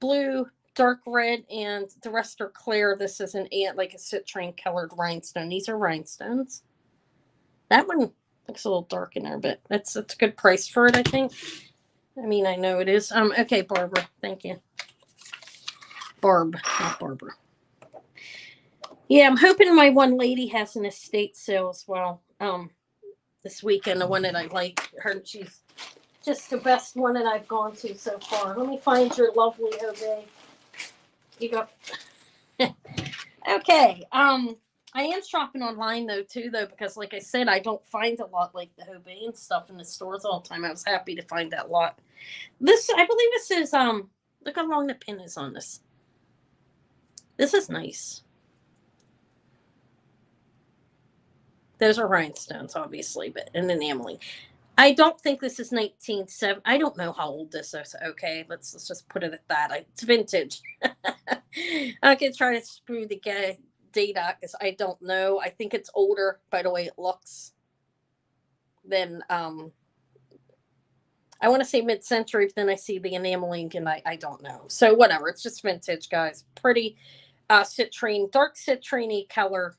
blue, dark red, and the rest are clear. This is an ant like a citrine colored rhinestone. These are rhinestones. That one looks a little dark in there, but that's that's a good price for it, I think. I mean, I know it is. Um, okay, Barbara, thank you. Barb, not Barbara. Yeah, I'm hoping my one lady has an estate sale as well. Um, this weekend, the one that I like her, she's just the best one that I've gone to so far. Let me find your lovely Hobe. You go. <laughs> okay. Um, I am shopping online though too, though because like I said, I don't find a lot like the Hobe and stuff in the stores all the time. I was happy to find that lot. This, I believe, this is um. Look how long the pin is on this. This is nice. Those are rhinestones, obviously, but an enameling. I don't think this is 1970. I don't know how old this is. Okay, let's let's just put it at that. It's vintage. <laughs> I can try to screw the date out because I don't know. I think it's older by the way it looks than um. I want to say mid-century, but then I see the enameling and I, I don't know. So whatever. It's just vintage, guys. Pretty uh citrine, dark citrine color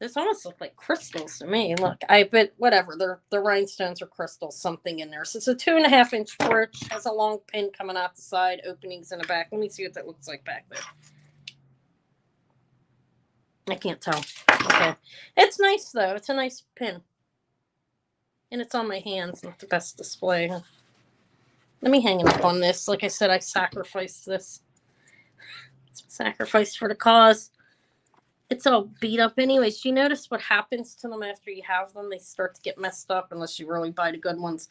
this almost look like crystals to me. Look, I but whatever. They're the rhinestones or crystals, something in there. So it's a two and a half inch brooch, has a long pin coming off the side, openings in the back. Let me see what that looks like back there. I can't tell. Okay. It's nice though. It's a nice pin. And it's on my hands, not the best display. Let me hang it up on this. Like I said, I sacrificed this. It's sacrificed for the cause it's all beat up anyways. You notice what happens to them after you have them? They start to get messed up unless you really buy the good ones,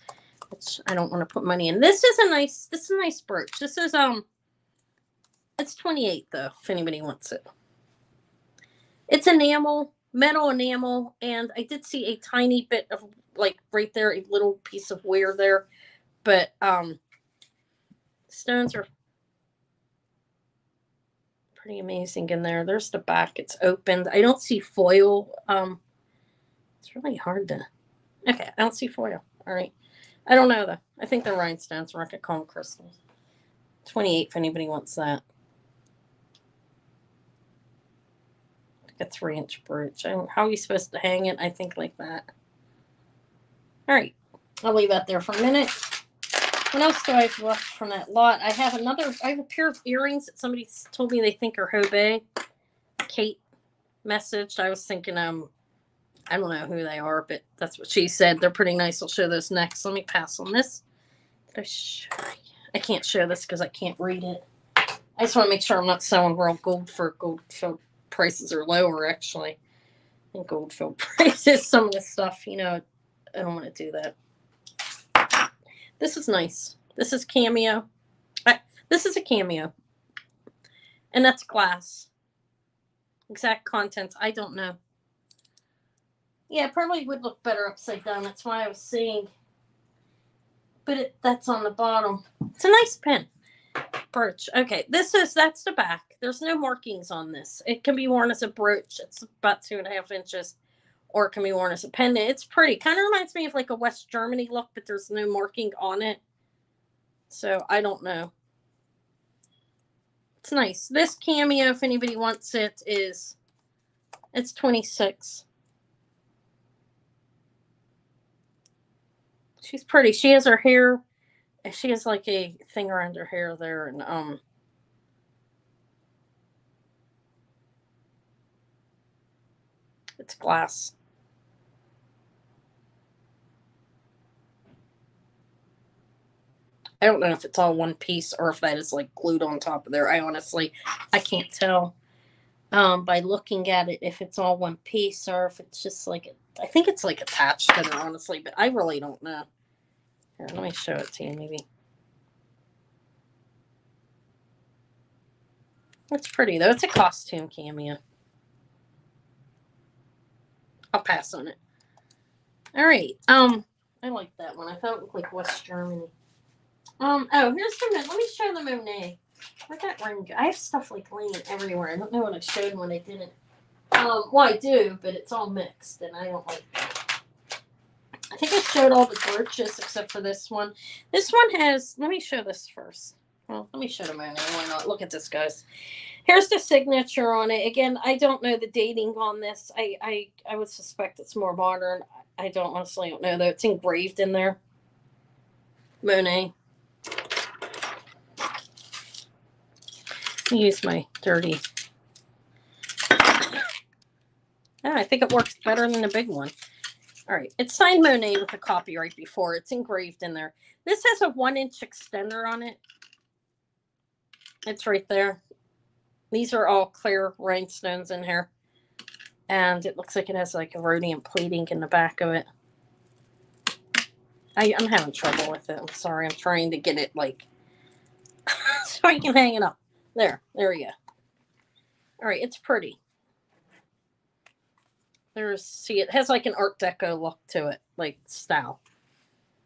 which I don't want to put money in. This is a nice this is a nice brooch. This is um it's 28 though, if anybody wants it. It's enamel, metal enamel, and I did see a tiny bit of like right there, a little piece of wear there. But um stones are pretty amazing in there. There's the back. It's opened. I don't see foil. Um, it's really hard to. Okay, I don't see foil. All right. I don't know though. I think the rhinestones are like cone crystals. 28 if anybody wants that. A three inch brooch. how are you supposed to hang it? I think like that. All right. I'll leave that there for a minute. What else do I have left from that lot? I have another. I have a pair of earrings that somebody told me they think are Hobe. Kate messaged. I was thinking, um, I don't know who they are, but that's what she said. They're pretty nice. I'll show those next. Let me pass on this. I, I can't show this because I can't read it. I just want to make sure I'm not selling real gold for gold filled prices are lower. Actually, I think gold <laughs> prices. Some of the stuff, you know, I don't want to do that. This is nice. This is cameo. I, this is a cameo. And that's glass. Exact contents. I don't know. Yeah, probably would look better upside down. That's why I was saying. But it, that's on the bottom. It's a nice pen. Brooch. Okay, this is that's the back. There's no markings on this. It can be worn as a brooch. It's about two and a half inches or it can be worn as a pendant. It's pretty. Kind of reminds me of like a West Germany look, but there's no marking on it. So I don't know. It's nice. This cameo, if anybody wants it, is it's 26. She's pretty. She has her hair. She has like a thing around her hair there, and um. It's glass. I don't know if it's all one piece or if that is like glued on top of there. I honestly, I can't tell um, by looking at it if it's all one piece or if it's just like, I think it's like attached to it, honestly, but I really don't know. Here, let me show it to you maybe. It's pretty though. It's a costume cameo. I'll pass on it. All right. Um, I like that one. I thought it looked like West Germany. Um. Oh, here's the. Let me show the Monet. Where'd that ring go? I have stuff like laying everywhere. I don't know what I showed when I didn't. Um. Well, I do, but it's all mixed, and I don't like that. I think I showed all the birches except for this one. This one has. Let me show this first. Well, let me show the Monet. Why not? Look at this, guys. Here's the signature on it. Again, I don't know the dating on this. I I I would suspect it's more modern. I don't honestly don't know though. It's engraved in there. Monet. use my dirty. Yeah, I think it works better than the big one. All right, it's signed Monet with a copyright before. It's engraved in there. This has a one inch extender on it. It's right there. These are all clear rhinestones in here. And it looks like it has like a rhodium plating in the back of it. I, I'm having trouble with it. I'm sorry. I'm trying to get it like <laughs> so I can hang it up. There, there we go. All right, it's pretty. There's see, it has like an Art Deco look to it, like style.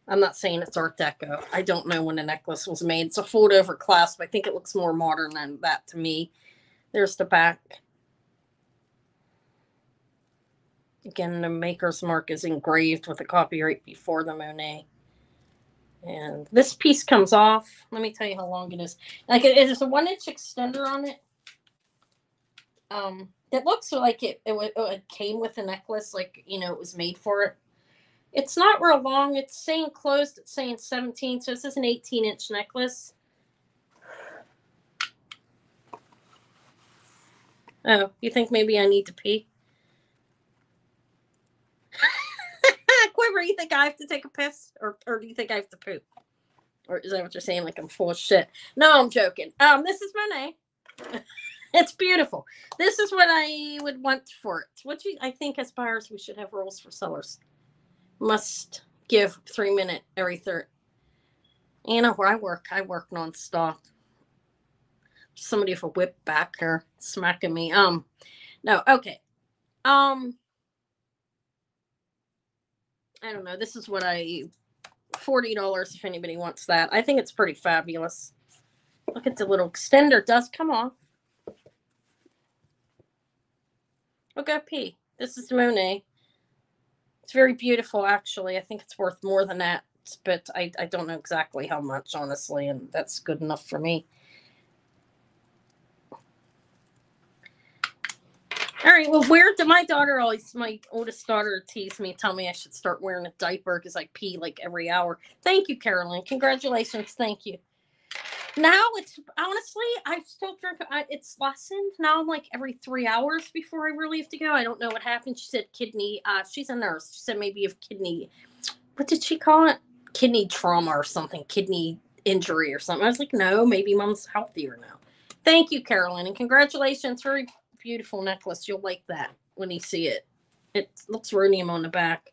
I'm not saying it's Art Deco. I don't know when the necklace was made. It's a fold over clasp. I think it looks more modern than that to me. There's the back. Again, the maker's mark is engraved with a copyright before the Monet. And this piece comes off. Let me tell you how long it is. Like it is a one inch extender on it. Um, it looks like it, it, it came with a necklace, like you know, it was made for it. It's not real long. It's saying closed. It's saying 17. So this is an 18 inch necklace. Oh, you think maybe I need to pee? <laughs> Quiver, you think I have to take a piss? Or or do you think I have to poop? Or is that what you're saying? Like I'm full of shit. No, I'm joking. Um, this is Monet. <laughs> <laughs> it's beautiful. This is what I would want for it. What you I think as buyers we should have rules for sellers. Must give three minute every third. You know where I work, I work nonstop. Somebody with a whip back here smacking me. Um, no, okay. Um, I don't know. This is what I forty dollars if anybody wants that. I think it's pretty fabulous. Look at the little extender. It does come off. Look at P. This is Monet. It's very beautiful, actually. I think it's worth more than that, but I, I don't know exactly how much, honestly, and that's good enough for me. All right. Well, where did my daughter always, my oldest daughter, tease me, tell me I should start wearing a diaper because I pee like every hour. Thank you, Carolyn. Congratulations. Thank you. Now it's honestly, I still drink. I, it's lessened now. I'm like every three hours before I really have to go. I don't know what happened. She said kidney. Uh, she's a nurse. She said maybe of kidney. What did she call it? Kidney trauma or something. Kidney injury or something. I was like, no, maybe mom's healthier now. Thank you, Carolyn, and congratulations. Very beautiful necklace. You'll like that when you see it. It looks rhodium on the back.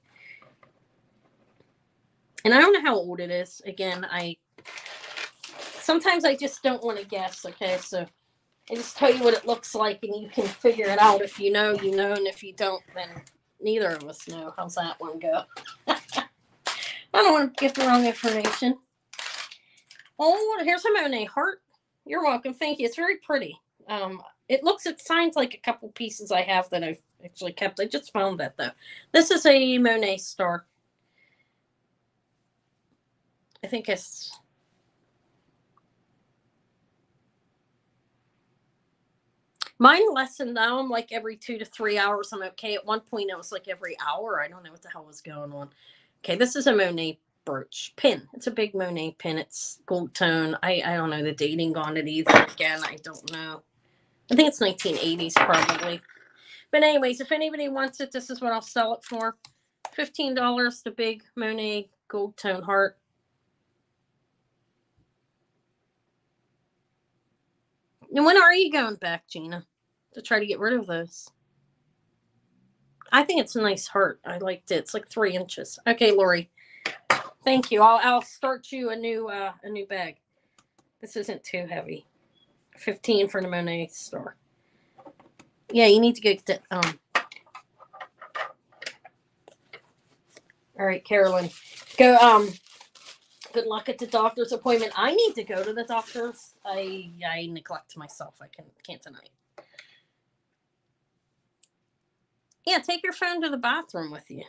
And I don't know how old it is. Again, I sometimes I just don't want to guess. Okay, so I just tell you what it looks like, and you can figure it out. If you know, you know, and if you don't, then neither of us know. How's that one go? <laughs> I don't want to give the wrong information. Oh, here's a Monet heart. You're welcome. Thank you. It's very pretty. Um, it looks, it signs like a couple pieces I have that I've actually kept. I just found that though. This is a Monet star. I think it's Mine lessened now. I'm like every two to three hours. I'm okay. At one point, it was like every hour. I don't know what the hell was going on. Okay, this is a Monet brooch pin. It's a big Monet pin. It's gold tone. I, I don't know the dating on it either. Again, I don't know. I think it's 1980s probably. But anyways, if anybody wants it, this is what I'll sell it for. $15, the big Monet gold tone heart. And when are you going back, Gina, to try to get rid of those? I think it's a nice heart. I liked it. It's like three inches. Okay, Lori. Thank you. I'll I'll start you a new uh, a new bag. This isn't too heavy. Fifteen for the Monet store. Yeah, you need to go get um. All right, Carolyn, go um good luck at the doctor's appointment. I need to go to the doctor's. I I neglect myself. I can can't deny. Yeah, take your phone to the bathroom with you.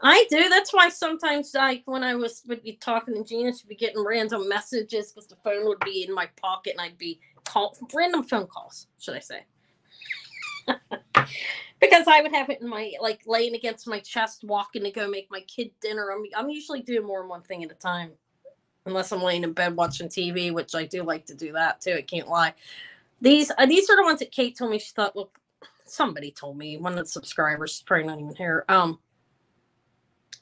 I do. That's why sometimes, like when I was would be talking to Gina, she'd be getting random messages because the phone would be in my pocket and I'd be call random phone calls, should I say? <laughs> because I would have it in my like laying against my chest, walking to go make my kid dinner. I'm I'm usually doing more than one thing at a time, unless I'm laying in bed watching TV, which I do like to do that too. I can't lie. These uh, these are the ones that Kate told me. She thought, look, somebody told me one of the subscribers, is probably not even here. Um,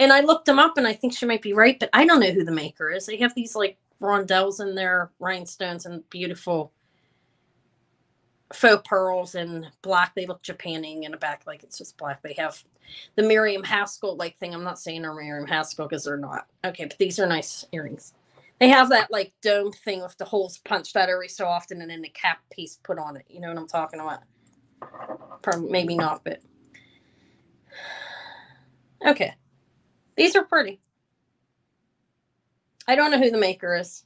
And I looked them up and I think she might be right, but I don't know who the maker is. They have these like rondelles in their rhinestones and beautiful faux pearls and black. They look Japanning in the back, like it's just black. They have the Miriam Haskell like thing. I'm not saying they're Miriam Haskell because they're not. Okay, but these are nice earrings. They have that like dome thing with the holes punched out every so often and then the cap piece put on it. You know what I'm talking about? Probably, maybe not, but <sighs> okay. These are pretty. I don't know who the maker is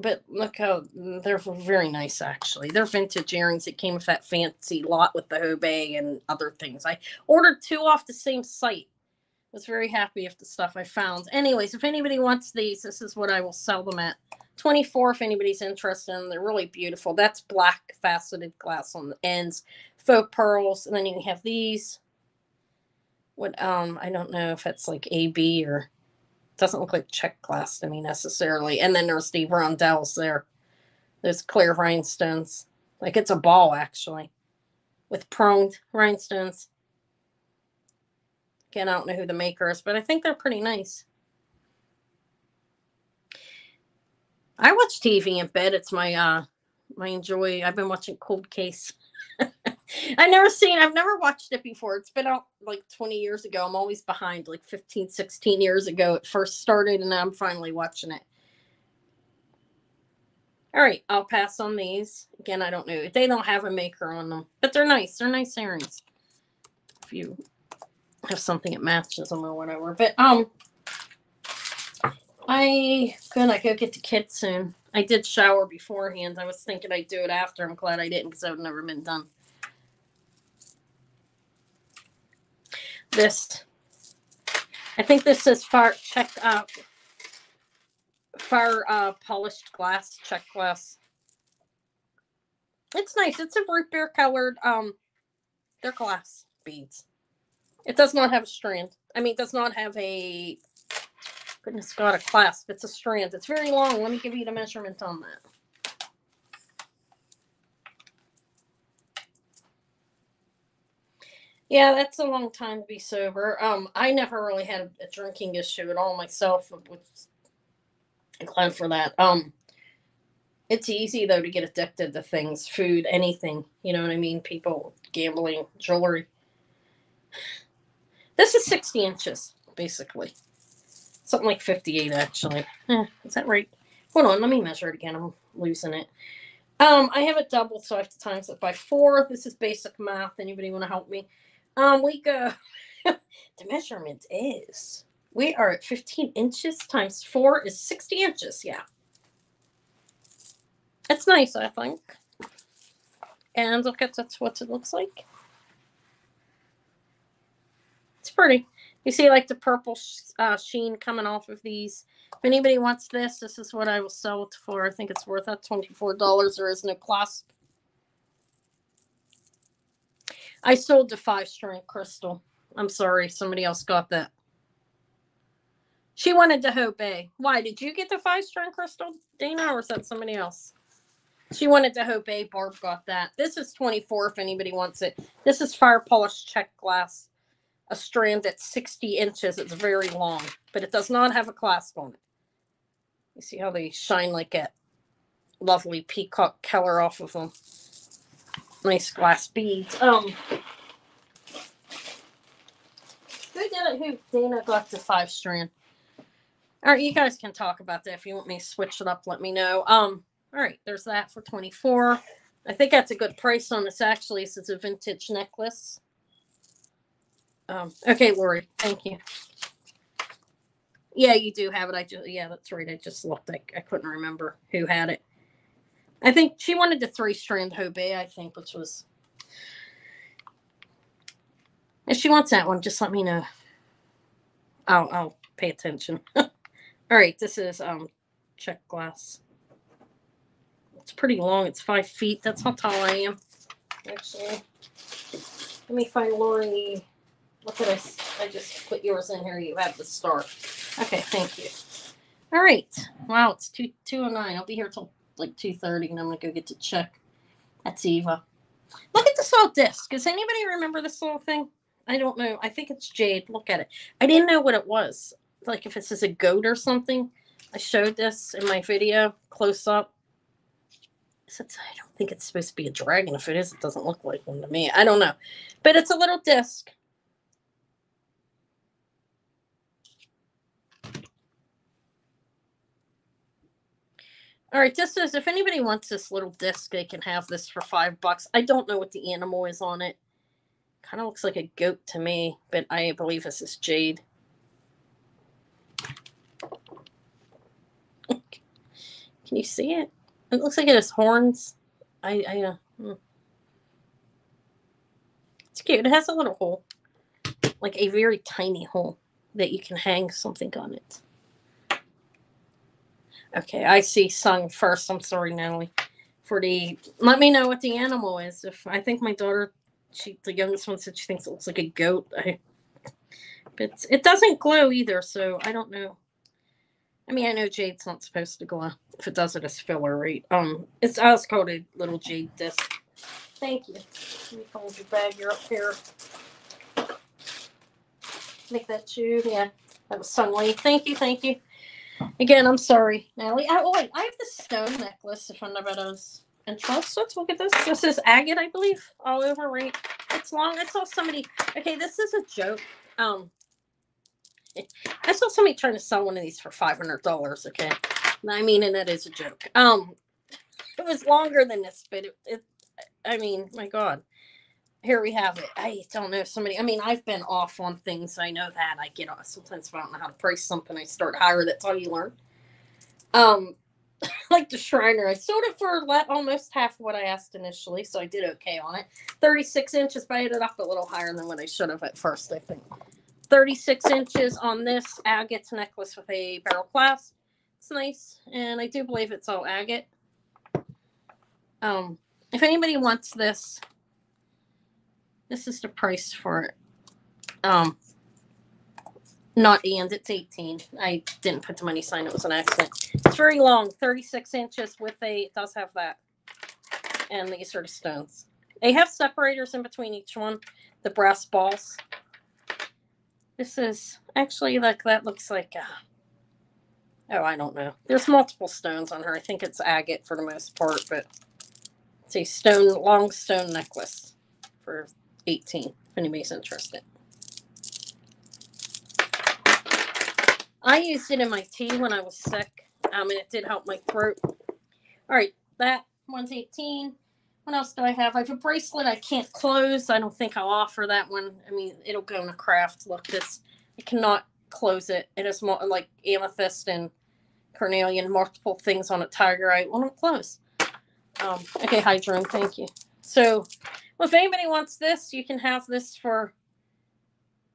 but look how they're very nice actually. They're vintage earrings it came with that fancy lot with the Hobe and other things. I ordered two off the same site. Was very happy with the stuff i found. Anyways if anybody wants these this is what i will sell them at. 24 if anybody's interested in they're really beautiful. That's black faceted glass on the ends faux pearls and then you have these. What um i don't know if it's like ab or doesn't look like Czech glass to me necessarily. And then there's Steve rondelles there. There's clear rhinestones. Like it's a ball actually. With proned rhinestones. Again, I don't know who the maker is, but I think they're pretty nice. I watch TV in bed. It's my uh my enjoy. I've been watching Cold Case. <laughs> <laughs> I've never seen, I've never watched it before. It's been out like 20 years ago. I'm always behind, like 15, 16 years ago. It first started, and I'm finally watching it. All right, I'll pass on these. Again, I don't know. They don't have a maker on them, but they're nice. They're nice earrings. If you have something that matches them or whatever. But um I gonna go get the kids soon. I did shower beforehand. I was thinking I'd do it after. I'm glad I didn't because I've never been done. This. I think this is far check out far uh polished glass, Czech glass. It's nice. It's a root beer colored um they're glass beads. It does not have a strand. I mean, it does not have a goodness God, a clasp. It's a strand. It's very long. Let me give you the measurement on that. Yeah, that's a long time to be sober. Um, I never really had a, drinking issue at all myself, which I'm glad for that. Um, it's easy though to get addicted to things, food, anything. You know what I mean? People gambling, jewelry. This is 60 inches, basically. Something like 58, actually. Eh, is that right? Hold on, let me measure it again. I'm losing it. Um, I have it doubled, so I have to times it by four. This is basic math. Anybody want to help me? Um, we go. <laughs> the measurement is we are at 15 inches times four is 60 inches. Yeah. It's nice, I think. And look at that's what it looks like. It's pretty. You see like the purple uh, sheen coming off of these. If anybody wants this, this is what I will sell it for. I think it's worth that $24. There is no clasp. I sold the five strand crystal. I'm sorry, somebody else got that. She wanted the Hobe. Why did you get the five strand crystal, Dana, or was that somebody else? She wanted the Hobe. Barb got that. This is 24 if anybody wants it. This is fire polished Czech glass. A strand that's 60 inches. It's very long, but it does not have a clasp on it. You see how they shine like that lovely peacock color off of them nice glass beads. Um, who did it? Who Dana got the five strand? All right, you guys can talk about that if you want me to switch it up. Let me know. Um, all right, there's that for twenty four. I think that's a good price on this. Actually, it's a vintage necklace. Um, okay, Lori, thank you. Yeah, you do have it. I just yeah, that's right. I just looked. I, I couldn't remember who had it. I think she wanted the three strand Hobe, I think, which was. If she wants that one, just let me know. I'll I'll pay attention. <laughs> All right, this is um Czech glass. It's pretty long. It's five feet. That's how tall I am. Actually, let me find Lori. Look at this. I just put yours in here. You have the star. Okay, thank you. All right. Wow, it's two two oh nine. I'll be here till like 2.30 and I'm going to go get to check. That's Eva. Look at this little disc. Does anybody remember this little thing? I don't know. I think it's jade. Look at it. I didn't know what it was. Like if this is a goat or something. I showed this in my video close up. Since I don't think it's supposed to be a dragon. If it is, it doesn't look like one to me. I don't know. But it's a little disc. All right, this is if anybody wants this little disc, they can have this for five bucks. I don't know what the animal is on it. Kind of looks like a goat to me, but I believe this is jade. Can you see it? It looks like it has horns. I, I, uh, hmm. it's cute. It has a little hole, like a very tiny hole that you can hang something on it. Okay, I see Sung first. I'm sorry, Natalie. For the let me know what the animal is. If I think my daughter, she the youngest one said she thinks it looks like a goat. I, but it doesn't glow either, so I don't know. I mean, I know jade's not supposed to glow. If it does, it is filler, right? Um, it's I was called a little jade disc. Thank you. Let me fold your bag. You're up here. Make that you. Yeah, that was Sungly. Thank you. Thank you. Again, I'm sorry, Natalie. Oh, wait, I have the stone necklace if anybody's interested. Let's look at this. This is agate, I believe, all over, right? It's long. I saw somebody. Okay, this is a joke. Um, <laughs> I saw somebody trying to sell one of these for five hundred dollars. Okay, I mean, and that is a joke. Um, it was longer than this, but it, it I mean, my God here we have it. I don't know if somebody. I mean, I've been off on things. I know that I get off sometimes. If I don't know how to price something, I start higher. That's all you learn. Um, <laughs> like the Schreiner, I sold it for almost half what I asked initially, so I did okay on it. Thirty-six inches, but I ended up a little higher than what I should have at first. I think thirty-six inches on this agate necklace with a barrel clasp. It's nice, and I do believe it's all agate. Um, if anybody wants this, this is the price for it. Um, not and it's 18. I didn't put the money sign. It was an accident. It's very long, 36 inches with a, it does have that. And these are the stones. They have separators in between each one, the brass balls. This is actually like, that looks like, uh, oh, I don't know. There's multiple stones on her. I think it's agate for the most part, but it's a stone, long stone necklace for 18, if anybody's interested. I used it in my tea when I was sick, um, and it did help my throat. All right, that one's 18. What else do I have? I have a bracelet I can't close. I don't think I'll offer that one. I mean, it'll go in a craft. Look, this I cannot close it. It is more like amethyst and carnelian, multiple things on a Tiger eye won't close. Um, okay, Hydron, thank you. So well, if anybody wants this, you can have this for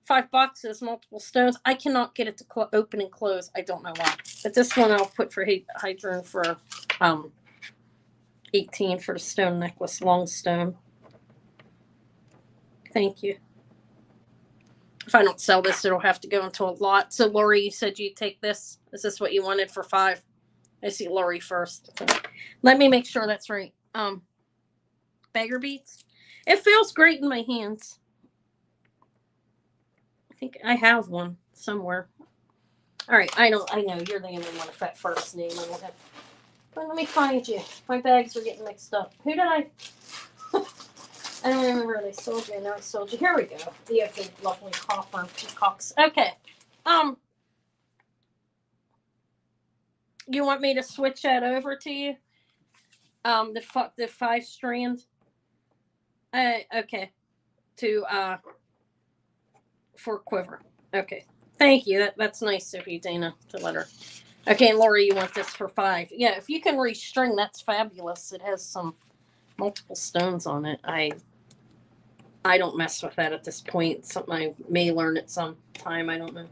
five boxes, multiple stones. I cannot get it to open and close. I don't know why. But this one I'll put for Hydron for um, 18 for the stone necklace, long stone. Thank you. If I don't sell this, it'll have to go into a lot. So, Lori, you said you'd take this. Is this what you wanted for five? I see Lori first. Let me make sure that's right. Um, beggar beats. It feels great in my hands. I think I have one somewhere. All right, I know, I know. You're the only one with that first name. I don't have. But let me find you. My bags are getting mixed up. Who did I? <laughs> I don't remember where they sold you. I I sold you. Here we go. The the lovely copper peacocks. Okay. Um. You want me to switch that over to you? Um, the the five strand. Uh, okay. To uh for quiver. Okay. Thank you. That that's nice of you, Dana, to let her. Okay, Lori, you want this for five. Yeah, if you can restring, that's fabulous. It has some multiple stones on it. I I don't mess with that at this point. Something I may learn at some time. I don't know.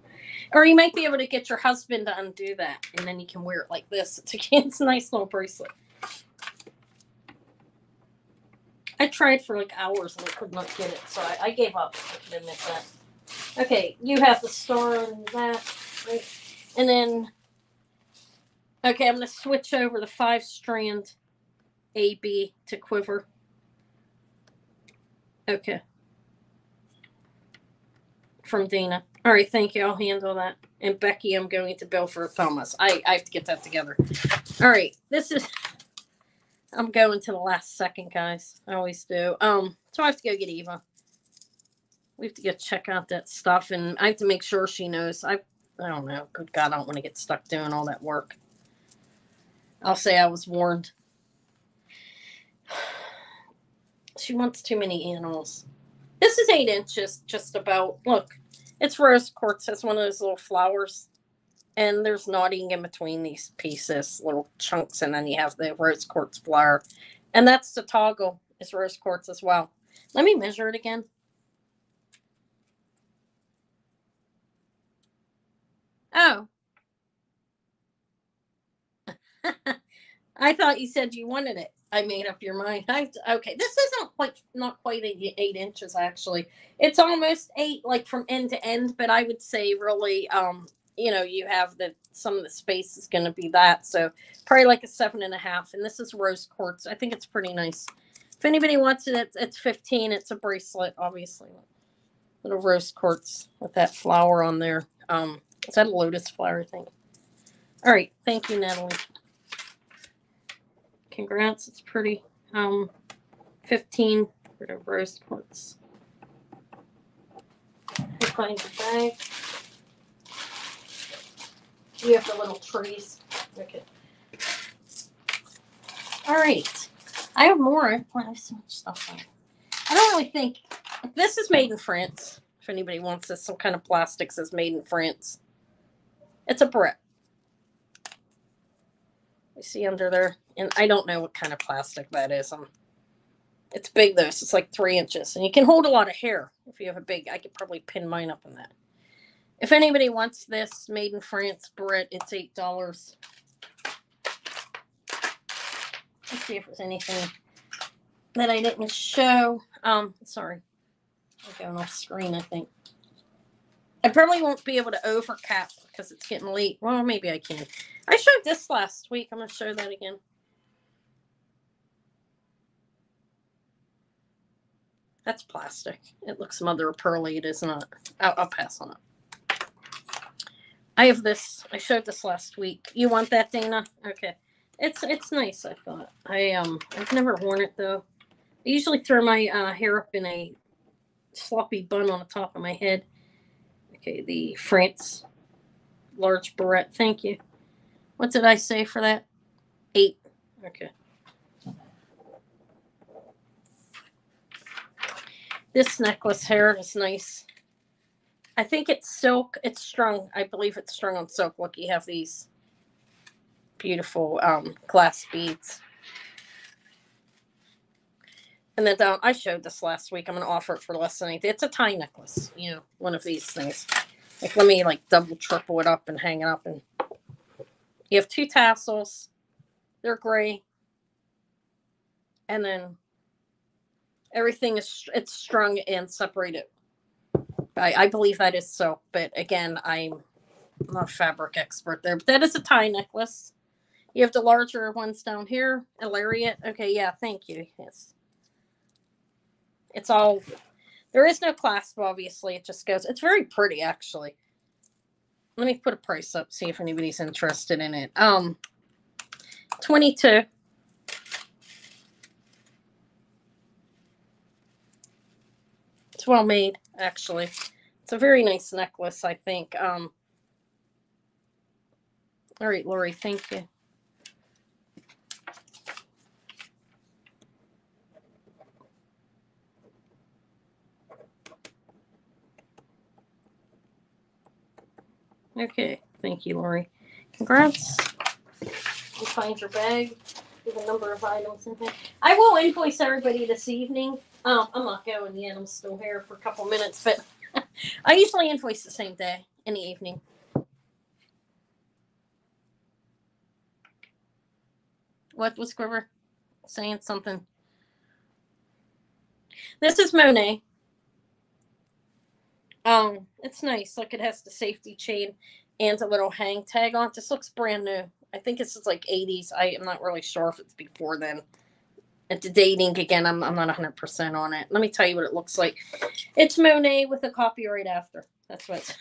Or you might be able to get your husband to undo that, and then you can wear it like this. It's a <laughs> nice little bracelet. I tried for like hours and I could not get it, so I, I gave up. I can admit that. Okay, you have the star and that, right? And then, okay, I'm going to switch over the five strand AB to quiver. Okay. from Dana. All right, thank you. I'll handle that. And Becky, I'm going to bill for Thomas. I, I have to get that together. All right, this is. I'm going to the last second, guys. I always do. Um, so I have to go get Eva. We have to go check out that stuff, and I have to make sure she knows. I, I don't know. Good God, I don't want to get stuck doing all that work. I'll say I was warned. <sighs> She wants too many animals. This is eight inches, just about. Look, it's rose quartz. It's one of those little flowers. And there's knotting in between these pieces, little chunks, and then you have the rose quartz flower. And that's the toggle, is rose quartz as well. Let me measure it again. Oh. <laughs> I thought you said you wanted it. I made up your mind. I okay. This isn't quite not quite eight, eight inches actually. It's almost eight, like from end to end. But I would say really, um, you know, you have the some of the space is going to be that. So probably like a seven and a half. And this is rose quartz. I think it's pretty nice. If anybody wants it, it's, it's fifteen. It's a bracelet, obviously. Little rose quartz with that flower on there. Um, is that a lotus flower? thing. All right. Thank you, Natalie congrats. It's pretty. Um, 15 for the rose quartz. Find the bag. You have the little trees. Okay. All right. I have more. I have so much stuff on. I don't really think this is made in France. If anybody wants this, some kind of plastics is made in France. It's a barrette. You see under there, and I don't know what kind of plastic that is. Um, it's big though, so it's like three inches, and you can hold a lot of hair if you have a big. I could probably pin mine up in that. If anybody wants this, made in France, barrette, it's eight dollars. Let's see if there's anything that I didn't show. Um, sorry, I'm going off screen. I think. I probably won't be able to overcap because it's getting late. Well, maybe I can. I showed this last week. I'm going to show that again. That's plastic. It looks mother of pearly. It is not. I'll, I'll pass on it. I have this. I showed this last week. You want that, Dana? Okay. It's it's nice. I thought. I um I've never worn it though. I usually throw my uh, hair up in a sloppy bun on the top of my head. Okay, the France large barrette. Thank you. What did I say for that? Eight. Okay. This necklace here is nice. I think it's silk. It's strung. I believe it's strung on silk. Look, you have these beautiful um, glass beads. And then down, I showed this last week. I'm going to offer it for less than anything. It's a tie necklace, you know, one of these things. Like, let me like double, triple it up and hang it up. And you have two tassels. They're gray. And then everything is it's strung and separated. I, I believe that is so, but again, I'm not a fabric expert there. But that is a tie necklace. You have the larger ones down here, a lariat. Okay, yeah, thank you. Yes. It's all there is no clasp, obviously. It just goes. It's very pretty, actually. Let me put a price up, see if anybody's interested in it. Um, twenty-two. Well made, actually. It's a very nice necklace, I think. Um, all right, Lori, thank you. Okay, thank you, Lori. Congrats. You find your bag with a number of items in here. I will invoice everybody this evening. Um, I'm not going yet. I'm still here for a couple minutes, but <laughs> I usually invoice the same day in the evening. What was Squiver saying? Something. This is Monet. Um, it's nice. Look, it has the safety chain and a little hang tag on it. This looks brand new. I think it's like 80s. I am not really sure if it's before then. At the dating again, I'm, I'm not 100% on it. Let me tell you what it looks like. It's Monet with a copyright after. That's what.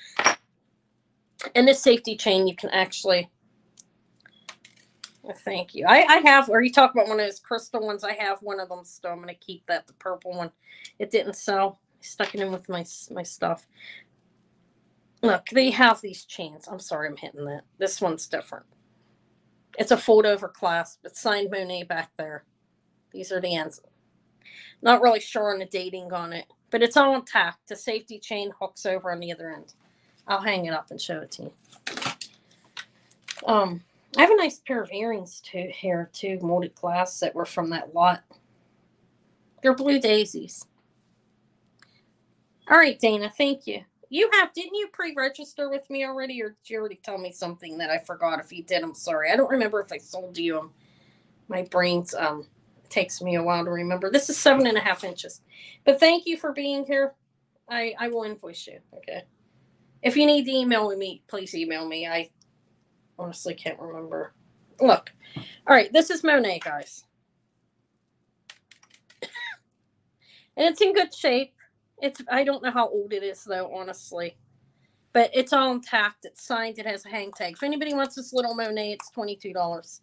And this safety chain, you can actually. Well, Thank you. I, I have, or you talk about one of those crystal ones. I have one of them still. I'm going to keep that, the purple one. It didn't sell. I stuck it in with my my stuff. Look, they have these chains. I'm sorry, I'm hitting that. This one's different. It's a fold over clasp. It's signed Monet back there. These are the ends. Not really sure on the dating on it, but it's all intact. The safety chain hooks over on the other end. I'll hang it up and show it to you. Um, I have a nice pair of earrings too here too, molded glass that were from that lot. They're blue daisies. All right, Dana, thank you. You have, didn't you pre-register with me already, or did you already tell me something that I forgot? If you did, I'm sorry. I don't remember if I sold you them. My brain's um takes me a while to remember. This is seven and a half inches. But thank you for being here. I I will invoice you. Okay. If you need to email me, please email me. I honestly can't remember. Look. All right, this is Monet, guys. <coughs> and it's in good shape. It's I don't know how old it is though, honestly. But it's all intact. It's signed. It has a hang tag. If anybody wants this little Monet, it's twenty-two dollars.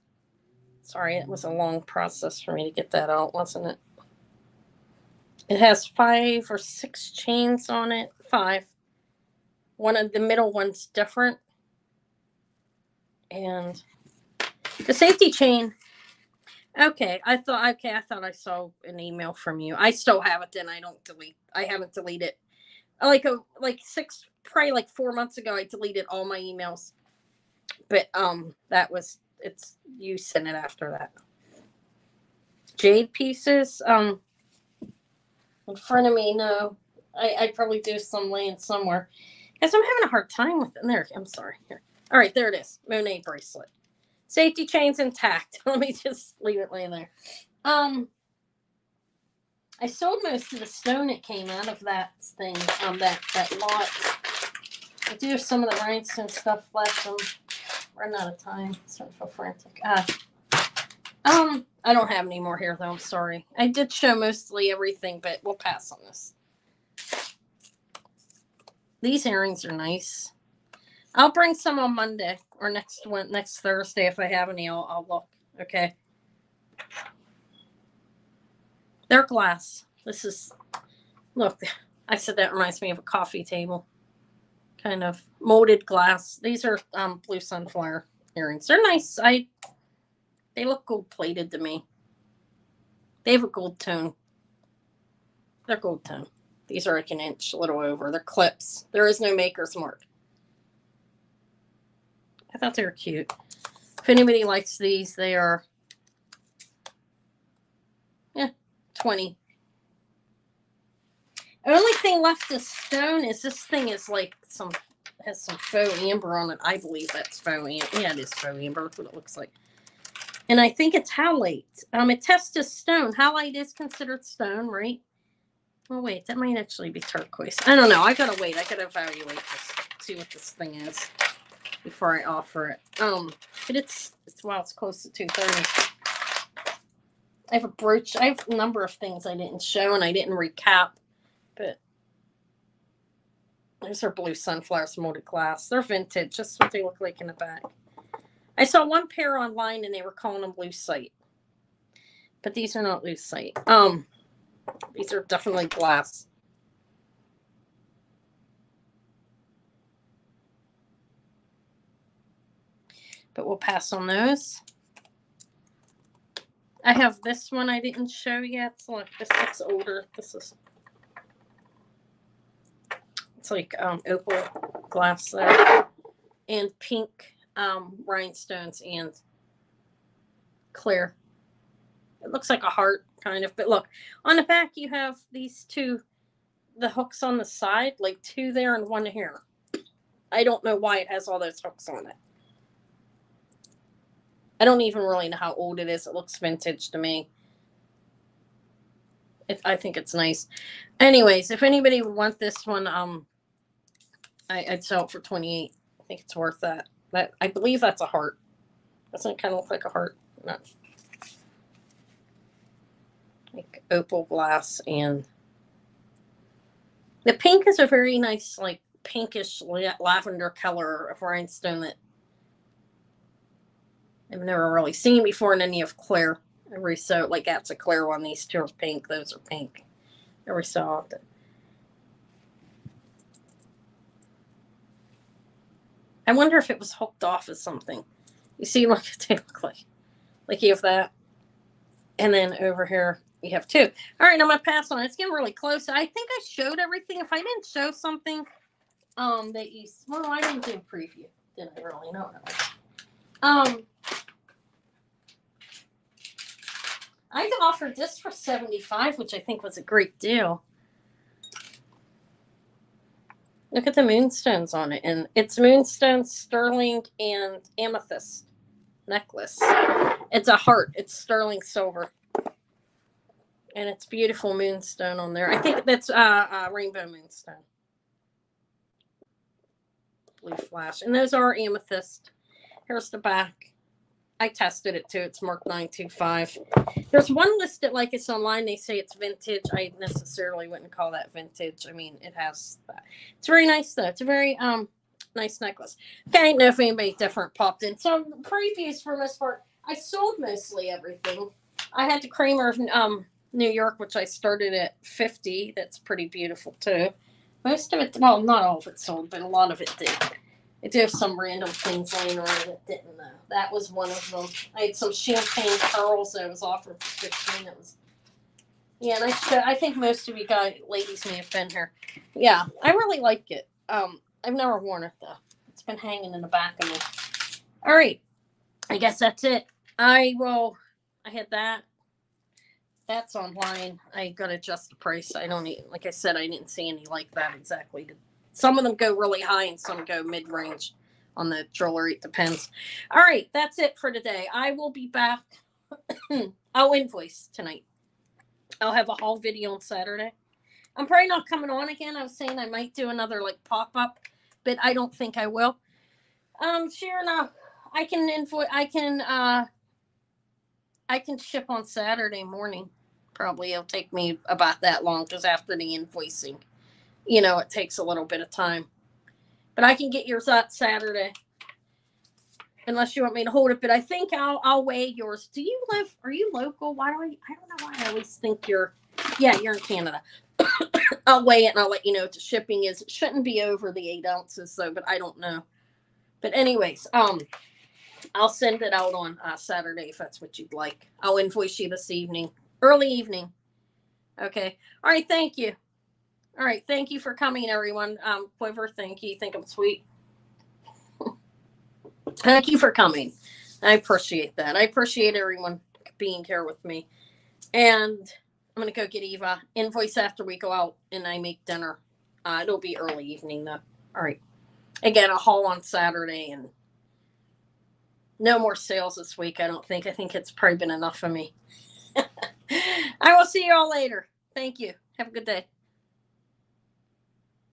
Sorry, it was a long process for me to get that out, wasn't it? It has five or six chains on it. Five. One of the middle one's different. And the safety chain. Okay, I thought okay, I thought I saw an email from you. I still have it then I don't delete I haven't deleted like a like six probably like four months ago I deleted all my emails. But um that was it's you sent it after that. Jade pieces, um in front of me, no. I, I probably do some laying somewhere. Because I'm having a hard time with it. There, I'm sorry. Here. All right, there it is. Monet bracelet. Safety chains intact. <laughs> Let me just leave it laying there. Um I sold most of the stone that came out of that thing, um that that lot. I do have some of the rhinestone stuff left. I'm running out of time. Starting to feel frantic. Ah. Um, I don't have any more here though. I'm sorry. I did show mostly everything, but we'll pass on this. These earrings are nice. I'll bring some on Monday or next one next Thursday if I have any. I'll, I'll look. Okay. They're glass. This is look. I said that reminds me of a coffee table, kind of molded glass. These are um, blue sunflower earrings. They're nice. I they look gold plated to me. They have a gold tone. They're gold tone. These are like an inch, a little over. They're clips. There is no maker's mark. I thought they were cute. If anybody likes these, they are yeah, 20. Only thing left is stone is this thing is like some has some faux amber on it. I believe that's faux amber. Yeah, it is faux amber. That's what it looks like. And I think it's howlite. Um, it tests as stone. Howlite is considered stone, right? Oh wait, that might actually be turquoise. I don't know. I gotta wait. I gotta evaluate this, see what this thing is before I offer it. Um, but it's it's well, it's close to two thirty. I have a brooch. I have a number of things I didn't show and I didn't recap, these are blue sunflowers molded glass. They're vintage, just what they look like in the back. I saw one pair online and they were calling them lucite. But these are not lucite. Um these are definitely glass. But we'll pass on those. I have this one I didn't show yet. Look, this looks older. This is it's like um opal glass there. And pink um rhinestones and clear. It looks like a heart kind of, but look on the back you have these two the hooks on the side, like two there and one here. I don't know why it has all those hooks on it. I don't even really know how old it is. It looks vintage to me. It, I think it's nice. Anyways, if anybody would want this one, um, I, I'd sell it for twenty eight. I think it's worth that. That I believe that's a heart. Doesn't it kind of look like a heart? No. Like opal glass and the pink is a very nice, like pinkish lavender color of rhinestone that I've never really seen before, in any of clear. Every so like that's a clear one. These two are pink. Those are pink. Every so often. I wonder if it was hooked off of something. You see, <laughs> look, they look like like you have that, and then over here you have two. All right, I'm gonna pass on. It's getting really close. I think I showed everything. If I didn't show something, um, that you well, I didn't do preview. Didn't really know it. Um, I offered this for 75, which I think was a great deal. Look at the moonstones on it. And it's moonstone, sterling, and amethyst necklace. It's a heart. It's sterling silver. And it's beautiful moonstone on there. I think that's uh, uh rainbow moonstone. Blue flash. And those are amethyst. Here's the back. I tested it too. It's marked 925. There's one listed like it's online. They say it's vintage. I necessarily wouldn't call that vintage. I mean, it has that. It's very nice though. It's a very um nice necklace. Okay, I don't know if anybody different popped in. So previews for most part. I sold mostly everything. I had the Kramer of um New York, which I started at 50. That's pretty beautiful too. Most of it, well, not all of it sold, but a lot of it did. I do have some random things laying around that didn't know. That was one of them. I had some champagne pearls that was offered for 15. It was yeah, and I should, I think most of you guys ladies may have been here. Yeah, I really like it. Um, I've never worn it though. It's been hanging in the back of me. All right. I guess that's it. I will I had that. That's online. I gotta adjust the price. I don't need like I said, I didn't see any like that exactly some of them go really high and some go mid range on the jewelry. It depends. All right, that's it for today. I will be back. <clears throat> I'll invoice tonight. I'll have a haul video on Saturday. I'm probably not coming on again. I was saying I might do another like pop up, but I don't think I will. Um, sure enough, I can invoice. I can uh, I can ship on Saturday morning. Probably it'll take me about that long because after the invoicing you know, it takes a little bit of time. But I can get yours out Saturday. Unless you want me to hold it, but I think I'll I'll weigh yours. Do you live? Are you local? Why do I? I don't know why I always think you're. Yeah, you're in Canada. <coughs> I'll weigh it and I'll let you know what the shipping is. It shouldn't be over the eight ounces though, but I don't know. But anyways, um, I'll send it out on uh, Saturday if that's what you'd like. I'll invoice you this evening, early evening. Okay. All right. Thank you. All right. Thank you for coming, everyone. Um, Quiver, thank you. Think I'm sweet. <laughs> thank you for coming. I appreciate that. I appreciate everyone being here with me. And I'm going to go get Eva. Invoice after we go out and I make dinner. Uh, it'll be early evening, though. All right. Again, a haul on Saturday and no more sales this week, I don't think. I think it's probably been enough for me. <laughs> I will see you all later. Thank you. Have a good day.